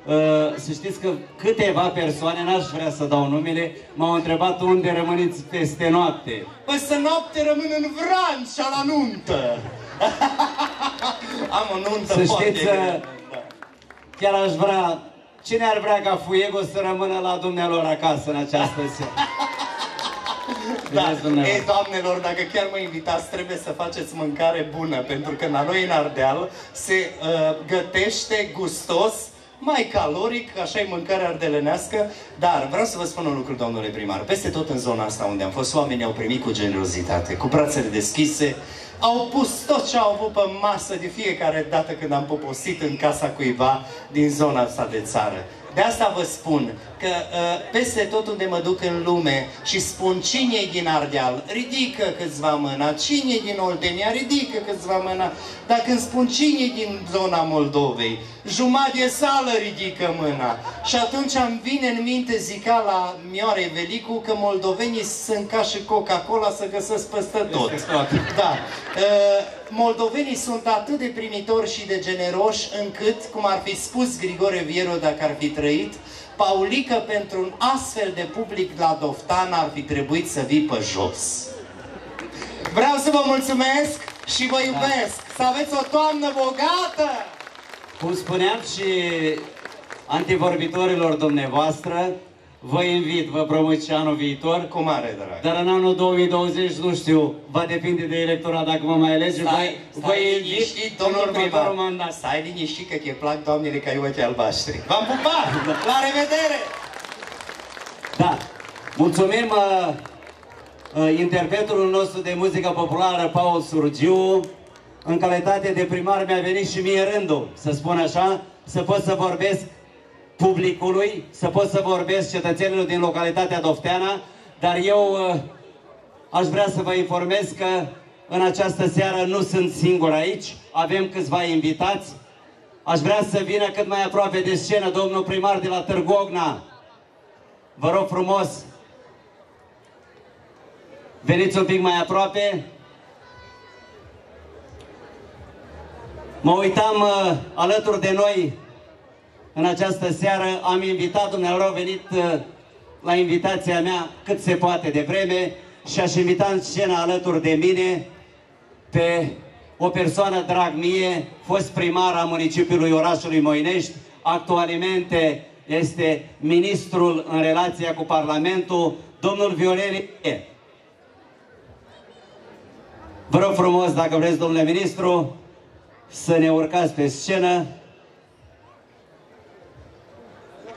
Uh, Să știți că câteva persoane, n-aș vrea să dau numele, m-au întrebat unde rămâneți peste noapte. Păi să noapte rămân în Vrancea la nuntă! am o nuntă Să foarte știți, grea. uh, chiar aș vrea Cine ar vrea ca Fuego să rămână la dumnealor acasă în această seară? Da, Vedeți, dumneavoastră. ei, doamnelor, dacă chiar mă invitați, trebuie să faceți mâncare bună, pentru că la noi în Ardeal se uh, gătește gustos, mai caloric, așa e mâncarea ardelenească, dar vreau să vă spun un lucru, domnule primar. Peste tot în zona asta unde am fost, oamenii au primit cu generozitate, cu brațele deschise, au pus tot ce au avut pe masă de fiecare dată când am poposit în casa cuiva din zona asta de țară. De asta vă spun că uh, peste tot unde mă duc în lume și spun cine e din Ardeal, ridică câțiva mâna, cine e din Oltenia, ridică câțiva mâna. Dar când spun cine e din zona Moldovei, jumătate de sală ridică mâna. Și atunci îmi vine în minte, zica la Mioare Velicu, că moldovenii sunt ca și Coca-Cola să găsesc peste tot. Da. Uh, moldovenii sunt atât de primitori și de generoși încât, cum ar fi spus Grigore Vieru dacă ar fi trăit, Paulică pentru un astfel de public la Doftan ar fi trebuit să vii pe jos. Vreau să vă mulțumesc și vă iubesc. Să aveți o toamnă bogată! Cum spuneam și antivorbitorilor dumneavoastră, vă invit, vă promit și anul viitor. Cu mare drag. Dar în anul 2020, nu știu, va depinde de electorat dacă mă mai alege. Stai, vă, stai vă invit liniștit, în domnul următorul primar. mandat. Stai liniștit că te plac doamnele ca ai ochii albaștri. V-am pupat! La revedere! Da. Mulțumim uh, uh, interpretul nostru de muzică populară, Paul Surgiu. În calitate de primar mi-a venit și mie rândul, să spun așa, să pot să vorbesc publicului, să pot să vorbesc cetățenilor din localitatea Dofteana, dar eu uh, aș vrea să vă informez că în această seară nu sunt singur aici, avem câțiva invitați. Aș vrea să vină cât mai aproape de scenă domnul primar de la Târgogna, Vă rog frumos, veniți un pic mai aproape. Mă uitam uh, alături de noi în această seară, am invitat, dumneavoastră au venit uh, la invitația mea cât se poate de vreme și aș invita în scenă alături de mine pe o persoană drag mie, fost primar a municipiului orașului Moinești, actualmente este ministrul în relația cu Parlamentul, domnul Viorel E. Vă rog frumos, dacă vreți, domnule ministru, să ne urcați pe scenă.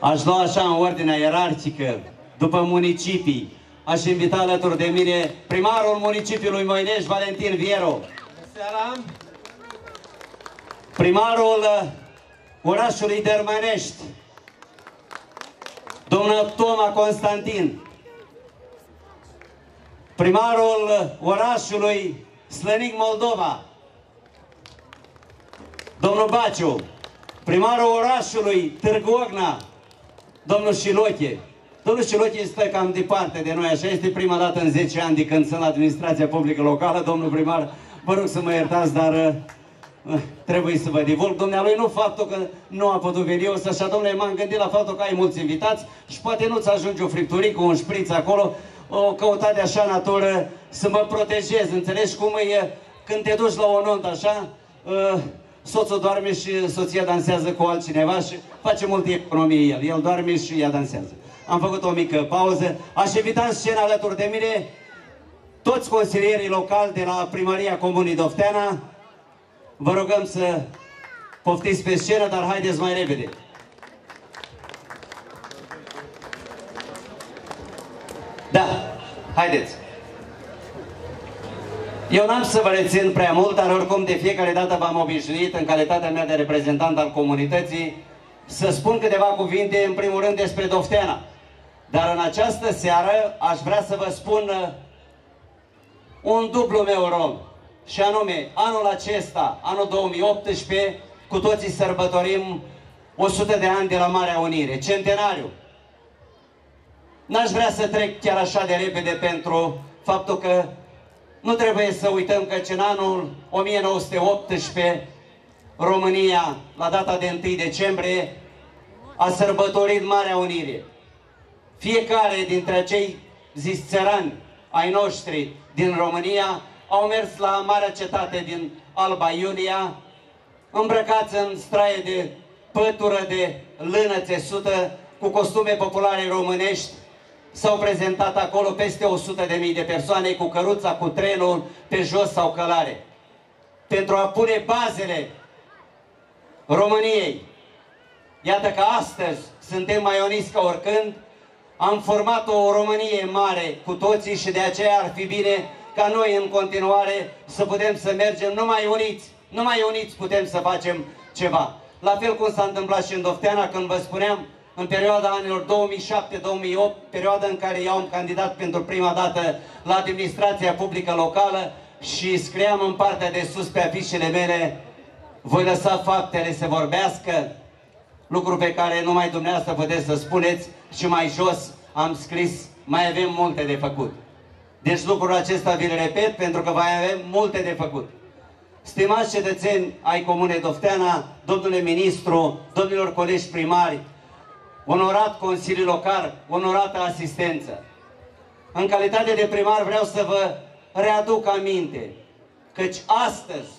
Aș lua așa în ordinea ierarhică, după municipii. Aș invita alături de mine primarul municipiului Moinești, Valentin Viero. Seara. Primarul uh, orașului Dărmănești, domnul Toma Constantin. Primarul uh, orașului Slănic Moldova, domnul Baciu. Primarul orașului Târgu Ogna, domnul Șiloche. Domnul Șiloche stă cam departe de noi, așa este prima dată în 10 ani de când sunt la administrația publică locală. Domnul primar, vă rog să mă iertați, dar uh, trebuie să vă divulg. Dumnealui nu faptul că nu a putut veni, o să așa, domnule, m-am gândit la faptul că ai mulți invitați și poate nu-ți ajunge o fripturică, un șpriț acolo, o căutat de așa natură să mă protejez, înțelegi cum e când te duci la o nuntă așa, uh, soțul doarme și soția dansează cu altcineva și face multă economie el. El doarme și ea dansează. Am făcut o mică pauză. Aș invita în scenă alături de mine toți consilierii locali de la Primăria Comunii Dofteana. Vă rugăm să poftiți pe scenă, dar haideți mai repede. Da, haideți. Eu n-am să vă rețin prea mult, dar oricum de fiecare dată v-am obișnuit în calitatea mea de reprezentant al comunității să spun câteva cuvinte în primul rând despre Dofteana. Dar în această seară aș vrea să vă spun uh, un dublu meu rol. Și anume, anul acesta, anul 2018, cu toții sărbătorim 100 de ani de la Marea Unire, centenariu. N-aș vrea să trec chiar așa de repede pentru faptul că nu trebuie să uităm că în anul 1918 România, la data de 1 decembrie, a sărbătorit Marea Unire. Fiecare dintre acei zis țărani ai noștri din România au mers la Marea Cetate din Alba Iulia, îmbrăcați în straie de pătură de lână țesută cu costume populare românești. S-au prezentat acolo peste 100 de mii de persoane cu căruța, cu trenul, pe jos sau călare. Pentru a pune bazele României. Iată că astăzi suntem mai uniți ca oricând, am format o Românie mare cu toții și de aceea ar fi bine ca noi în continuare să putem să mergem numai uniți. Numai uniți putem să facem ceva. La fel cum s-a întâmplat și în Dofteana, când vă spuneam, în perioada anilor 2007-2008, perioada în care eu am candidat pentru prima dată la administrația publică locală și scriam în partea de sus pe afișele mele voi lăsa faptele să vorbească, lucru pe care numai dumneavoastră puteți să spuneți și mai jos am scris, mai avem multe de făcut. Deci lucrul acesta vi-l repet pentru că mai avem multe de făcut. Stimați cetățeni ai Comunei Dofteana, domnule ministru, domnilor colegi primari, onorat Consiliu Local, onorată asistență. În calitate de primar vreau să vă readuc aminte căci astăzi,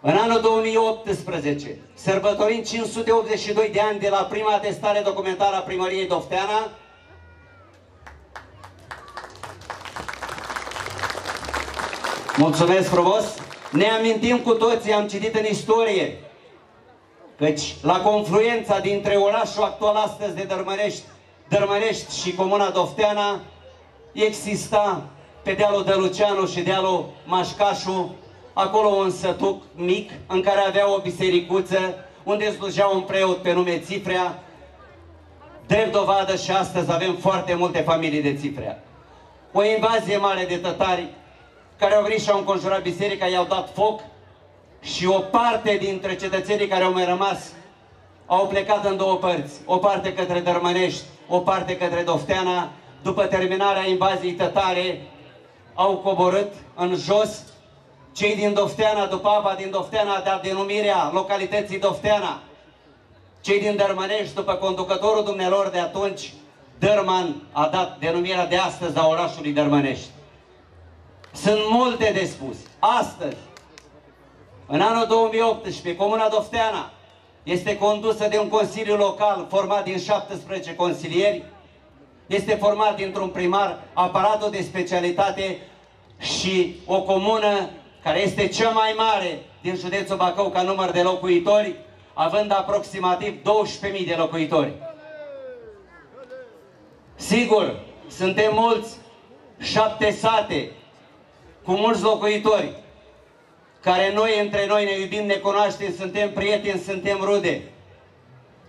în anul 2018, sărbătorind 582 de ani de la prima atestare documentară a primăriei Dofteana, Mulțumesc frumos! Ne amintim cu toții, am citit în istorie, căci la confluența dintre orașul actual astăzi de Dărmărești, Dărmărești și Comuna Dofteana, exista pe dealul Dăluceanu și dealul Mașcașu, acolo un sătuc mic în care avea o bisericuță, unde slujea un preot pe nume Țifrea. Drept dovadă și astăzi avem foarte multe familii de Țifrea. O invazie mare de tătari care au venit și au înconjurat biserica, i-au dat foc și o parte dintre cetățenii care au mai rămas au plecat în două părți. O parte către Dărmănești, o parte către Dofteana. După terminarea invaziei tătare, au coborât în jos. Cei din Dofteana, după apa din Dofteana, a dat denumirea localității Dofteana. Cei din Dărmănești, după conducătorul dumnealor de atunci, Dărman, a dat denumirea de astăzi a orașului Dărmănești. Sunt multe de spus. Astăzi, în anul 2018, Comuna Dofteana este condusă de un consiliu local format din 17 consilieri, este format dintr-un primar, aparatul de specialitate și o comună care este cea mai mare din județul Bacău ca număr de locuitori, având aproximativ 12.000 de locuitori. Sigur, suntem mulți, șapte sate, cu mulți locuitori, care noi între noi ne iubim, ne cunoaștem, suntem prieteni, suntem rude,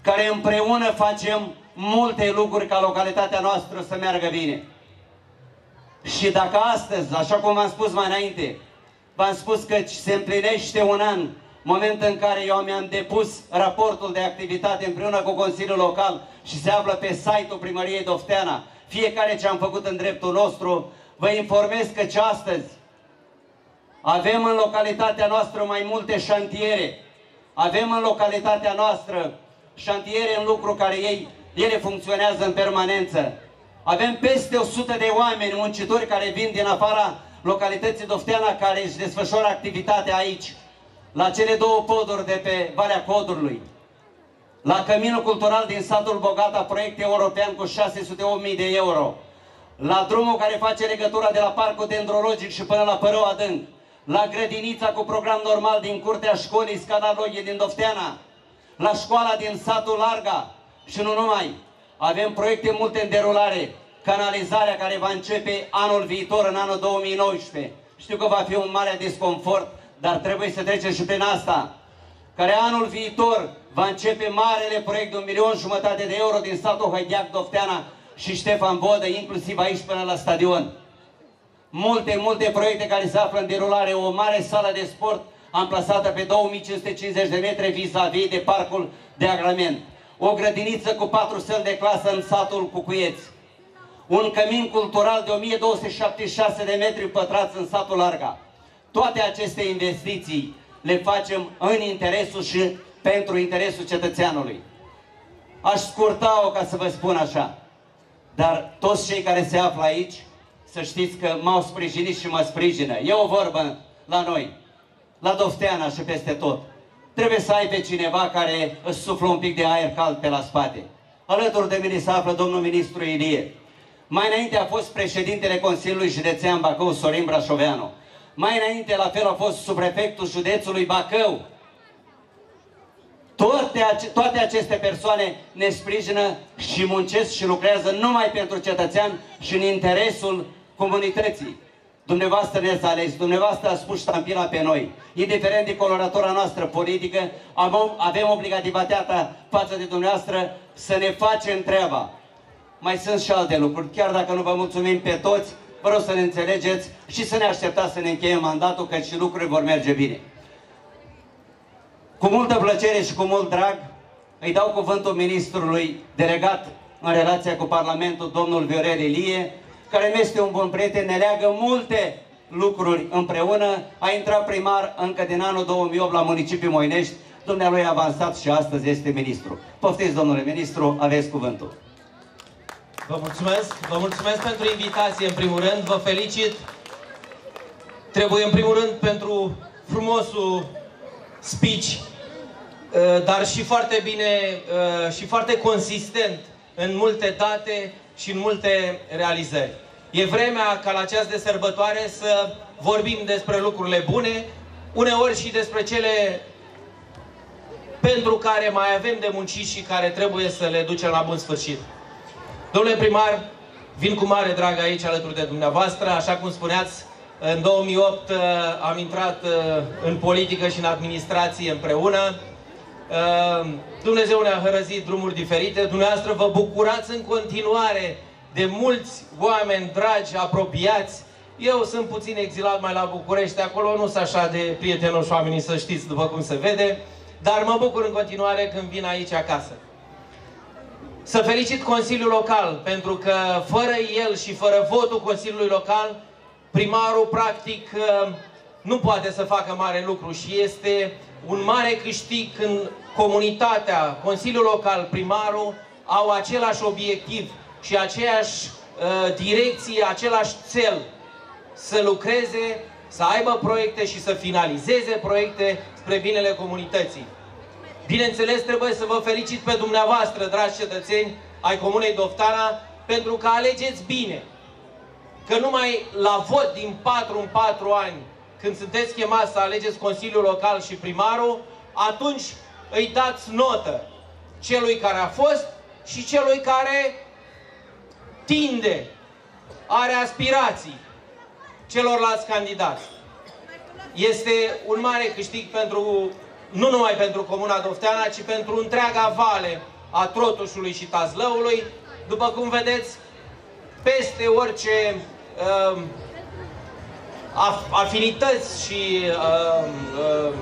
care împreună facem multe lucruri ca localitatea noastră să meargă bine. Și dacă astăzi, așa cum v-am spus mai înainte, v-am spus că se împlinește un an, moment în care eu mi-am depus raportul de activitate împreună cu Consiliul Local și se află pe site-ul Primăriei Dofteana, fiecare ce am făcut în dreptul nostru, vă informez că ce astăzi avem în localitatea noastră mai multe șantiere. Avem în localitatea noastră șantiere în lucru care ei, ele funcționează în permanență. Avem peste 100 de oameni muncitori care vin din afara localității Dofteana care își desfășoară activitatea aici, la cele două poduri de pe Valea Codurului. La Căminul Cultural din satul Bogata, proiect european cu 608.000 de euro. La drumul care face legătura de la Parcul Dendrologic și până la Părău Adânc la grădinița cu program normal din curtea școlii Scanaloghe din Dofteana, la școala din satul Larga și nu numai. Avem proiecte multe în derulare, canalizarea care va începe anul viitor, în anul 2019. Știu că va fi un mare disconfort, dar trebuie să trecem și prin asta. Care anul viitor va începe marele proiect de un milion jumătate de euro din satul Hăideac, Dofteana și Ștefan Vodă, inclusiv aici până la stadion multe, multe proiecte care se află în derulare, o mare sală de sport amplasată pe 2550 de metri vis-a-vis -vis de parcul de agrament, o grădiniță cu patru săli de clasă în satul Cucuieți, un cămin cultural de 1276 de metri pătrați în satul Larga. Toate aceste investiții le facem în interesul și pentru interesul cetățeanului. Aș scurta-o ca să vă spun așa, dar toți cei care se află aici să știți că m-au sprijinit și mă sprijină. E o vorbă la noi, la Dofteana și peste tot. trebuie să ai pe cineva care îți suflă un pic de aer cald pe la spate. Alături de mine se află domnul ministru Ilie. Mai înainte a fost președintele Consiliului Județean Bacău, Sorin Brașoveanu. Mai înainte, la fel, a fost subprefectul județului Bacău, toate, ace- toate aceste persoane ne sprijină și muncesc și lucrează numai pentru cetățean și în interesul comunității. Dumneavoastră ne-ați ales, dumneavoastră ați pus ștampila pe noi. Indiferent de coloratura noastră politică, am- avem obligativitatea față de dumneavoastră să ne facem treaba. Mai sunt și alte lucruri, chiar dacă nu vă mulțumim pe toți, vă rog să ne înțelegeți și să ne așteptați să ne încheiem mandatul, că și lucrurile vor merge bine. Cu multă plăcere și cu mult drag îi dau cuvântul ministrului delegat în relația cu Parlamentul, domnul Viorel Ilie, care mi este un bun prieten, ne leagă multe lucruri împreună. A intrat primar încă din anul 2008 la municipiul Moinești, dumnealui a avansat și astăzi este ministru. Poftiți, domnule ministru, aveți cuvântul. Vă mulțumesc, vă mulțumesc pentru invitație în primul rând, vă felicit. Trebuie în primul rând pentru frumosul speech, uh, dar și foarte bine uh, și foarte consistent în multe date și în multe realizări. E vremea ca la ceas de sărbătoare să vorbim despre lucrurile bune, uneori și despre cele pentru care mai avem de muncit și care trebuie să le ducem la bun sfârșit. Domnule primar, vin cu mare drag aici alături de dumneavoastră. Așa cum spuneați, în 2008 uh, am intrat uh, în politică și în administrație împreună. Uh, Dumnezeu ne-a hărăzit drumuri diferite. Dumneavoastră vă bucurați în continuare de mulți oameni dragi, apropiați. Eu sunt puțin exilat mai la București, acolo nu sunt așa de prietenoși oamenii, să știți, după cum se vede, dar mă bucur în continuare când vin aici acasă. Să felicit Consiliul Local, pentru că fără el și fără votul Consiliului Local, primarul practic nu poate să facă mare lucru și este un mare câștig când comunitatea, Consiliul Local, primarul au același obiectiv și aceeași uh, direcție, același cel să lucreze, să aibă proiecte și să finalizeze proiecte spre binele comunității. Bineînțeles, trebuie să vă felicit pe dumneavoastră, dragi cetățeni ai Comunei Doftana, pentru că alegeți bine. Că numai la vot din 4 în 4 ani, când sunteți chemați să alegeți Consiliul Local și primarul, atunci îi dați notă celui care a fost și celui care tinde, are aspirații celorlalți candidați. Este un mare câștig pentru, nu numai pentru Comuna Dofteana, ci pentru întreaga vale a Trotușului și Tazlăului. După cum vedeți, peste orice uh, afinități și uh, uh,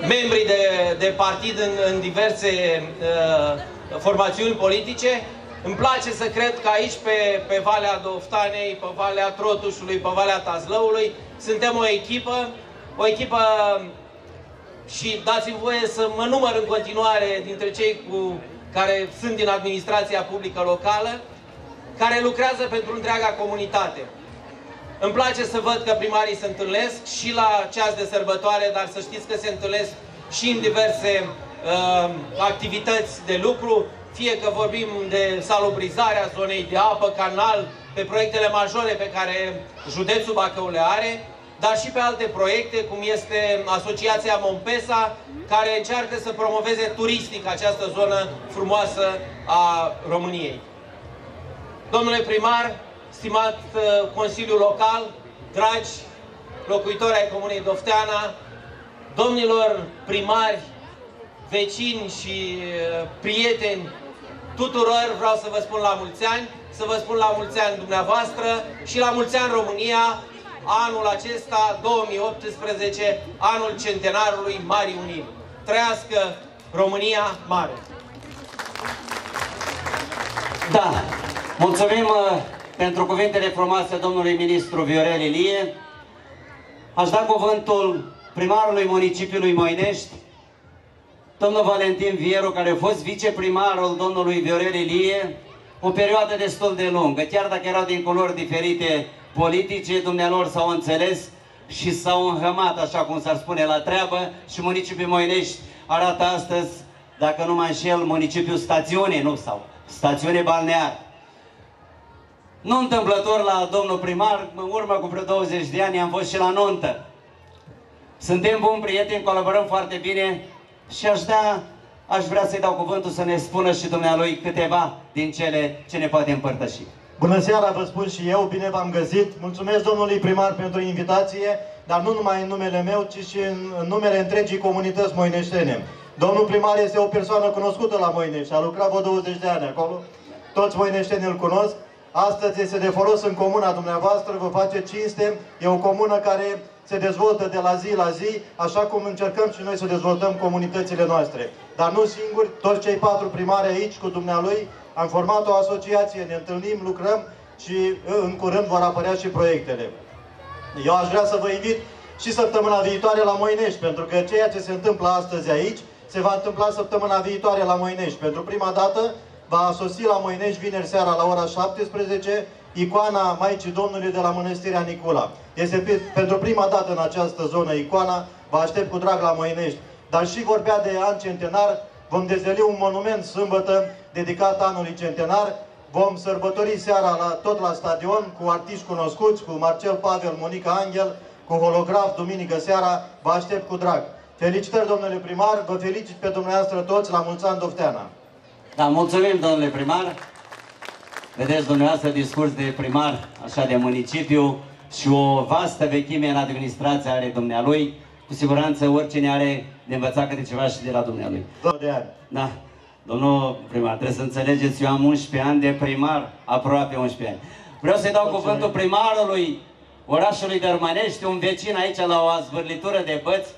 membrii de, de partid în, în diverse uh, formațiuni politice, îmi place să cred că aici, pe, pe Valea Doftanei, pe Valea Trotușului, pe Valea Tazlăului, suntem o echipă, o echipă și dați-mi voie să mă număr în continuare dintre cei cu care sunt din administrația publică locală, care lucrează pentru întreaga comunitate. Îmi place să văd că primarii se întâlnesc și la ceas de sărbătoare, dar să știți că se întâlnesc și în diverse uh, activități de lucru, fie că vorbim de salubrizarea zonei de apă, canal, pe proiectele majore pe care județul Bacău le are, dar și pe alte proiecte, cum este Asociația Mompesa, care încearcă să promoveze turistic această zonă frumoasă a României. Domnule primar, stimat uh, Consiliu Local, dragi locuitori ai Comunei Dofteana, domnilor primari, vecini și uh, prieteni, tuturor vreau să vă spun la mulți ani, să vă spun la mulți ani dumneavoastră și la mulți ani România, anul acesta, 2018, anul centenarului Marii Uniri. Trăiască România Mare! Da, mulțumim uh, pentru cuvintele frumoase domnului ministru Viorel Ilie. Aș da cuvântul primarului municipiului Moinești, domnul Valentin Vieru, care a fost viceprimarul domnului Viorel Ilie, o perioadă destul de lungă, chiar dacă erau din culori diferite politice, dumnealor s-au înțeles și s-au înhămat, așa cum s-ar spune, la treabă și municipiul Moinești arată astăzi, dacă nu mă înșel, municipiul stațiune, nu sau stațiune balnear. Nu întâmplător la domnul primar, în urmă cu vreo 20 de ani am fost și la nuntă. Suntem buni prieteni, colaborăm foarte bine și aș da, aș vrea să-i dau cuvântul să ne spună și dumnealui câteva din cele ce ne poate împărtăși. Bună seara, vă spun și eu, bine v-am găsit. Mulțumesc domnului primar pentru invitație, dar nu numai în numele meu, ci și în numele întregii comunități moineștene. Domnul primar este o persoană cunoscută la Moinești, a lucrat vreo 20 de ani acolo. Toți moineștenii îl cunosc. Astăzi este de folos în comuna dumneavoastră, vă face cinste. E o comună care se dezvoltă de la zi la zi, așa cum încercăm și noi să dezvoltăm comunitățile noastre. Dar nu singuri, toți cei patru primari aici cu dumnealui, am format o asociație, ne întâlnim, lucrăm și în curând vor apărea și proiectele. Eu aș vrea să vă invit și săptămâna viitoare la Moinești, pentru că ceea ce se întâmplă astăzi aici, se va întâmpla săptămâna viitoare la Moinești. Pentru prima dată va sosi la Moinești vineri seara la ora 17 icoana Maicii Domnului de la Mănăstirea Nicula. Este pe, pentru prima dată în această zonă icoana, vă aștept cu drag la Moinești. Dar și vorbea de an centenar, vom dezveli un monument sâmbătă dedicat anului centenar. Vom sărbători seara la, tot la stadion cu artiști cunoscuți, cu Marcel Pavel, Monica Angel, cu holograf duminică seara. Vă aștept cu drag. Felicitări, domnule primar, vă felicit pe dumneavoastră toți la mulți ani Dofteana. Da, mulțumim, domnule primar. Vedeți, dumneavoastră, discurs de primar, așa de municipiu și o vastă vechime în administrație are dumnealui. Cu siguranță oricine are de învățat câte ceva și de la dumnealui. de ani. Da. Domnul primar, trebuie să înțelegeți, eu am 11 ani de primar, aproape 11 ani. Vreau să-i dau Mulțumim. cuvântul primarului orașului Dărmănești, un vecin aici la o azvârlitură de băți.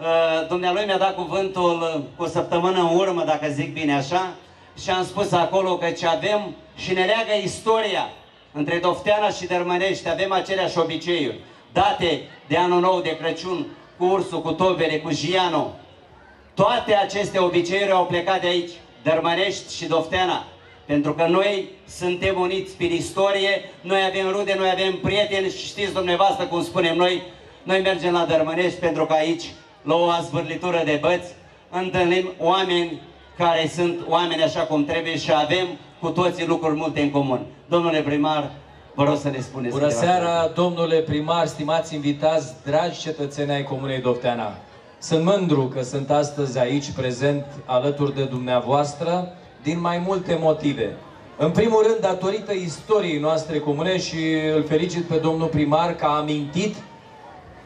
Uh, Dumnealui mi-a dat cuvântul uh, cu o săptămână în urmă, dacă zic bine așa, și am spus acolo că ce avem și ne leagă istoria între Dofteana și Dărmănești, avem aceleași obiceiuri, date de anul nou, de Crăciun, cu ursul, cu tobere, cu Giano. Toate aceste obiceiuri au plecat de aici, Dărmănești și Dofteana. Pentru că noi suntem uniți prin istorie, noi avem rude, noi avem prieteni și știți dumneavoastră cum spunem noi, noi mergem la Dărmănești pentru că aici, la o azvârlitură de băți, întâlnim oameni care sunt oameni așa cum trebuie și avem cu toții lucruri multe în comun. Domnule primar, vă rog să ne spuneți. Bună câteva seara, domnule primar, stimați invitați, dragi cetățeni ai Comunei Dofteana. Sunt mândru că sunt astăzi aici prezent alături de dumneavoastră din mai multe motive. În primul rând, datorită istoriei noastre comune și îl felicit pe domnul primar că a amintit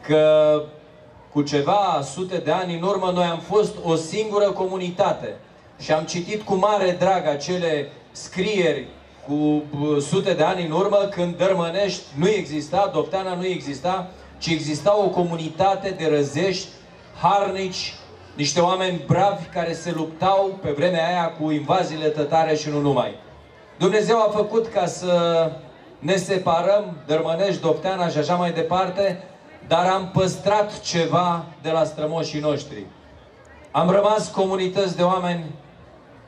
că cu ceva sute de ani în urmă noi am fost o singură comunitate și am citit cu mare drag acele scrieri cu uh, sute de ani în urmă când Dărmănești nu exista, Dofteana nu exista, ci exista o comunitate de răzești, harnici, niște oameni bravi care se luptau pe vremea aia cu invaziile tătare și nu numai. Dumnezeu a făcut ca să ne separăm, Dărmănești, Dofteana și așa mai departe, dar am păstrat ceva de la strămoșii noștri. Am rămas comunități de oameni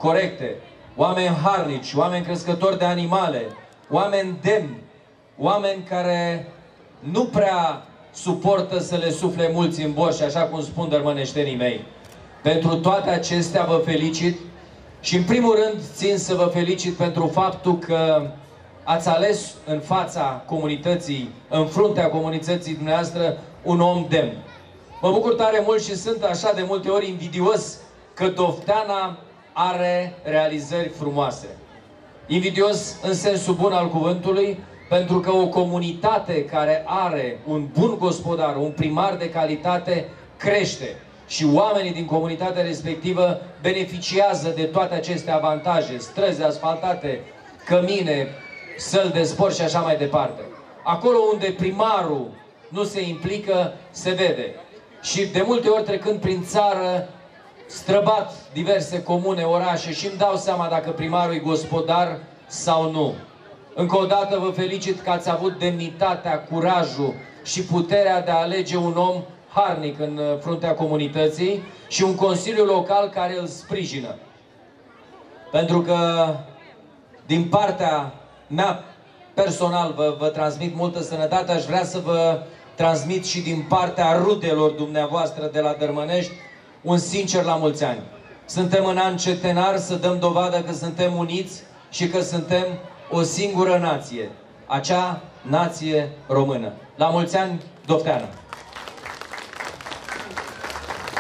corecte, oameni harnici, oameni crescători de animale, oameni demni, oameni care nu prea suportă să le sufle mulți în boș, așa cum spun dărmăneștenii mei. Pentru toate acestea vă felicit și în primul rând țin să vă felicit pentru faptul că ați ales în fața comunității, în fruntea comunității dumneavoastră, un om demn. Mă bucur tare mult și sunt așa de multe ori invidios că Dofteana are realizări frumoase. Invidios în sensul bun al cuvântului, pentru că o comunitate care are un bun gospodar, un primar de calitate, crește. Și oamenii din comunitatea respectivă beneficiază de toate aceste avantaje, străzi asfaltate, cămine, săli de sport și așa mai departe. Acolo unde primarul nu se implică, se vede. Și de multe ori trecând prin țară, străbat diverse comune, orașe și îmi dau seama dacă primarul e gospodar sau nu. Încă o dată vă felicit că ați avut demnitatea, curajul și puterea de a alege un om harnic în uh, fruntea comunității și un consiliu local care îl sprijină. Pentru că din partea mea personal vă, vă transmit multă sănătate, aș vrea să vă transmit și din partea rudelor dumneavoastră de la Dărmănești un sincer la mulți ani. Suntem în an centenar să dăm dovadă că suntem uniți și că suntem o singură nație, acea nație română. La mulți ani, Dofteană!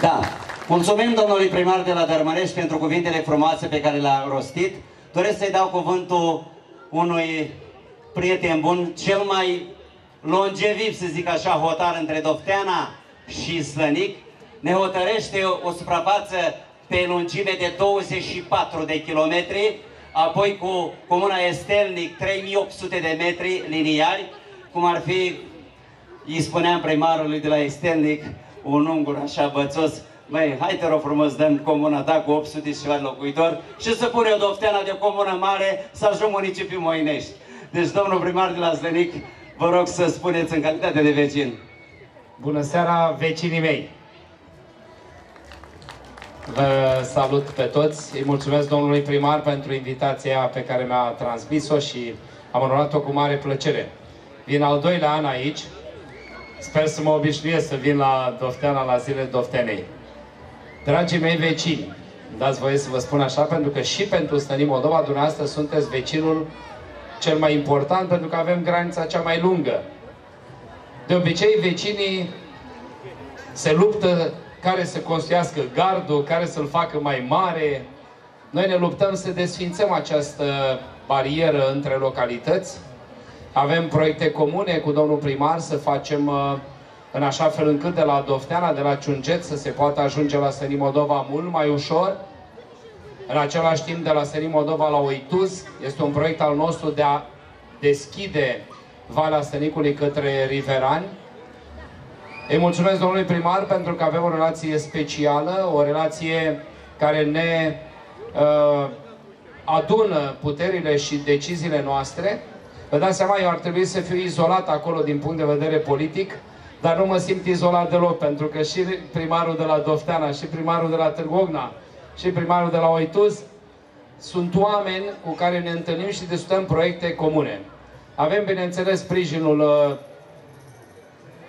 Da. Mulțumim domnului primar de la Dărmănești pentru cuvintele frumoase pe care le-a rostit. Doresc să-i dau cuvântul unui prieten bun, cel mai longeviv, să zic așa, hotar între Dofteana și Slănic. Ne hotărăște o suprafață pe lungime de 24 de kilometri, apoi cu comuna Estelnic 3800 de metri liniari, cum ar fi, îi spuneam primarului de la Estelnic, un ungur așa bățos, Măi, hai te rog frumos, dăm comuna ta cu 800 și ceva locuitori și să pune o dofteană de comună mare să ajung municipiul Moinești. Deci, domnul primar de la Zlenic, vă rog să spuneți în calitate de vecin. Bună seara, vecinii mei! Vă salut pe toți. Îi mulțumesc domnului primar pentru invitația pe care mi-a transmis-o și am onorat-o cu mare plăcere. Vin al doilea an aici. Sper să mă obișnuiesc să vin la Dofteana la zile Doftenei. Dragii mei vecini, dați voie să vă spun așa, pentru că și pentru Stăni Moldova, dumneavoastră sunteți vecinul cel mai important, pentru că avem granița cea mai lungă. De obicei, vecinii se luptă care să construiască gardul, care să-l facă mai mare. Noi ne luptăm să desfințăm această barieră între localități. Avem proiecte comune cu domnul primar să facem uh, în așa fel încât de la Dofteana, de la Ciunget, să se poată ajunge la Săni Moldova mult mai ușor. În același timp, de la Săni Moldova la Oituz, este un proiect al nostru de a deschide Valea Sănicului către Riverani. Îi mulțumesc domnului primar pentru că avem o relație specială, o relație care ne uh, adună puterile și deciziile noastre. Vă dați seama, eu ar trebui să fiu izolat acolo din punct de vedere politic, dar nu mă simt izolat deloc, pentru că și primarul de la Dofteana, și primarul de la Târgogna, și primarul de la Oituz sunt oameni cu care ne întâlnim și discutăm proiecte comune. Avem, bineînțeles, sprijinul uh,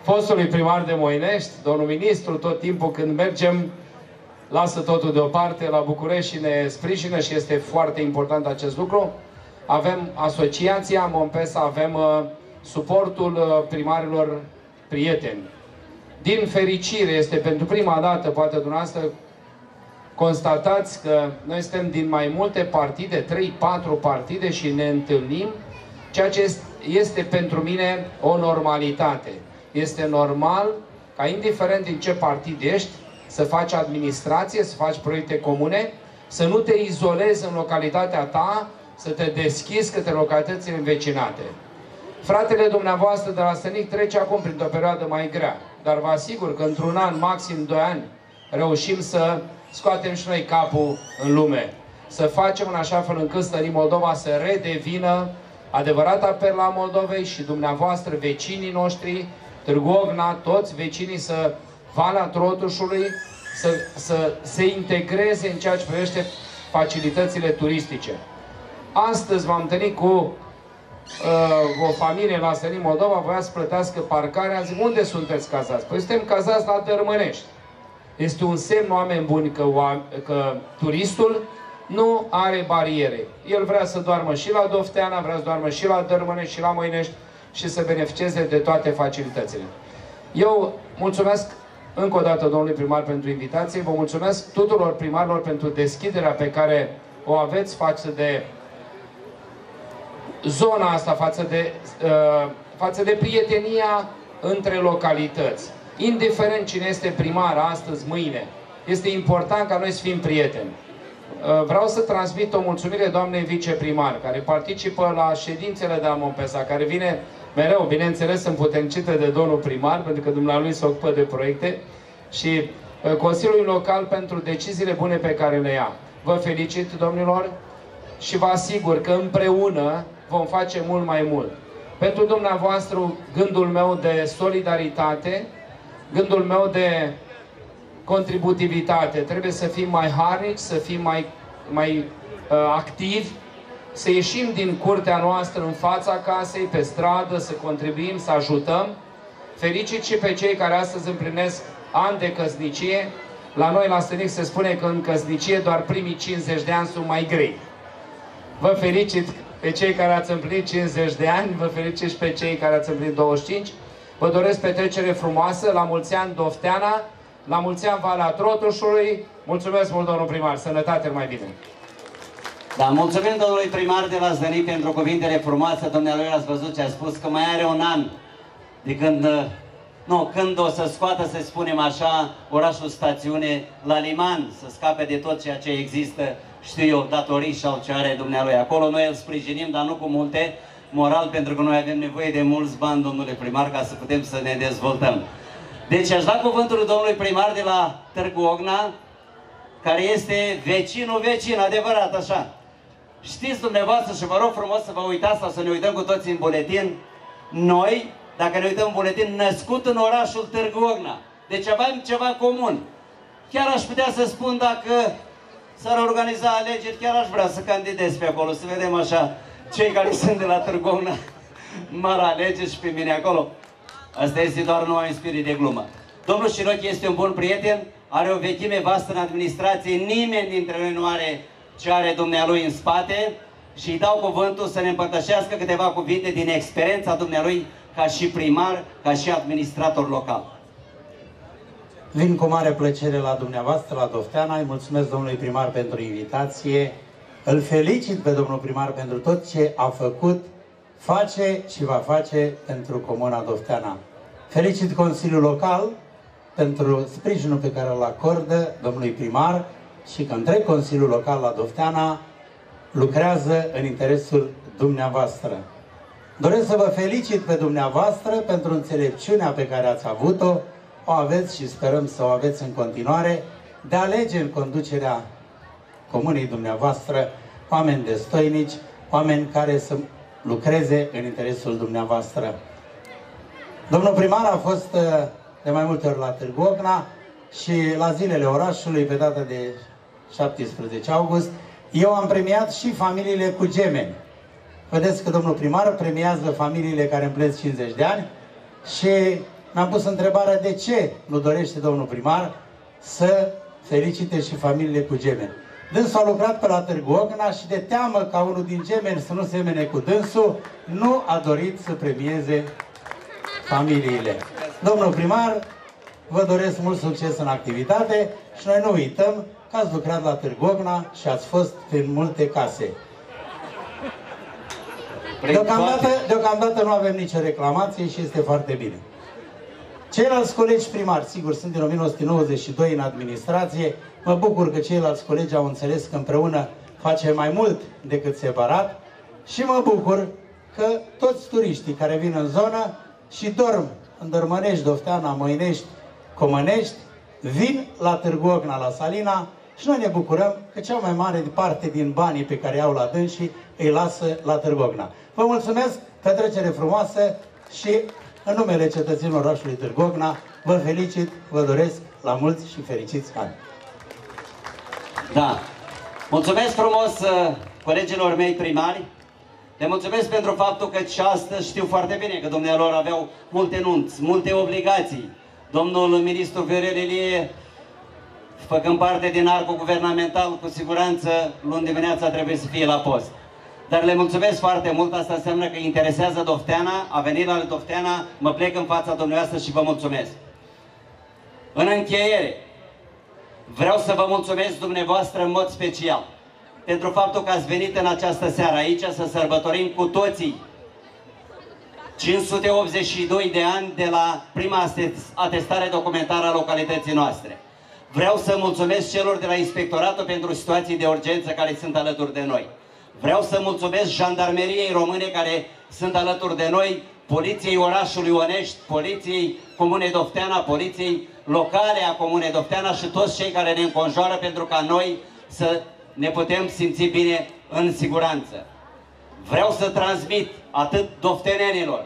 fostului primar de Moinești, domnul ministru, tot timpul când mergem, lasă totul deoparte la București și ne sprijină și este foarte important acest lucru. Avem asociația Mompesa, avem uh, suportul uh, primarilor prieteni. Din fericire, este pentru prima dată, poate dumneavoastră constatați că noi suntem din mai multe partide, 3-4 partide și ne întâlnim, ceea ce este pentru mine o normalitate. Este normal ca indiferent din ce partid ești, să faci administrație, să faci proiecte comune, să nu te izolezi în localitatea ta, să te deschizi către localitățile învecinate. Fratele dumneavoastră de la Sănic trece acum printr-o perioadă mai grea, dar vă asigur că într-un an, maxim doi ani, reușim să scoatem și noi capul în lume. Să facem în așa fel încât Stării Moldova să redevină adevărat apel la Moldovei și dumneavoastră, vecinii noștri, Târgogna, toți vecinii să Valea Trotușului să, să se integreze în ceea ce privește facilitățile turistice. Astăzi m-am întâlnit cu uh, o familie la Sării Moldova, voia să plătească parcarea. Zic, unde sunteți cazați? Păi suntem cazați la Dărmănești. Este un semn, oameni buni, că, că turistul nu are bariere. El vrea să doarmă și la Dofteana, vrea să doarmă și la Dărmănești și la Moinești și să beneficieze de toate facilitățile. Eu mulțumesc încă o dată domnului primar pentru invitație, vă mulțumesc tuturor primarilor pentru deschiderea pe care o aveți față de zona asta, față de, uh, față de prietenia între localități. Indiferent cine este primar astăzi, mâine, este important ca noi să fim prieteni. Uh, vreau să transmit o mulțumire doamnei viceprimar, care participă la ședințele de la Mompesa, care vine mereu, bineînțeles, împuterniциtă de domnul primar, pentru că dumnealui se ocupă de proiecte, și uh, Consiliul Local pentru deciziile bune pe care le ia. Vă felicit, domnilor, și vă asigur că împreună vom face mult mai mult. Pentru dumneavoastră, gândul meu de solidaritate, gândul meu de contributivitate. Trebuie să fim mai harnici, să fim mai, mai uh, activi, să ieșim din curtea noastră în fața casei, pe stradă, să contribuim, să ajutăm. Fericit și pe cei care astăzi împlinesc ani de căsnicie. La noi la Stănic se spune că în căsnicie doar primii 50 de ani sunt mai grei. Vă felicit pe cei care ați împlinit 50 de ani, vă felicit și pe cei care ați împlinit 25. Vă doresc petrecere frumoasă, la mulți ani Dofteana, la mulți ani Valea Trotușului. Mulțumesc mult, domnul primar, sănătate mai bine! Da, mulțumim domnului primar de la Zăni pentru cuvintele frumoase. Dumnealui ați văzut ce a spus, că mai are un an de când, uh, nu, când o să scoată, să spunem așa, orașul stațiune la liman, să scape de tot ceea ce există, știu eu, datorii sau ce are dumnealui acolo. Noi îl sprijinim, dar nu cu multe, moral, pentru că noi avem nevoie de mulți bani, domnule primar, ca să putem să ne dezvoltăm. Deci aș da cuvântul domnului primar de la Târgu Ogna, care este vecinul vecin, adevărat așa. Știți dumneavoastră și vă rog frumos să vă uitați sau să ne uităm cu toții în buletin, noi, dacă ne uităm în buletin, născut în orașul Târgu Ogna. Deci avem ceva comun. Chiar aș putea să spun dacă s-ar organiza alegeri, chiar aș vrea să candidez pe acolo, să vedem așa cei care sunt de la Târgu Ogna m-ar alege și pe mine acolo. Asta este doar numai un spirit de glumă. Domnul Șirochi este un bun prieten, are o vechime vastă în administrație, nimeni dintre noi nu are ce are dumnealui în spate și îi dau cuvântul să ne împărtășească câteva cuvinte din experiența dumnealui ca și primar, ca și administrator local. Vin cu mare plăcere la dumneavoastră, la Dofteana. Îi mulțumesc domnului primar pentru invitație. Îl felicit pe domnul primar pentru tot ce a făcut, face și va face pentru Comuna Dofteana. Felicit Consiliul Local pentru sprijinul pe care îl acordă domnului primar și că întreg Consiliul Local la Dofteana lucrează în interesul dumneavoastră. Doresc să vă felicit pe dumneavoastră pentru înțelepciunea pe care ați avut-o, o aveți și sperăm să o aveți în continuare, de a alege în conducerea comunei dumneavoastră oameni destoinici, oameni care să lucreze în interesul dumneavoastră. Domnul primar a fost uh, de mai multe ori la Târgu Ocna și la zilele orașului, pe data de 17 august, eu am premiat și familiile cu gemeni. Vedeți că domnul primar premiază familiile care împlinesc 50 de ani și mi-am pus întrebarea de ce nu dorește domnul primar să felicite și familiile cu gemeni. Dânsul a lucrat pe la Târgu Ogna și de teamă ca unul din gemeni să nu semene cu dânsul, nu a dorit să premieze familiile. Domnul primar, vă doresc mult succes în activitate și noi nu uităm că ați lucrat la Târgu Ogna și ați fost în multe case. Deocamdată, deocamdată nu avem nicio reclamație și este foarte bine. Ceilalți colegi primari, sigur, sunt din 1992 în administrație. Mă bucur că ceilalți colegi au înțeles că împreună face mai mult decât separat și mă bucur că toți turiștii care vin în zonă și dorm în Dărmănești, Dofteana, Moinești, Comănești, vin la Târgu Ocna, la Salina și noi ne bucurăm că cea mai mare parte din banii pe care au la dânsii îi lasă la Târgu Ocna. Vă mulțumesc, petrecere frumoasă și în numele cetățenilor orașului Târgu Ocna, vă felicit, vă doresc la mulți și fericiți ani. Da. Mulțumesc frumos uh, colegilor mei primari. Le mulțumesc pentru faptul că și astăzi știu foarte bine că dumnealor aveau multe nunți, multe obligații. Domnul ministru Viorel Ilie, făcând parte din arcul guvernamental, cu siguranță luni dimineața trebuie să fie la post. Dar le mulțumesc foarte mult, asta înseamnă că interesează Dofteana, a venit la Dofteana, mă plec în fața dumneavoastră și vă mulțumesc. În încheiere, vreau să vă mulțumesc dumneavoastră în mod special pentru faptul că ați venit în această seară aici să sărbătorim cu toții 582 de ani de la prima atestare documentară a localității noastre. Vreau să mulțumesc celor de la Inspectoratul pentru situații de urgență care sunt alături de noi. Vreau să mulțumesc jandarmeriei române care sunt alături de noi, Poliției orașului Onești, Poliției Comunei Dofteana, Poliției locale a Comunei Dofteana și toți cei care ne înconjoară pentru ca noi să ne putem simți bine în siguranță. Vreau să transmit atât doftenenilor,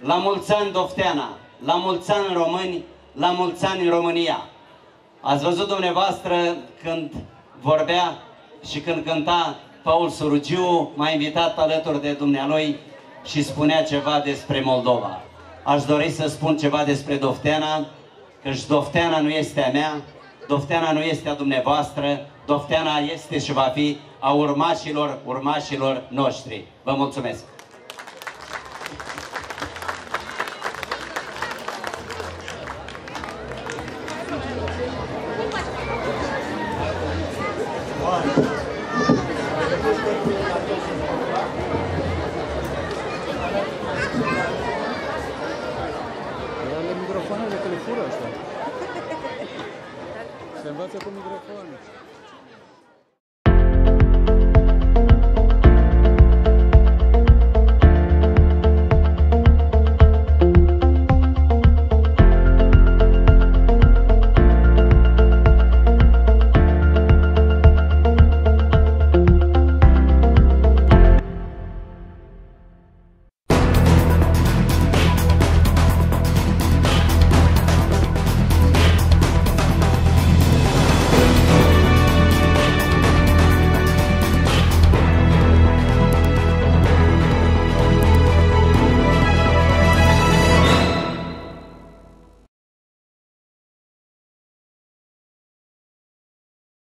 la mulți ani Dofteana, la mulți ani români, la mulți ani în România. Ați văzut dumneavoastră când vorbea și când cânta Paul Surugiu, m-a invitat alături de dumnealui și spunea ceva despre Moldova. aș dori să spun ceva despre Dofteana, că și Dofteana nu este a mea, Dofteana nu este a dumneavoastră, Dofteana este și va fi a urmașilor, urmașilor noștri. Vă mulțumesc!